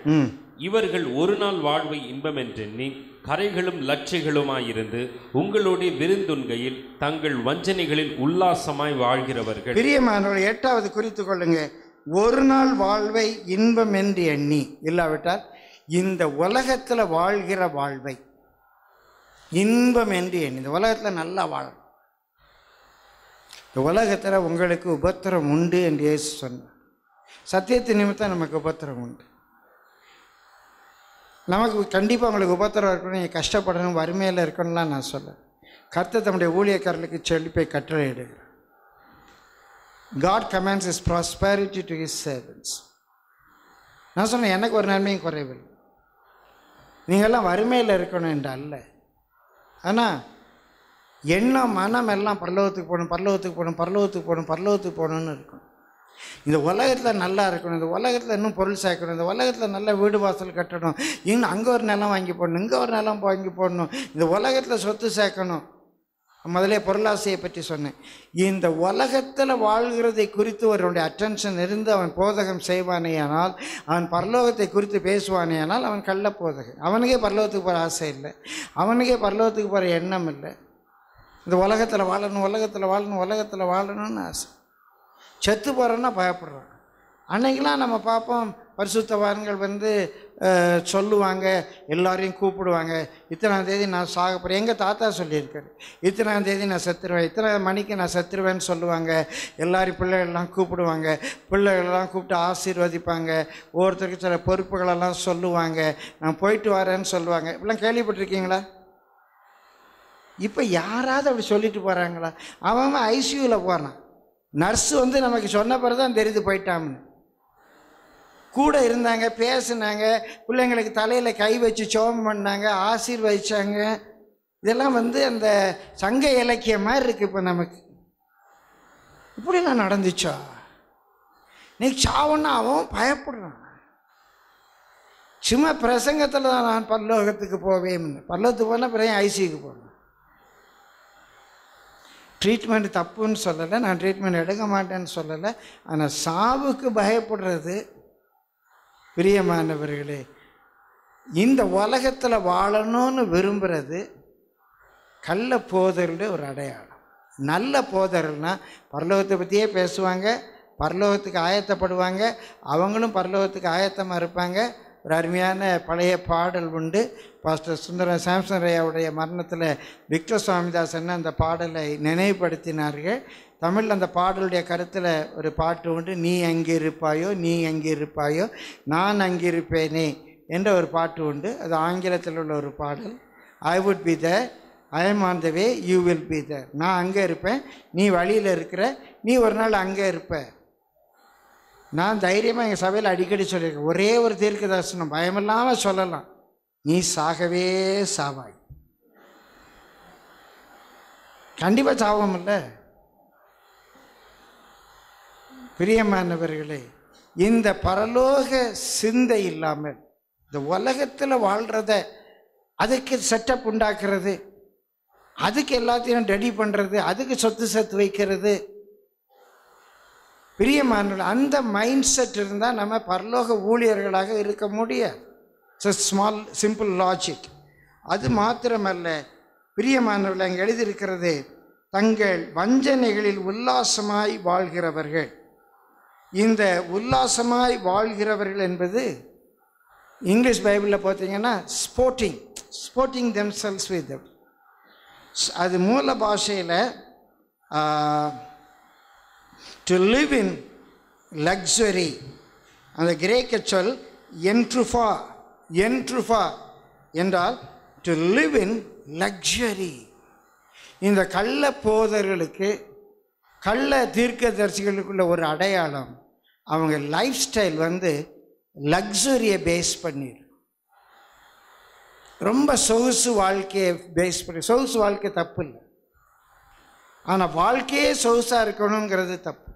இவர்கள் ஒரு நாள் வாழ்வை இன்பமென்றெண்ணி கரைகளும் லட்சைகளுமாயிருந்து உங்களுடைய விருந்துண்கையில் தங்கள் வஞ்சனைகளில் உல்லாசமாய் வாழ்கிறவர்கள். பிரியமானவர்கள் எட்டாவது குறித்து கொள்ளுங்க. ஒரு நாள் வாழ்வை இன்பம் என்று எண்ணி இல்லாவிட்டால் இந்த உலகத்தில் வாழ்கிற வாழ்வை இன்பம் என்று எண்ணி இந்த உலகத்தில் நல்லா வாழும் இந்த உலகத்தில் உங்களுக்கு உபத்திரம் உண்டு என்று சொன்னார். சத்தியத்தின் நிமித்தம் நமக்கு உபத்திரம் உண்டு. நமக்கு கண்டிப்பாக உங்களுக்கு உபத்திரம் இருக்கணும் நீங்கள் கஷ்டப்படணும் வறுமையில் இருக்கணும்லாம் நான் சொல்ல கர்த்தர் தம்முடைய ஊழியக்காரர்களுக்கு செழிப்பை கட்டளையிடுகிறார் God commands is prosperity to his servants நான் சொன்னேன் எனக்கு ஒரு நன்மையும் குறைவில்லை. நீங்கள்லாம் வறுமையில் இருக்கணும் என்று அல்ல. ஆனால் எண்ணம் மனம் எல்லாம் பரலோகத்துக்கு போகணும் பரலோகத்துக்கு போகணும் பரலோகத்துக்கு போகணும் பரலோகத்துக்கு போகணும்னு இருக்கும். இந்த உலகத்தில் நல்லா இருக்கணும் இந்த உலகத்தில் இன்னும் பொருள் சேர்க்கணும் இந்த உலகத்தில் நல்ல வீடு வாசல் கட்டணும் இன்னும் அங்கே ஒரு நிலம் வாங்கி போடணும் இங்கே ஒரு நிலம் வாங்கி போடணும் இந்த உலகத்தில் சொத்து சேர்க்கணும் முதலே பொருளாசையை பற்றி சொன்னேன். இந்த உலகத்தில் வாழ்கிறதை குறித்து அவருடைய அட்டென்ஷன் இருந்து அவன் போதகம் செய்வானேயானால் அவன் பரலோகத்தை குறித்து பேசுவானேயானால் அவன் கள்ள போதகம் அவனுக்கே பரலோகத்துக்கு போகிற ஆசை இல்லை. அவனுக்கே பரலோகத்துக்கு போகிற எண்ணம் இல்லை. இந்த உலகத்தில் வாழணும் உலகத்தில் வாழணும் உலகத்தில் வாழணும்னு ஆசை. செத்து போகிறோன்னா பயப்படுறான். அன்னைக்கெலாம் நம்ம பார்ப்போம் பரிசுத்தவான்கள் வந்து சொல்லுவாங்க எல்லாரையும் கூப்பிடுவாங்க இத்தனாம் தேதி நான் சாக போகிறேன் எங்கள் தாத்தா சொல்லியிருக்காரு இத்தனாம் தேதி நான் செத்துருவேன் இத்தனை மணிக்கு நான் செத்துருவேன்னு சொல்லுவாங்க. எல்லாரும் பிள்ளைகள்லாம் கூப்பிடுவாங்க பிள்ளைகளெல்லாம் கூப்பிட்டு ஆசீர்வதிப்பாங்க ஒவ்வொருத்தருக்கு சில பொறுப்புகளெல்லாம் சொல்லுவாங்க நான் போயிட்டு வரேன்னு சொல்லுவாங்க. இப்படிலாம் கேள்விப்பட்டிருக்கீங்களா? இப்போ யாராவது அப்படி சொல்லிட்டு போகிறாங்களா அவன் ஐசியூவில் போகிறான் நர்ஸு வந்து நமக்கு சொன்ன பிறகு தான் தெரியுது போயிட்டாம்னு. கூட இருந்தாங்க பேசுனாங்க பிள்ளைங்களுக்கு தலையில் கை வச்சு சோகம் பண்ணாங்க ஆசீர்வதிச்சாங்க. இதெல்லாம் வந்து அந்த சங்க இலக்கியம் மாதிரி இருக்குது இப்போ நமக்கு. இப்படிலாம் நடந்துச்சா? நீ சாவுன்னா அவன் பயப்படுறான். சும்மா பிரசங்கத்தில் தான் நான் பல்லோகத்துக்கு போவேன் பல்லோகத்துக்கு போனால் பிறகு ஐசிக்கு போகணும் ட்ரீட்மெண்ட் தப்புன்னு சொல்லலை நான் ட்ரீட்மெண்ட் எடுக்க மாட்டேன்னு சொல்லலை. ஆனால் சாவுக்கு பயப்படுறது பிரியமானவர்களே இந்த உலகத்தில் வாழணும்னு விரும்புகிறது கள்ள போதருடைய ஒரு அடையாளம். நல்ல போதர்னா பரலோகத்தை பற்றியே பேசுவாங்க பரலோகத்துக்கு ஆயத்தப்படுவாங்க அவங்களும் பரலோகத்துக்கு ஆயத்தமாக இருப்பாங்க ஒரு அருமையான பழைய பாடல் உண்டு. பாஸ்டர் சுந்தர சாம்சன் ஐயாவுடைய மரணத்தில் விக்டர் சுவாமிதாசன் அந்த பாடலை நினைவுபடுத்தினார்கள். தமிழில் அந்த பாடலுடைய கருத்தில் ஒரு பாட்டு உண்டு. நீ அங்கே இருப்பாயோ நீ அங்கே இருப்பாயோ நான் அங்கே இருப்பேனே என்ற ஒரு பாட்டு உண்டு. அது ஆங்கிலத்தில் உள்ள ஒரு பாடல். I would be the I am on the way you will be the நான் அங்கே இருப்பேன். நீ வழியில் இருக்கிற நீ ஒரு நாள் அங்கே இருப்ப நான் தைரியமாக எங்கள் சபையில் அடிக்கடி சொல்லியிருக்கேன். ஒரே ஒரு தீர்க்க தரிசனம் பயமில்லாமல் சொல்லலாம். நீ சாகவே சாவாய். கண்டிப்பாக சாவம் இல்லை. பிரியமானவர்களே இந்த பரலோக சிந்தை இல்லாமல் இந்த உலகத்தில் வாழ்கிறத அதுக்கு செட்டப் உண்டாக்குறது அதுக்கு எல்லாத்தையும் ரெடி பண்ணுறது அதுக்கு சொத்து சத்து வைக்கிறது பிரியமானவர்கள் அந்த மைண்ட் செட் இருந்தால் நம்ம பரலோக ஊழியர்களாக இருக்க முடியாது. இட்ஸ் ஸ்மால் சிம்பிள் லாஜிக் அது மாத்திரமல்ல பிரியமானவர்கள் அங்கே எழுதியிருக்கிறது தங்கள் வஞ்சனைகளில் உல்லாசமாய் வாழ்கிறவர்கள். இந்த உல்லாசமாய் வாழ்கிறவர்கள் என்பது இங்கிலீஷ் பைபிளில் பார்த்தீங்கன்னா sporting sporting themselves with அது மூல பாஷையில் டு லிவ் இன் லக்ஸரி அந்த கிரேக்க சொல் என்ட்ருஃபா என்ட்ருஃபா என்றால் டு லிவ் இன் லக்ஸரி இந்த கள்ள போதர்களுக்கு கள்ள தீர்க்கதரிசிகளுக்குள்ள ஒரு அடையாளம் அவங்க லைஃப் ஸ்டைல் வந்து லக்ஸரியை பேஸ் பண்ணிடு ரொம்ப சொகுசு வாழ்க்கையை பேஸ் பண்ணி சொகுசு வாழ்க்கை தப்பு இல்லை ஆனால் வாழ்க்கையே சொகுசாக இருக்கணுங்கிறது தப்பு.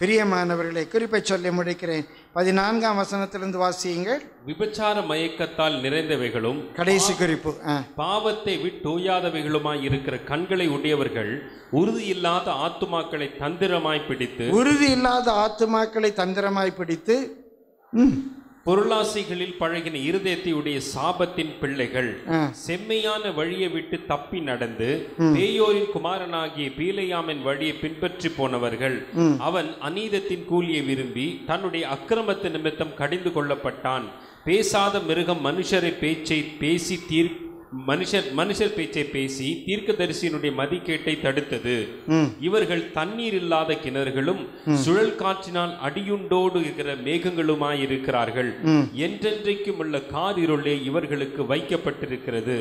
பிரியமானவர்களை குறிப்பை சொல்லி முடிக்கிறேன். பதினான்காம் வசனத்திலிருந்து வாசியுங்கள். விபச்சார மயக்கத்தால் நிறைந்தவைகளும் கடைசி குறிப்பு பாவத்தை விட்டோயாதவைகளுமாய் இருக்கிற கண்களை உடையவர்கள் உறுதியில்லாத ஆத்துமாக்களை தந்திரமாய் பிடித்து உறுதி இல்லாத ஆத்துமாக்களை தந்திரமாய் பிடித்து பொருளாசைகளில் பழகின இருதயத்தை உடைய சாபத்தின் பிள்ளைகள். செம்மையான வழியை விட்டு தப்பி நடந்து பேயோரின் குமாரனாகிய பீலையாமின் வழியை பின்பற்றி போனவர்கள் அவன் அநீதத்தின் கூலியை விரும்பி தன்னுடைய அக்கிரமத்து நிமித்தம் கடிந்து கொள்ளப்பட்டான். பேசாத மிருகம் மனுஷரை பேச்சை பேசி தீர் மனுஷர் மனுஷர் பேச்சை பேசி தீர்க்கதரிசியினுடைய மதிக்கேட்டை தடுத்தது. இவர்கள் தண்ணீர் இல்லாத கிணறுகளும் சுழல் காற்றினால் அடியுண்டோடு இருக்கிற மேகங்களுமாய் இருக்கிறார்கள். என்றென்றைக்கும் உள்ள காரிருளே இவர்களுக்கு வைக்கப்பட்டிருக்கிறது.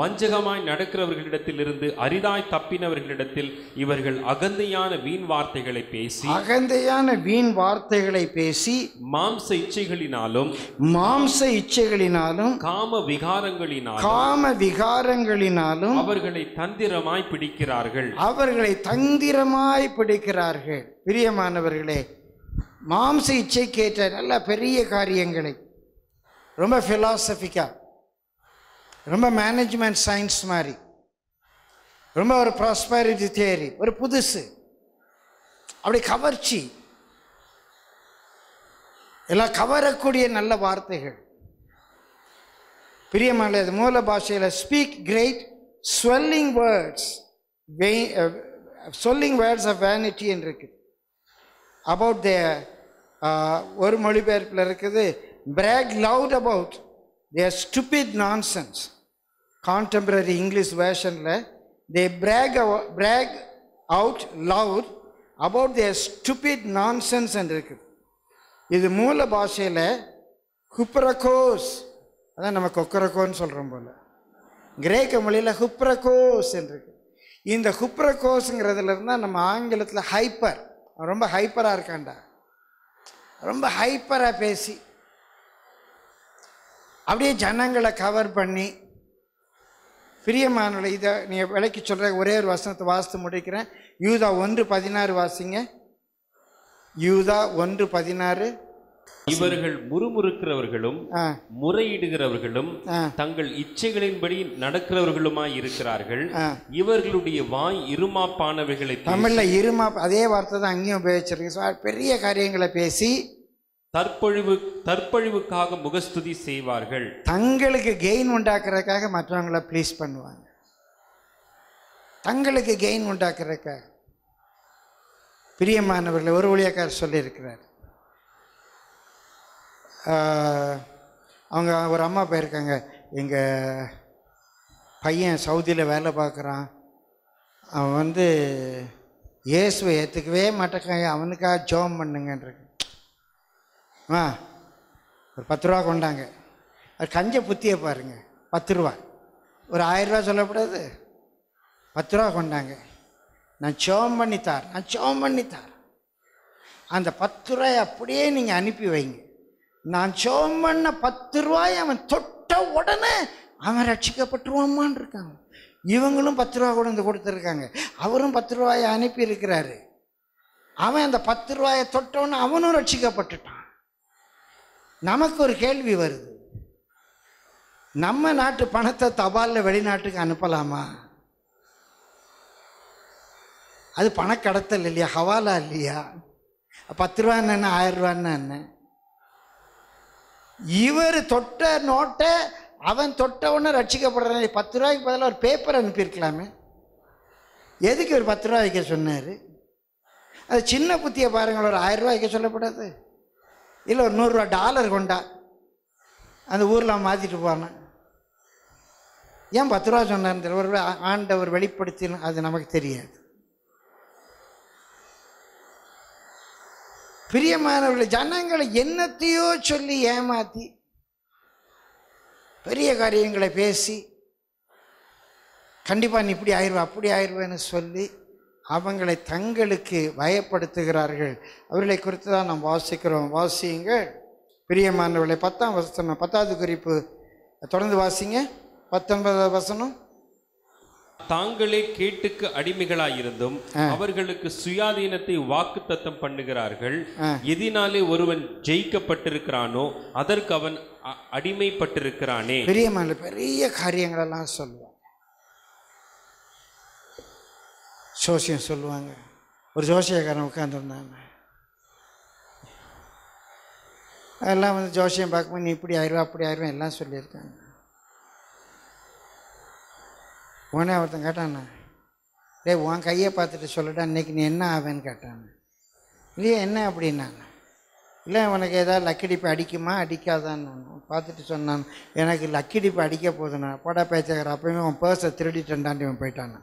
வஞ்சகமாய் நடக்கிறவர்களிடத்திலிருந்து அரிதாய் தப்பினவர்களிடத்தில் இவர்கள் அகந்தையான வீண் வார்த்தைகளை பேசி அகந்தையான வீண் வார்த்தைகளை பேசி மாம்ச இச்சைகளினாலும் மாம்ச இச்சைகளினாலும் காம விகாரங்களினாலும் காம விகாரங்களினாலும் அவர்களை தந்திரமாய் பிடிக்கிறார்கள். அவர்களை தந்திரமாய் பிடிக்கிறார்கள். பிரியமானவர்களே மாம்ச இச்சைக்கேற்ற நல்ல பெரிய காரியங்களை ரொம்ப ஃபிலாசபிக்கா ரொம்ப மேனேஜ்மெண்ட் சயின்ஸ் மாதிரி ரொம்ப ஒரு ப்ராஸ்பரிட்டி தியரி ஒரு புதுசு அப்படி கவர்ச்சி எல்லாம் கவரக்கூடிய நல்ல வார்த்தைகள். பிரியமான மூல பாஷையில் speak great swelling words swelling words of vanity இருக்குது அபவுட் த ஒரு மொழிபெயர்ப்பில் இருக்குது brag loud about their stupid nonsense contemporary English வேர்ஷனில் their brag brag out loud about their stupid nonsense இருக்குது இது மூல பாஷையில் குப்ரகோஸ் அதான் நம்ம கொக்கரக்கோன்னு சொல்கிறோம் போல். கிரேக்க மொழியில் ஹுப்ரகோஸ் என்று இருக்கு இந்த ஹுப்ரகோஸுங்கிறதுல இருந்தால் நம்ம ஆங்கிலத்தில் ஹைப்பர். ரொம்ப ஹைப்பராக இருக்காண்டா ரொம்ப ஹைப்பராக பேசி. அப்படியே ஜனங்களை கவர் பண்ணி. பிரியமான இதை நீ விலைக்கு சொல்கிற ஒரே ஒரு வசனத்தை வாசித்து முடிக்கிறேன். யூதா ஒன்று பதினாறு வாசிங்க. யூதா ஒன்று பதினாறு இவர்கள் முறுமுறுக்கிறவர்களும் முறையிடுகிறவர்களும். தங்கள் இச்சைகளின்படி நடக்கிறவர்களுமாய் இருக்கிறார்கள். இவர்களுடைய வாய் இருமாப்பானவைகளை பேசி, தமிழில் இருமா அதே வார்த்தை தான் அங்கேயும் உபயோகிச்சிருக்கு பெரிய காரியங்களை பேசி தற்பொழிவு தற்பொழிவுக்காக முகஸ்துதி செய்வார்கள். தங்களுக்கு கெயின் உண்டாக்குறதுக்காக மற்றவங்கள ப்ளீஸ் பண்ணுவாங்க. தங்களுக்கு கெயின் உண்டாக்குறதுக்காக. பிரியமானவர்களை ஒரு ஊழியக்காரர் சொல்லியிருக்கிறார். அவங்க ஒரு அம்மா போயிருக்காங்க. எங்கள் பையன் சவுதியில் வேலை பார்க்குறான். அவன் வந்து இயேசுவை ஏற்றுக்கவே மாட்டேக்காங்க அவனுக்காக ஜோம் பண்ணுங்கன்றிருக்கு ஆ ஒரு பத்து ரூபா கொண்டாங்க. அது கஞ்ச புத்தியை பாருங்க. பத்து ரூபா. ஒரு ஆயிரம் சொல்லக்கூடாது. பத்து ரூபா கொண்டாங்க. நான் சோம் பண்ணித்தார். நான் சோம் பண்ணித்தார். அந்த பத்து ரூபாய் அப்படியே நீங்கள் அனுப்பி வைங்க. நான் சோம் பண்ண பத்து ரூபாய் அவன் தொட்ட உடனே அவன் ரட்சிக்கப்பட்டுருவாமான்னு இருக்காங்க. இவங்களும் பத்து ரூபா கொண்டு வந்து கொடுத்துருக்காங்க. அவரும் பத்து ரூபாயை அனுப்பி இருக்கிறாரு. அவன் அந்த பத்து ரூபாயை தொட்டவொன்னே அவனும் ரட்சிக்கப்பட்டுட்டான். நமக்கு ஒரு கேள்வி வருது. நம்ம நாட்டு பணத்தை தபாலில் வெளிநாட்டுக்கு அனுப்பலாமா? அது பணக்கடத்தல் இல்லையா? ஹவாலா இல்லையா? பத்து ரூபா என்ன ஆயிரம் ரூபான்னு என்ன? இவர் தொட்ட நோட்டை அவன் தொட்டவொன்னே ரட்சிக்கப்படுறான். பத்து ரூபாய்க்கு பதிலாக ஒரு பேப்பர் அனுப்பியிருக்கலாமே. எதுக்கு ஒரு பத்து ரூபா வைக்க சொன்னார்? அது சின்ன புத்தியை பாருங்கள் ஒரு ஆயிரம் ரூபாய் வைக்க சொல்லப்படாது. இல்லை ஒரு நூறுரூவா டாலர் கொண்டா. அந்த ஊரில் மாற்றிட்டு போனேன் ஏன் பத்து ரூபா சொன்னார் ஒரு ஆண்டவர் வெளிப்படுத்தின அது நமக்கு தெரியாது. பிரியமானவர்களை ஜனங்களை என்னத்தையோ சொல்லி ஏமாத்தி பெரிய காரியங்களை பேசி கண்டிப்பாக நீ இப்படி ஆயிடுவா அப்படி ஆயிடுவேன்னு சொல்லி அவங்களை தங்களுக்கு பயப்படுத்துகிறார்கள் அவர்களை குறித்து தான் நாம் வாசிக்கிறோம். வாசியுங்கள். பிரியமானவர்களை பத்தாம் வசனம் பத்தாவது குறிப்பு. தொடர்ந்து வாசிங்க. பத்தொன்பதாவது வசனம். தாங்களே கேட்டுக்கு அடிமைகளாயிருந்தும் அவர்களுக்கு சுயாதீனத்தை வாக்குத்தத்தம் பண்ணுகிறார்கள். எதினாலே ஒருவன் ஜெயிக்கப்பட்டிருக்கிறானோ அதற்கு அவன் அடிமைப்பட்டிருக்கிறானே. பெரிய பெரிய காரியங்களெல்லாம் சொல்லுவாங்க. ஜோசியம் சொல்லுவாங்க. ஒரு ஜோசியக்காரன் உட்காந்துருந்தாங்க அதெல்லாம் வந்து ஜோசியம் பார்க்கும்போது நீ இப்படி ஆயிரம் அப்படி ஆயிரம் எல்லாம் சொல்லியிருக்காங்க. உடனே ஒருத்தன் கேட்டாண்ணா டேய் உன் கையை பார்த்துட்டு சொல்லட்டா இன்னைக்கு நீ என்ன ஆவேன்னு கேட்டான் இல்லையா என்ன அப்படின்னாங்க இல்லை உனக்கு ஏதாவது லக்கிடிப்பு அடிக்குமா? அடிக்காதான்னு பார்த்துட்டு சொன்னான். எனக்கு லக்கிடிப்பு அடிக்க போதுண்ணா. போடா பேச்சக்கார அப்பயுமே உன் பர்ஸை திருடிட்டேன்டான்ட்டு இவன் போயிட்டான்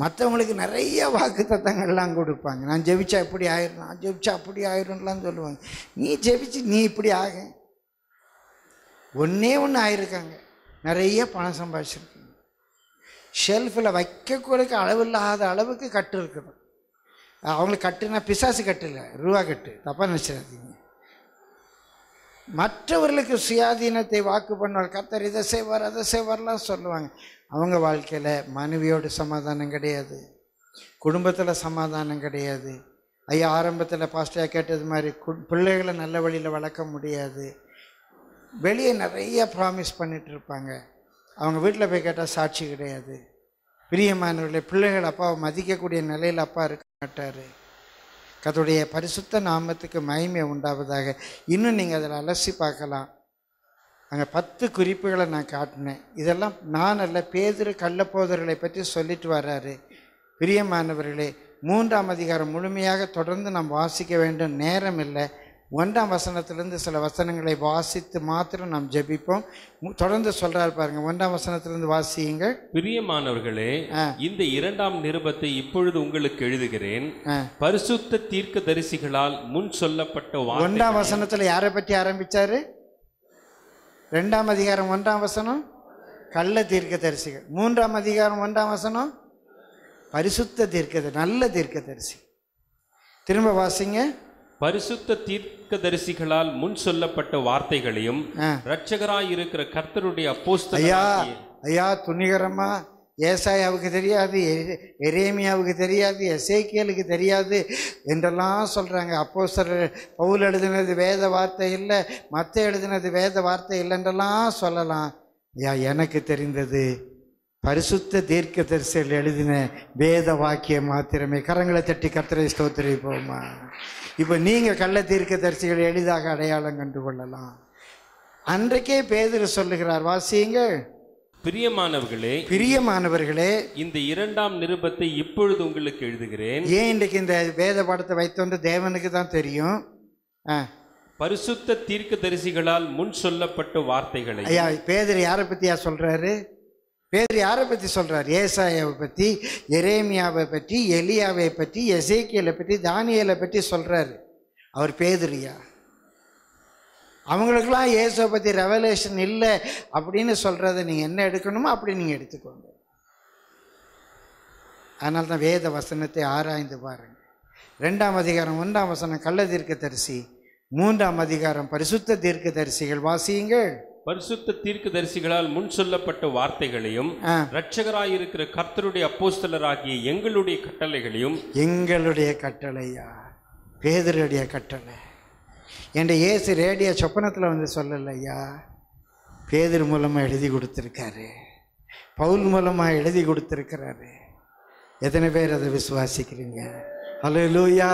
மற்றவங்களுக்கு நிறைய வாக்கு தத்தங்கள்லாம் கொடுப்பாங்க. நான் ஜெபிச்சா இப்படி ஆயிரும் நான் ஜெபிச்சா அப்படி ஆயிரும்லாம் சொல்லுவாங்க. நீ ஜெபிச்சு நீ இப்படி ஆக. ஒன்றே ஒன்று ஆயிருக்காங்க. நிறைய பணம் சம்பாதிச்சிருக்கீங்க ஷெல்ஃபில் வைக்கக்கூடக்கு அளவில்லாத அளவுக்கு கட்டு இருக்குது. அவங்களுக்கு கட்டுனா பிசாசு கட்டு இல்லை ரூபா கட்டு. தப்பாக நினச்சிடாதீங்க. மற்றவர்களுக்கு சுயாதீனத்தை வாக்கு பண்ணுவார். கத்தர் இதை செய்வார் அதை செய்வார்லாம் சொல்லுவாங்க. அவங்க வாழ்க்கையில் மனைவியோட சமாதானம் கிடையாது. குடும்பத்தில் சமாதானம் கிடையாது. ஐயா ஆரம்பத்தில் பாஸ்டாக கேட்டது மாதிரி கு பிள்ளைகளை நல்ல வழியில் வளர்க்க முடியாது. வெளியே நிறைய ப்ராமிஸ் பண்ணிகிட்டு இருப்பாங்க அவங்க வீட்டில் போய் கேட்டால் சாட்சி கிடையாது. பிரியமானவர்களே பிள்ளைகள் அப்பாவை மதிக்கக்கூடிய நிலையில் அப்பா இருக்க மாட்டார். கர்த்தருடைய பரிசுத்த நாமத்துக்கு மகிமை உண்டாவதாக. இன்னும் நீங்கள் அதில் அலசி பார்க்கலாம். அங்கே பத்து குறிப்புகளை நான் காட்டினேன். இதெல்லாம் நான் அல்ல பேதிரு கள்ளப்போதர்களை பற்றி சொல்லிட்டு வர்றாரு பிரியமானவர்களே மூன்றாம் அதிகாரம் முழுமையாக தொடர்ந்து நாம் வாசிக்க வேண்டும். நேரம் இல்லை. ஒன்றாம் வசனத்திலிருந்து சில வசனங்களை வாசித்து மாத்திரம் நாம் ஜெபிப்போம். தொடர்ந்து சொல்றாரு பாருங்க. ஒன்றாம் வசனத்திலிருந்து வாசியுங்கள். பிரியமானவர்களே இந்த இரண்டாம் நிருபத்தை இப்பொழுது உங்களுக்கு எழுதுகிறேன். பரிசுத்த தீர்க்க தரிசிகளால் முன் சொல்லப்பட்ட ஒன்றாம் வசனத்தில் யாரை பற்றி ஆரம்பிச்சாரு? ரெண்டாம் அதிகாரம் ஒன்றாம் வசனம் கள்ள தீர்க்கதரிசிகள். மூன்றாம் அதிகாரம் ஒன்றாம் வசனம் பரிசுத்த தீர்க்கத நல்ல தீர்க்கதரிசி. திரும்ப வாசிங்க. பரிசுத்த தீர்க்க தரிசிகளால் முன் சொல்லப்பட்ட வார்த்தைகளையும் ஆ. இரட்சகராய் இருக்கிற கர்த்தருடைய அப்போஸ்தலர் ஐயா ஐயா துணிகரமா ஏசாயாவுக்கு தெரியாது எரேமியாவுக்கு தெரியாது எசேக்கியலுக்கு தெரியாது என்றெல்லாம் சொல்கிறாங்க அப்போ பவுல் எழுதினது வேத வார்த்தை இல்லை மற்ற எழுதினது வேத வார்த்தை இல்லைன்றெல்லாம் சொல்லலாம். ஐயா எனக்கு தெரிந்தது பரிசுத்த தீர்க்க தரிசல் எழுதின வேத வாக்கியம் மாத்திரமே. கரங்களை தட்டி கர்த்தரை ஸ்தோத்திரிப்போமா? இப்போ நீங்கள் கள்ள தீர்க்க தரிசிகளை எளிதாக அடையாளம் கண்டு கொள்ளலாம். அன்றைக்கே பேதுரு சொல்லுகிறார் வாசியுங்கள். பிரியமானவர்களே பிரியமானவர்களே இந்த இரண்டாம் நிருபத்தை இப்பொழுது உங்களுக்கு எழுதுகிறேன். ஏன் இன்றைக்கு இந்த வேத பாடத்தை வைத்தோன்று தேவனுக்கு தான் தெரியும்? பரிசுத்த தீர்க்க தரிசிகளால் முன் சொல்லப்பட்ட வார்த்தைகளை. ஐயா பேதர் யாரை பற்றியா சொல்கிறாரு பேர் யாரை பற்றி சொல்கிறார் ஏசாயாவை பற்றி எரேமியாவை பற்றி எலியாவை பற்றி எசேக்கியலை பற்றி தானியலை பற்றி சொல்கிறாரு அவர் பேதுரியா அவங்களுக்கெல்லாம் இயேசுவை பற்றி ரெவலேஷன் இல்லை அப்படின்னு சொல்கிறத நீங்கள் என்ன எடுக்கணுமோ அப்படி நீங்கள் எடுத்துக்கோங்க. அதனால தான் வேத வசனத்தை ஆராய்ந்து பாருங்கள் ரெண்டாம் அதிகாரம் ஒன்றாம் வசனம் கள்ள தீர்க்கதரிசி. மூன்றாம் அதிகாரம் பரிசுத்த தீர்க்கதரிசிகள் வாசியுங்கள். பரிசுத்த தீர்க்க தரிசிகளால் முன் சொல்லப்பட்ட வார்த்தைகளையும் ஆ. இரட்சகராய் இருக்கிற கர்த்தருடைய அப்போஸ்தலராகிய எங்களுடைய கட்டளைகளையும் எங்களுடைய கட்டளையா? பேதருடைய கட்டளை. என்ற இயேசு ரேடியோ சொப்பனத்தில் வந்து சொல்லலையா? பேதர் மூலமாக எழுதி கொடுத்துருக்காரு. பவுல் மூலமாக எழுதி கொடுத்துருக்கிறாரு. எத்தனை பேர் அதை விசுவாசிக்கிறீங்க? ஹalleluya.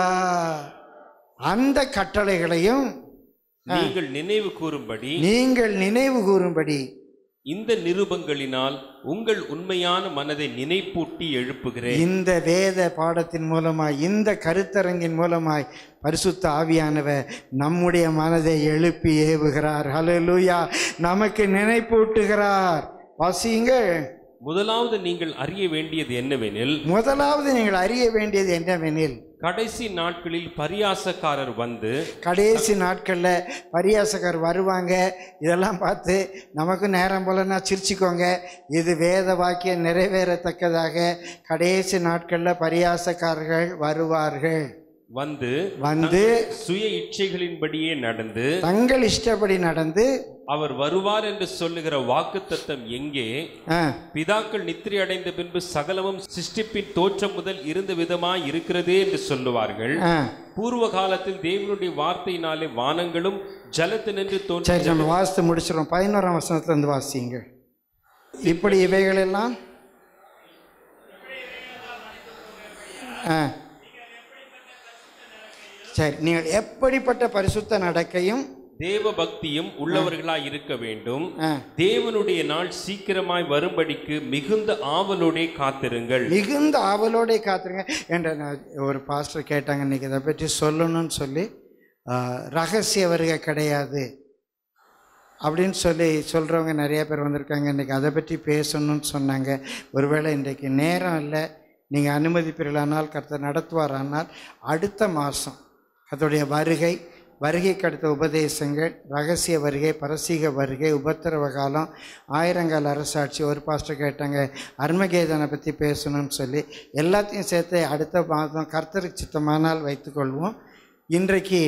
அந்த கட்டளைகளையும் நீங்கள் நினைவு கூறும்படி நீங்கள் நினைவு கூறும்படி இந்த நிருபங்களினால் உங்கள் உண்மையான மனதை நினைப்பூட்டி எழுப்புகிறேன். இந்த வேத பாடத்தின் மூலமாய் இந்த கருத்தரங்கின் மூலமாய் பரிசுத்த ஆவியானவர் நம்முடைய மனதை எழுப்பி ஏவுகிறார். ஹalleluya நமக்கு நினைப்பூட்டுகிறார். வாசியுங்கள். முதலாவது நீங்கள் அறிய வேண்டியது என்னவெனில் முதலாவது நீங்கள் அறிய வேண்டியது என்னவெனில் கடைசி நாட்களில் பரியாசக்காரர் வந்து கடைசி நாட்களில் பரியாசகர் வருவாங்க. இதெல்லாம் பார்த்து நமக்கும் நேரம் போலன்னா சிரிச்சுக்கோங்க. இது வேத வாக்கியம் நிறைவேறத்தக்கதாக கடைசி நாட்களில் பரியாசக்காரர்கள் வருவார்கள். வந்து வந்து சுய இச்சைகளின்படியே நடந்து தங்கள் இஷ்டப்படி நடந்து அவர் வருவார் என்று சொல்லுகிற வாக்குத்தத்தம் எங்கே? ஆ, பிதாக்கள் நித்திரை அடைந்த பின்பு சகலமும் சிருஷ்டிப்பின் தோற்றம் முதல் இருந்த விதமாய் இருக்கிறதே என்று சொல்லுவார்கள். பூர்வ காலத்தில் தேவனுடைய வார்த்தையினாலே வானங்களும் ஜலத்தினின்று தோன்றி நம்ம வாசித்து முடிச்சிடும் பதினோராம் வசனத்திலிருந்து வாசிங்க. இப்படி இவைகளெல்லாம்? ஆ. சரி நீங்கள் எப்படிப்பட்ட பரிசுத்த நடக்கையும் தேவ பக்தியும் உள்ளவர்களாய் இருக்க வேண்டும். தேவனுடைய நாள் சீக்கிரமாய் வரும்படிக்கு மிகுந்த ஆவலோடே காத்திருங்கள். மிகுந்த ஆவலோടെ காத்துருங்க. என்ற ஒரு பாஸ்டர் கேட்டாங்க இன்னைக்கு இதை பற்றி சொல்லணும்னு சொல்லி ரகசிய வருகை கிடையாது. அப்படின்னு சொல்லி சொல்கிறவங்க நிறைய பேர் வந்திருக்காங்க. இன்றைக்கி அதை பற்றி பேசணும்னு சொன்னாங்க. ஒருவேளை இன்றைக்கு நேரம் இல்லை. நீங்கள் அனுமதிப்பீர்களானால் கர்த்தர் நடத்துவாரானால் அடுத்த மாதம் அதோடைய வருகை வருகைக்கு அடுத்த உபதேசங்கள் ரகசிய வருகை பரசீக வருகை உபத்திரவ காலம் ஆயிரங்கால அரசாட்சி. ஒரு பாஸ்டர் கேட்டாங்க அர்மகேதனை பற்றி பேசணும்னு சொல்லி எல்லாத்தையும் சேர்த்து அடுத்த மாதம் கர்த்தருக்கு சித்தமானால் வைத்துக்கொள்வோம் இன்றைக்கு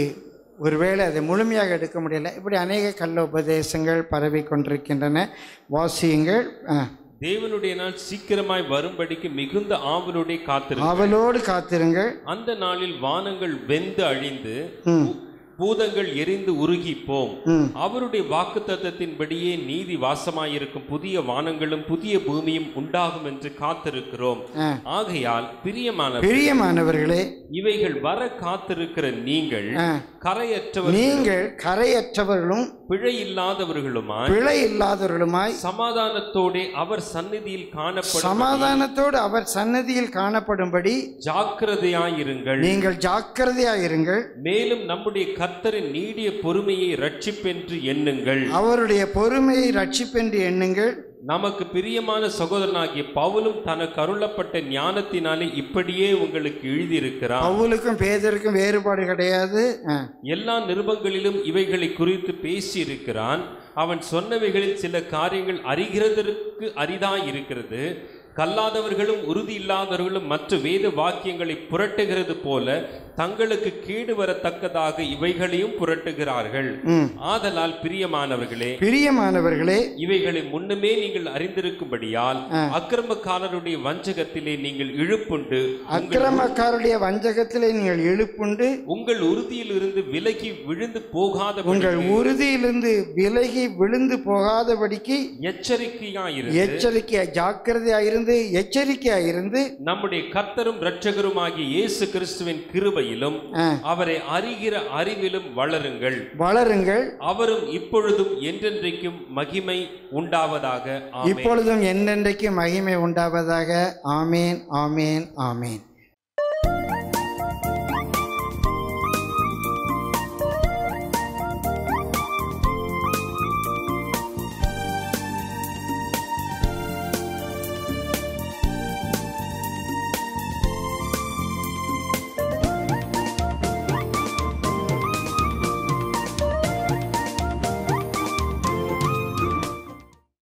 ஒருவேளை அதை முழுமையாக எடுக்க முடியல. இப்படி அநேக கள்ள உபதேசங்கள் பரவி கொண்டிருக்கின்றன. வாசியுங்கள். தேவனுடைய நாள் சீக்கிரமாய் வரும்படிக்கு மிகுந்த ஆவலோடே காத்திருங்கள். ஆவலோடு காத்திருங்கள். அந்த நாளில் வானங்கள் வெந்து அழிந்து பூதங்கள் எரிந்து உருகிப்போம் ம். அவருடைய வாக்குத்தத்தத்தின்படியே நீதி வாசமாயிருக்கும் புதிய வானங்களும் புதிய பூமியும் உண்டாகும் என்று காத்திருக்கிறோம். ஆகையால் பிரியமான பிரியமானவர்களே இவைகள் வர காத்திருக்கிற நீங்கள். கரையற்றவர் நீங்கள் கரையற்றவர்களும் பிழை இல்லாதவர்களுமாய் பிழை இல்லாதவர்களுமாய் சமாதானத்தோடே அவர் சந்நிதியில் காணப்படும் சமாதானத்தோடு அவர் சன்னதியில் காணப்படும்படி ஜாக்கிரதையாயிருங்கள் நீங்கள் ஜாக்கிரதையாயிருங்கள் மேலும் நம்முடைய கர்த்தரின் நீடிய பொறுமையை ரட்சிப்பென்று எண்ணுங்கள். அவருடைய பொறுமையை ரட்சிப்பென்று எண்ணுங்கள். நமக்கு பிரியமான சகோதரனாகிய பவுலும் தனக்கு அருளப்பட்ட ஞானத்தினாலே இப்படியே உங்களுக்கு எழுதியிருக்கிறான் பவுலுக்கும் பேதருக்கும் வேறுபாடு கிடையாது. எல்லா நிருபங்களிலும் இவைகளை குறித்து பேசியிருக்கிறான். அவன் சொன்னவைகளில் சில காரியங்கள் அறிகிறதற்கு அரிதாய் இருக்கிறது கல்லாதவர்களும் உறுதி இல்லாதவர்களும் மற்ற வேத வாக்கியங்களை புரட்டுகிறது போல தங்களுக்கு கேடு வரத்தக்கதாக இவைகளையும் புரட்டுகிறார்கள். ஆதலால் பிரியமானவர்களே பிரியமானவர்களே இவைகளை முன்னமே நீங்கள் அறிந்திருக்கும்படியால் அக்கிரமக்காரருடைய வஞ்சகத்திலே நீங்கள் இழுப்புண்டு அக்கிரமக்காருடைய வஞ்சகத்திலே நீங்கள் எழுப்புண்டு உங்கள் உறுதியில் இருந்து விலகி விழுந்து போகாத உங்கள் உறுதியிலிருந்து விலகி விழுந்து போகாதபடிக்கு எச்சரிக்கையாயிருந்து எச்சரிக்கையா ஜாக்கிரதையாயிருந்து எச்சரிக்கையாயிருந்து நம்முடைய கர்த்தரும் இரட்சகருமாகிய இயேசு கிறிஸ்துவின் கிருபையிலும். அவரை அறிகிற அறிவிலும் வளருங்கள். வளருங்கள். அவரும் இப்பொழுதும் என்றென்றைக்கும் மகிமை உண்டாவதாக. இப்பொழுதும் என்னென்றைக்கு மகிமை உண்டாவதாக. ஆமேன் ஆமேன் ஆமேன்.